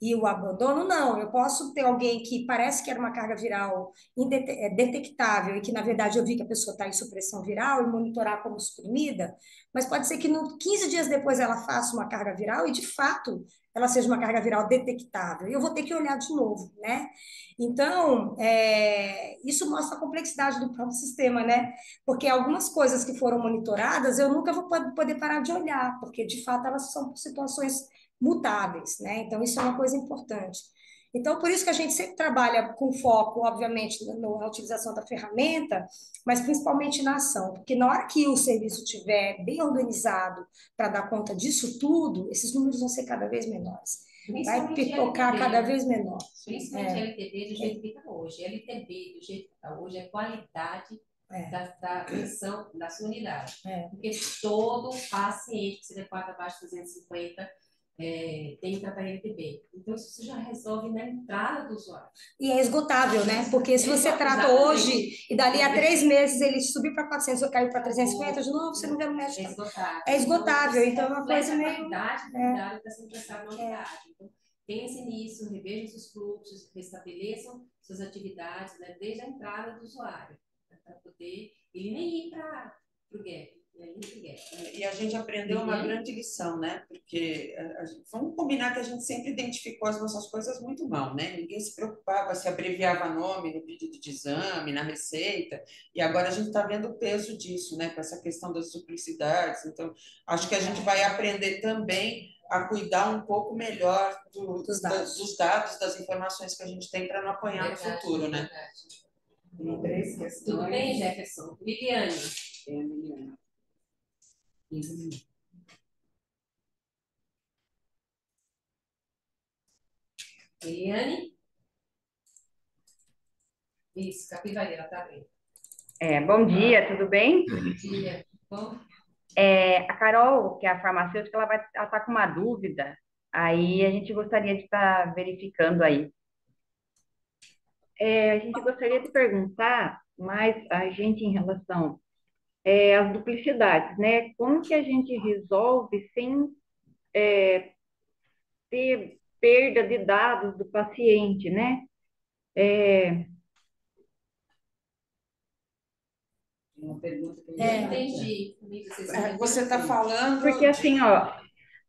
e o abandono, não. Eu posso ter alguém que parece que era uma carga viral é, detectável e que, na verdade, eu vi que a pessoa está em supressão viral e monitorar como suprimida, mas pode ser que no 15 dias depois ela faça uma carga viral e, de fato, ela seja uma carga viral detectável. E eu vou ter que olhar de novo, né? Então, é, isso mostra a complexidade do próprio sistema, né? Porque algumas coisas que foram monitoradas eu nunca vou po- poder parar de olhar, porque, de fato, elas são situações mutáveis, né? Então, isso é uma coisa importante. Então, por isso que a gente sempre trabalha com foco, obviamente, na utilização da ferramenta, mas principalmente na ação, porque na hora que o serviço estiver bem organizado para dar conta disso tudo, esses números vão ser cada vez menores. Vai pipocar cada vez menor. Principalmente É. LTB do jeito que está hoje. LTB do jeito que está hoje é qualidade É. da, da atenção da sua unidade. É. Porque todo paciente que se declara abaixo de 250 é, tem que tratar LTB. Então, isso você já resolve na entrada do usuário. E é esgotável, né? Porque se você trata hoje e dali a três meses ele subir para 400 ou caiu para 350 de novo, você não vê o É esgotável. É esgotável, então é uma coisa meio- qualidade é. que está sendo prestado na unidade. Então, pense nisso, revejam seus fluxos, restabeleçam suas atividades, né, desde a entrada do usuário, né, para poder ele nem ir para o gap, né, gap. E a gente aprendeu uma Uhum. grande lição, né? Porque a- a gente- vamos combinar que a gente sempre identificou as nossas coisas muito mal, né? Ninguém se preocupava se abreviava nome no pedido de exame, na receita, e agora a gente está vendo o peso disso, né? Com essa questão das duplicidades. Então, acho que a gente vai aprender também a cuidar um pouco melhor do- Dos da- dados. dos dados, das informações que a gente tem para não apanhar no Verdade, futuro, né? verdade. Tem três questões. Tudo bem, Jefferson? Viviane? Tem a Liliana. Eliane? Isso, Capivareira, tá bem. É, bom dia, tudo bem? Bom dia, bom? É, a Carol, que é a farmacêutica, ela está com uma dúvida, aí a gente gostaria de estar tá verificando aí. É, a gente gostaria de perguntar mais a gente em relação é, às duplicidades, né? Como que a gente resolve sem é, ter perda de dados do paciente, né? É, Uma pergunta que eu É. entendi. Vocês É? Você está falando. Porque assim, ó,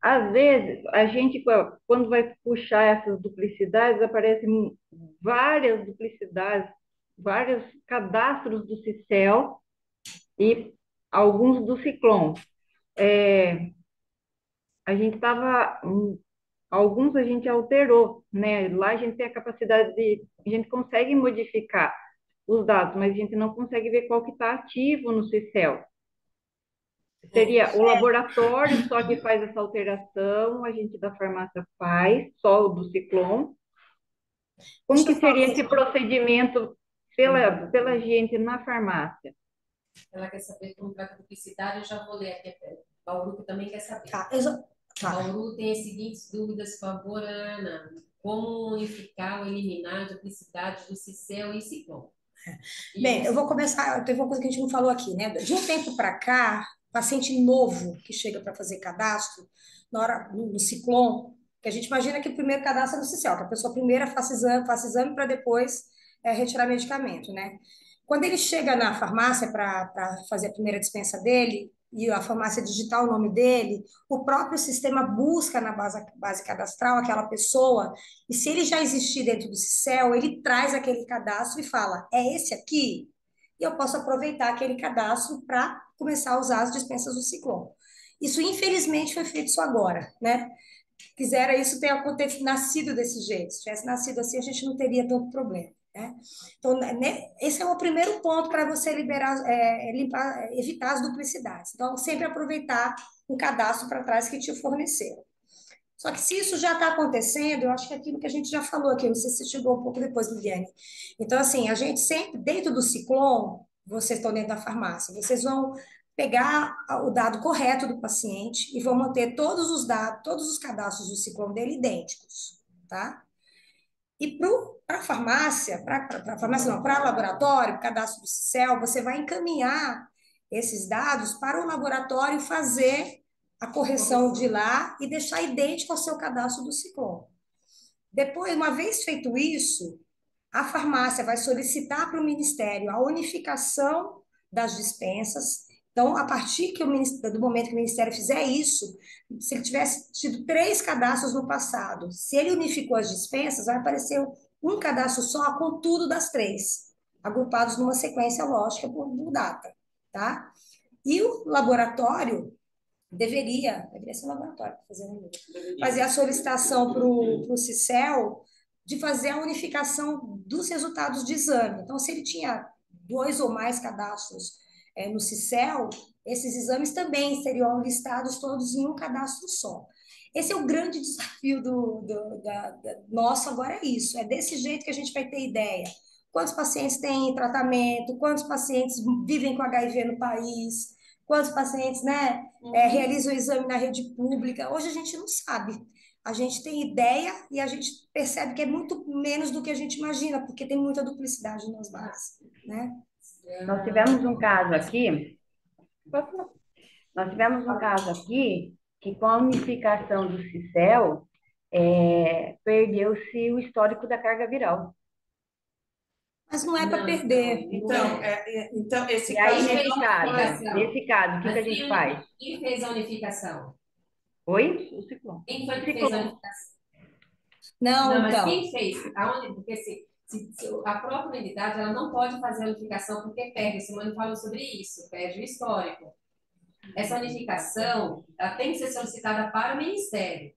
às vezes a gente, quando vai puxar essas duplicidades, aparecem várias duplicidades, vários cadastros do Cicel e alguns do Ciclone. É, a gente estava, alguns a gente alterou, né? Lá a gente tem a capacidade de, a gente consegue modificar os dados, mas a gente não consegue ver qual que está ativo no Cicel. Seria o laboratório só que faz essa alteração, a gente da farmácia faz, só o do Ciclone. Como que seria esse procedimento pela, pela gente na farmácia? Ela quer saber como trata a duplicidade, eu já vou ler aqui. A Bauru também quer saber. Tá, eu já- tá. Bauru tem as seguintes dúvidas, por favor, Ana. Como unificar ou eliminar a duplicidade do Cicel e Ciclone? Bem, Isso. eu vou começar. Teve uma coisa que a gente não falou aqui, né? De um tempo para cá, paciente novo que chega para fazer cadastro, na hora no, no Ciclone, que a gente imagina que o primeiro cadastro é no Cicel, que a pessoa primeiro faça exame, faça exame para depois é, retirar medicamento, né? Quando ele chega na farmácia para fazer a primeira dispensa dele, e a farmácia digitar o nome dele, o próprio sistema busca na base, base cadastral aquela pessoa, e se ele já existir dentro do Cicel, ele traz aquele cadastro e fala: é esse aqui? E eu posso aproveitar aquele cadastro para começar a usar as dispensas do Ciclone. Isso, infelizmente, foi feito só agora, né? Quisera isso ter acontecido, nascido desse jeito. Se tivesse nascido assim, a gente não teria tanto problema. Né? Então, né, esse é o primeiro ponto para você liberar, é, limpar, evitar as duplicidades. Então, sempre aproveitar o cadastro para trás que te forneceram. Só que se isso já está acontecendo, eu acho que é aquilo que a gente já falou aqui, não sei se chegou um pouco depois, Liliane. Então, assim, a gente sempre, dentro do Ciclone, vocês estão dentro da farmácia, vocês vão pegar o dado correto do paciente e vão manter todos os dados, todos os cadastros do Ciclone dele idênticos, tá? E para a farmácia, para farmácia não, para o laboratório, cadastro do CICEL, você vai encaminhar esses dados para o laboratório fazer a correção de lá e deixar idêntico ao seu cadastro do Ciclone. Depois, uma vez feito isso, a farmácia vai solicitar para o Ministério a unificação das dispensas. Então, a partir que o, do momento que o Ministério fizer isso, se ele tivesse tido três cadastros no passado, se ele unificou as dispensas, vai aparecer um cadastro só com tudo das três, agrupados numa sequência lógica por, data, tá? E o laboratório deveria, deveria ser o laboratório fazer, fazer a solicitação para o CICEL de fazer a unificação dos resultados de exame. Então, se ele tinha dois ou mais cadastros é, no CICEL, esses exames também seriam listados todos em um cadastro só. Esse é o grande desafio do, do da, da, nosso agora, é isso. É desse jeito que a gente vai ter ideia. Quantos pacientes têm tratamento, quantos pacientes vivem com HIV no país, quantos pacientes né, uhum. é, realizam o exame na rede pública. Hoje a gente não sabe. A gente tem ideia e a gente percebe que é muito menos do que a gente imagina, porque tem muita duplicidade nas bases, né? Nós tivemos um caso aqui, nós tivemos um caso aqui que com a unificação do CICEL, é, perdeu-se o histórico da carga viral. Mas não é para perder. Então, é, então esse e caso... aí, nesse caso, nesse caso, o que, que a gente faz? Quem fez a unificação? Oi? O ciclone. Quem foi que fez a unificação? Não, não mas então. quem fez? Aonde? Porque se, se, se, a própria unidade ela não pode fazer a unificação porque perde. Simone falou sobre isso, perde o histórico. Essa unificação ela tem que ser solicitada para o Ministério.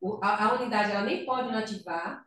O, a, a, unidade ela nem pode inativar,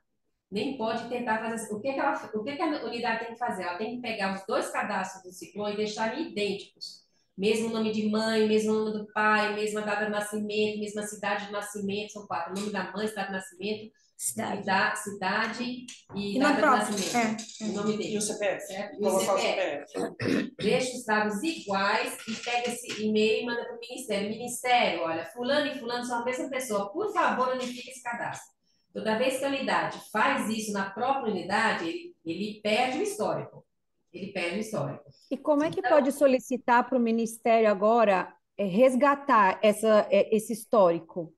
nem pode tentar fazer. O que, que, ela, o que, que a unidade tem que fazer? Ela tem que pegar os dois cadastros do ciclone e deixarem idênticos. Mesmo nome de mãe, mesmo nome do pai, mesma data de nascimento, mesma cidade de nascimento, são quatro. Nome da mãe, cidade de nascimento, Cidade. Cida- cidade e E data nome de nascimento. É. O nome dele. E o CPF? Certo? E o CPF. CPF. Deixa os dados iguais e pega esse e-mail e manda para o Ministério. Ministério, olha, fulano e fulano são a mesma pessoa. Por favor, unifique esse cadastro. Toda vez que a unidade faz isso na própria unidade, ele, ele perde o histórico. Ele perde o histórico. E como é que pode solicitar para o Ministério agora eh, resgatar essa, eh, esse histórico?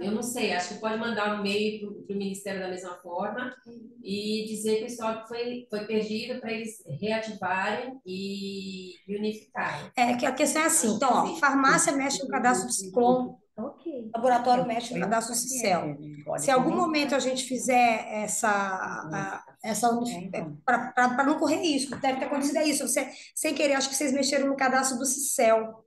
Eu não sei, acho que pode mandar um e-mail para o Ministério da mesma forma e dizer que o histórico foi, foi perdido para eles reativarem e unificarem. É que a questão é assim, então, ó, farmácia mexe no cadastro do Ciclone, Ok. laboratório mexe no cadastro do Cicel. Se em algum momento a gente fizer essa, a- essa para não correr risco, deve ter acontecido isso. Você, sem querer, acho que vocês mexeram no cadastro do Cicel.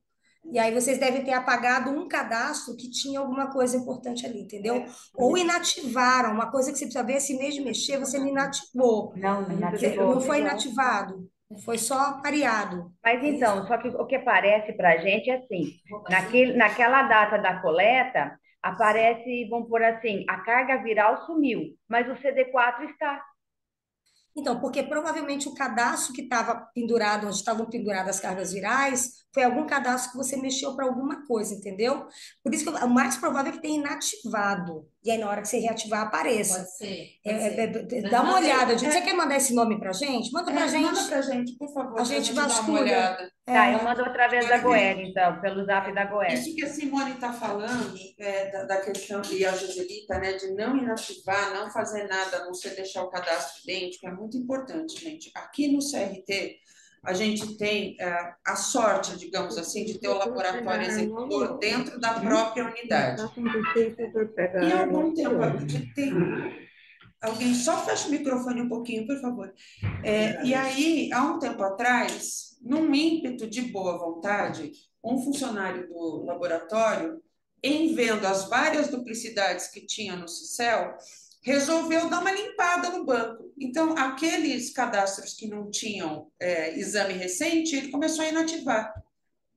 E aí vocês devem ter apagado um cadastro que tinha alguma coisa importante ali, entendeu? Ou inativaram, uma coisa que você precisa ver, esse mês de mexer, você não inativou. Não, inativou. Não foi inativado, foi só pareado. Mas então, só que o que aparece para a gente é assim, naquele, naquela data da coleta, aparece, vamos por assim, a carga viral sumiu, mas o CD4 está. Então, porque provavelmente o cadastro que estava pendurado, onde estavam penduradas as cargas virais, foi algum cadastro que você mexeu para alguma coisa, entendeu? Por isso que o mais provável é que tenha inativado. E aí, na hora que você reativar, apareça. Pode ser. É, Pode ser. é, é, Mas dá uma olhada. gente. Você quer mandar esse nome para gente? Manda para É, gente. Manda pra gente, por favor. A gente uma vasculha. olhada. Tá, É. eu mando através da Goer, então, pelo zap da Goer. Isso que a Simone está falando, é, da, da questão, e a Joselita, né, de não inativar, não fazer nada, não ser deixar o cadastro idêntico, é muito importante, gente. Aqui no CRT, a gente tem é, a sorte, digamos assim, de ter o laboratório executor dentro da própria unidade. E há algum tempo, ter... Alguém só fecha o microfone um pouquinho, por favor. É, e aí, há um tempo atrás, num ímpeto de boa vontade, um funcionário do laboratório, em vendo as várias duplicidades que tinha no CICEL, resolveu dar uma limpada no banco. Então, aqueles cadastros que não tinham é, exame recente, ele começou a inativar.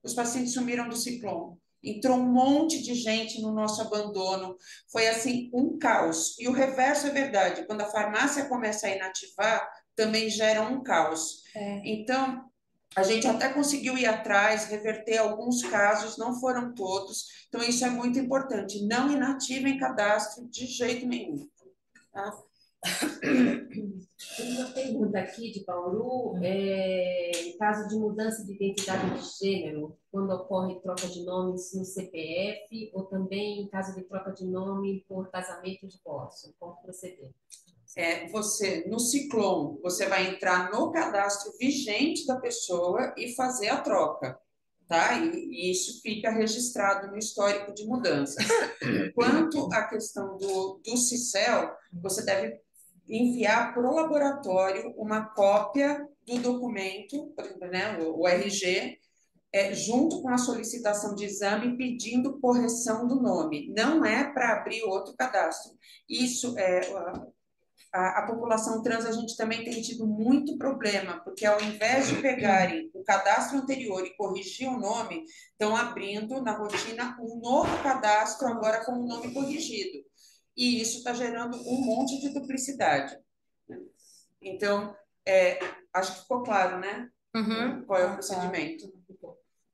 Os pacientes sumiram do ciclone. Entrou um monte de gente no nosso abandono. Foi assim um caos. E o reverso é verdade. Quando a farmácia começa a inativar, também gera um caos. É. Então, a gente até conseguiu ir atrás, reverter alguns casos, não foram todos. Então, isso é muito importante. Não inativem cadastro de jeito nenhum. Tem uma pergunta aqui de Bauru. É, em caso de mudança de identidade de gênero, quando ocorre troca de nomes no CPF, ou também em caso de troca de nome por casamento e divórcio, como proceder? É, você, no Ciclone, você vai entrar no cadastro vigente da pessoa e fazer a troca, tá? E, e isso fica registrado no histórico de mudanças. Quanto à questão do, do CICEL, você deve enviar para o laboratório uma cópia do documento, por exemplo, né, o, o RG, é, junto com a solicitação de exame pedindo correção do nome. Não é para abrir outro cadastro. Isso é a, a, população trans a gente também tem tido muito problema, porque ao invés de pegarem o cadastro anterior e corrigir o nome, estão abrindo na rotina um novo cadastro agora com o nome corrigido. E isso está gerando um monte de duplicidade. Então, é, acho que ficou claro, né? Uhum. Qual é o procedimento?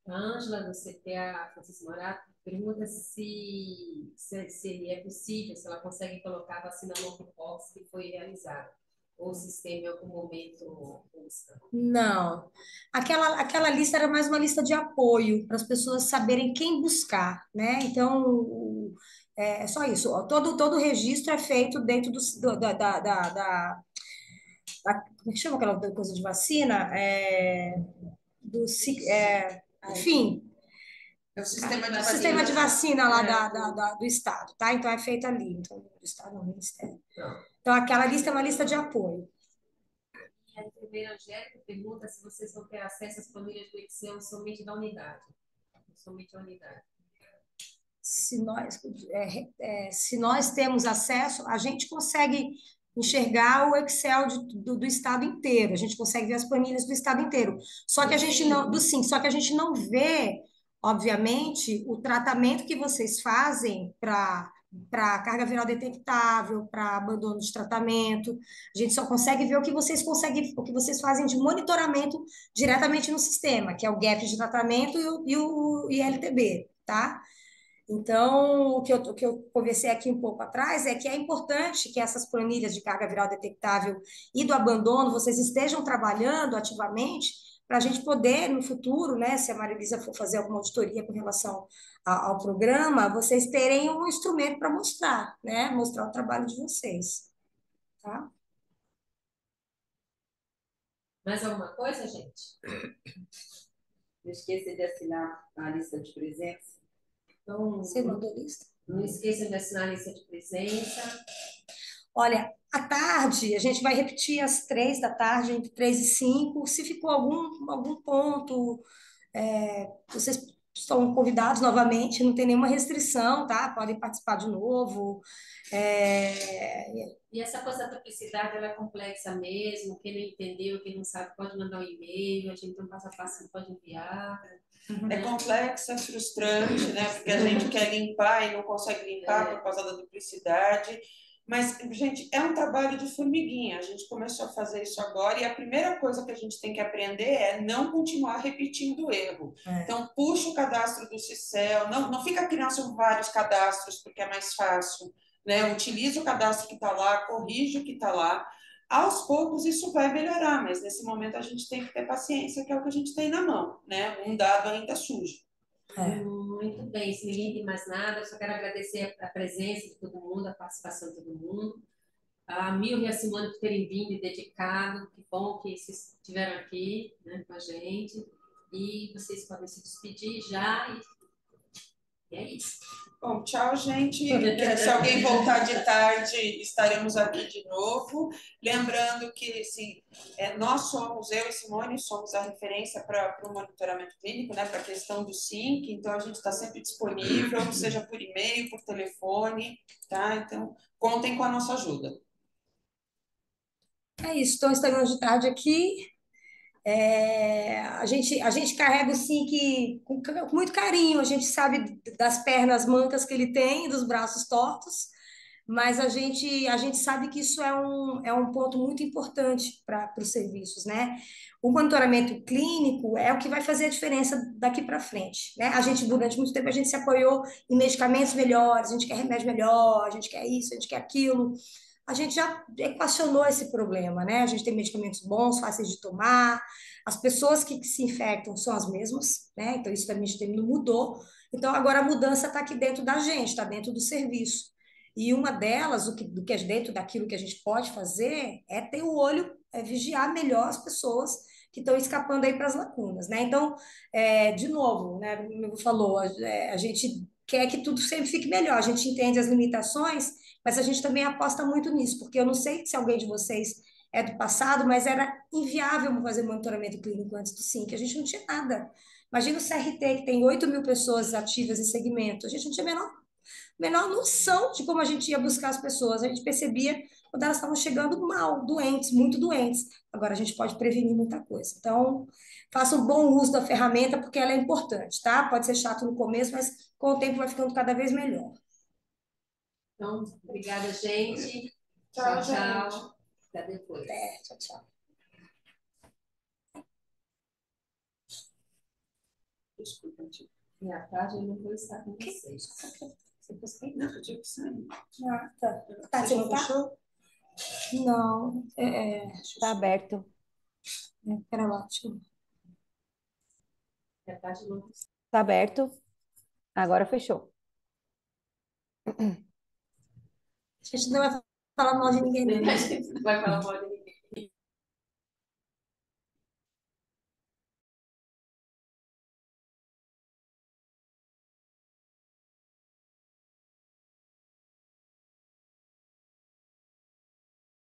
A Ângela, do CTA Francisco Morato, pergunta se, se, se é possível, se ela consegue colocar a vacina monkeypox que foi realizada, ou sistema em algum momento busca. Não. Aquela, aquela lista era mais uma lista de apoio, para as pessoas saberem quem buscar, né? Então, é só isso. Todo, todo registro é feito dentro do, do da, da, da, da, Como é que chama aquela coisa de vacina? É, do, é, enfim, é o sistema de, o sistema de vacina lá da, da, da, do Estado, tá? Então é feito ali, então, do Estado, não, Ministério. Então aquela lista é uma lista de apoio. A enfermeira Angélica pergunta se vocês vão ter acesso às planilhas do Excel somente da unidade. Somente a unidade. Se nós, é, é, se nós temos acesso, a gente consegue enxergar o Excel de, do, do, estado inteiro, a gente consegue ver as planilhas do estado inteiro. Só que a gente não, do sim, só que a gente não vê, obviamente, o tratamento que vocês fazem para para carga viral detectável, para abandono de tratamento. A gente só consegue ver o que vocês conseguem, o que vocês fazem de monitoramento diretamente no sistema, que é o gap de tratamento e o, e o ILTB, tá? Então, o que, eu, o que eu conversei aqui um pouco atrás é que é importante que essas planilhas de carga viral detectável e do abandono vocês estejam trabalhando ativamente para a gente poder, no futuro, né, se a Marilisa for fazer alguma auditoria com relação ao, ao programa, vocês terem um instrumento para mostrar, né, mostrar o trabalho de vocês. Tá? Mais alguma coisa, gente? Não esqueça de assinar a lista de presença. Então, Você mandou lista? não esqueça de assinar a lista de presença. Olha, à tarde, a gente vai repetir às três da tarde, entre três e cinco. Se ficou algum, algum ponto, é, vocês estão convidados novamente, não tem nenhuma restrição, tá? Podem participar de novo. É, E essa coisa da duplicidade, ela é complexa mesmo. Quem não entendeu, quem não sabe, pode mandar um e-mail. A gente tem um passo a passo, pode enviar. É complexo, é frustrante, né? Porque a gente quer limpar e não consegue limpar É. por causa da duplicidade. Mas, gente, é um trabalho de formiguinha. A gente começou a fazer isso agora e a primeira coisa que a gente tem que aprender é não continuar repetindo o erro. É. Então, puxa o cadastro do CICEL, não, não fica criando vários cadastros porque é mais fácil, né? Utiliza o cadastro que está lá, corrige o que está lá. Aos poucos isso vai melhorar, mas nesse momento a gente tem que ter paciência, que é o que a gente tem na mão, né? Um dado ainda sujo. é. Muito bem, se ninguém mais nada, eu só quero agradecer a a presença de todo mundo, a participação de todo mundo. A Mil e a Simone por terem vindo e dedicado, que bom que vocês estiveram aqui né, com a gente. E vocês podem se despedir já. E, e é isso. Bom, tchau, gente. Se alguém voltar de tarde, estaremos aqui de novo. Lembrando que assim, é, nós somos, eu e Simone, somos a referência para o monitoramento clínico, né, para a questão do SINC, então a gente está sempre disponível, seja por e-mail, por telefone, tá? Então, contem com a nossa ajuda. É isso, então estamos de tarde aqui. É, a gente, a gente carrega o SINC com, ca- com muito carinho, a gente sabe das pernas mancas que ele tem, dos braços tortos, mas a gente, a gente sabe que isso é um, é um ponto muito importante para os serviços, né? O monitoramento clínico é o que vai fazer a diferença daqui para frente, né? A gente, durante muito tempo, a gente se apoiou em medicamentos melhores, a gente quer remédio melhor, a gente quer isso, a gente quer aquilo, a gente já equacionou esse problema, né? A gente tem medicamentos bons, fáceis de tomar, as pessoas que, se infectam são as mesmas, né? Então, isso também, também não mudou. Então, agora a mudança está aqui dentro da gente, está dentro do serviço. E uma delas, o que, do que é dentro daquilo que a gente pode fazer, é ter o olho, é vigiar melhor as pessoas que estão escapando aí para as lacunas, né? Então, é, de novo, né, como falou, a, é, a gente quer que tudo sempre fique melhor, a gente entende as limitações, mas a gente também aposta muito nisso, porque eu não sei se alguém de vocês é do passado, mas era inviável fazer monitoramento clínico antes do SINC, a gente não tinha nada. Imagina o CRT, que tem 8 mil pessoas ativas em segmento, a gente não tinha a menor, menor noção de como a gente ia buscar as pessoas, a gente percebia quando elas estavam chegando mal, doentes, muito doentes. Agora a gente pode prevenir muita coisa. Então, faça um bom uso da ferramenta, porque ela é importante, tá? Pode ser chato no começo, mas com o tempo vai ficando cada vez melhor. Então, obrigada, gente. Tchau, tchau. tchau. Até depois. É, tchau, tchau. Desculpa, tio. À tarde eu não vou estar com vocês. Você eu tive que sair. Ah, tá. Tá, você não tá? Não, é, é, Está aberto. é, pera lá, deixa eu... Está aberto. Agora fechou. A gente não vai falar mal de ninguém, não. A gente não vai falar mal de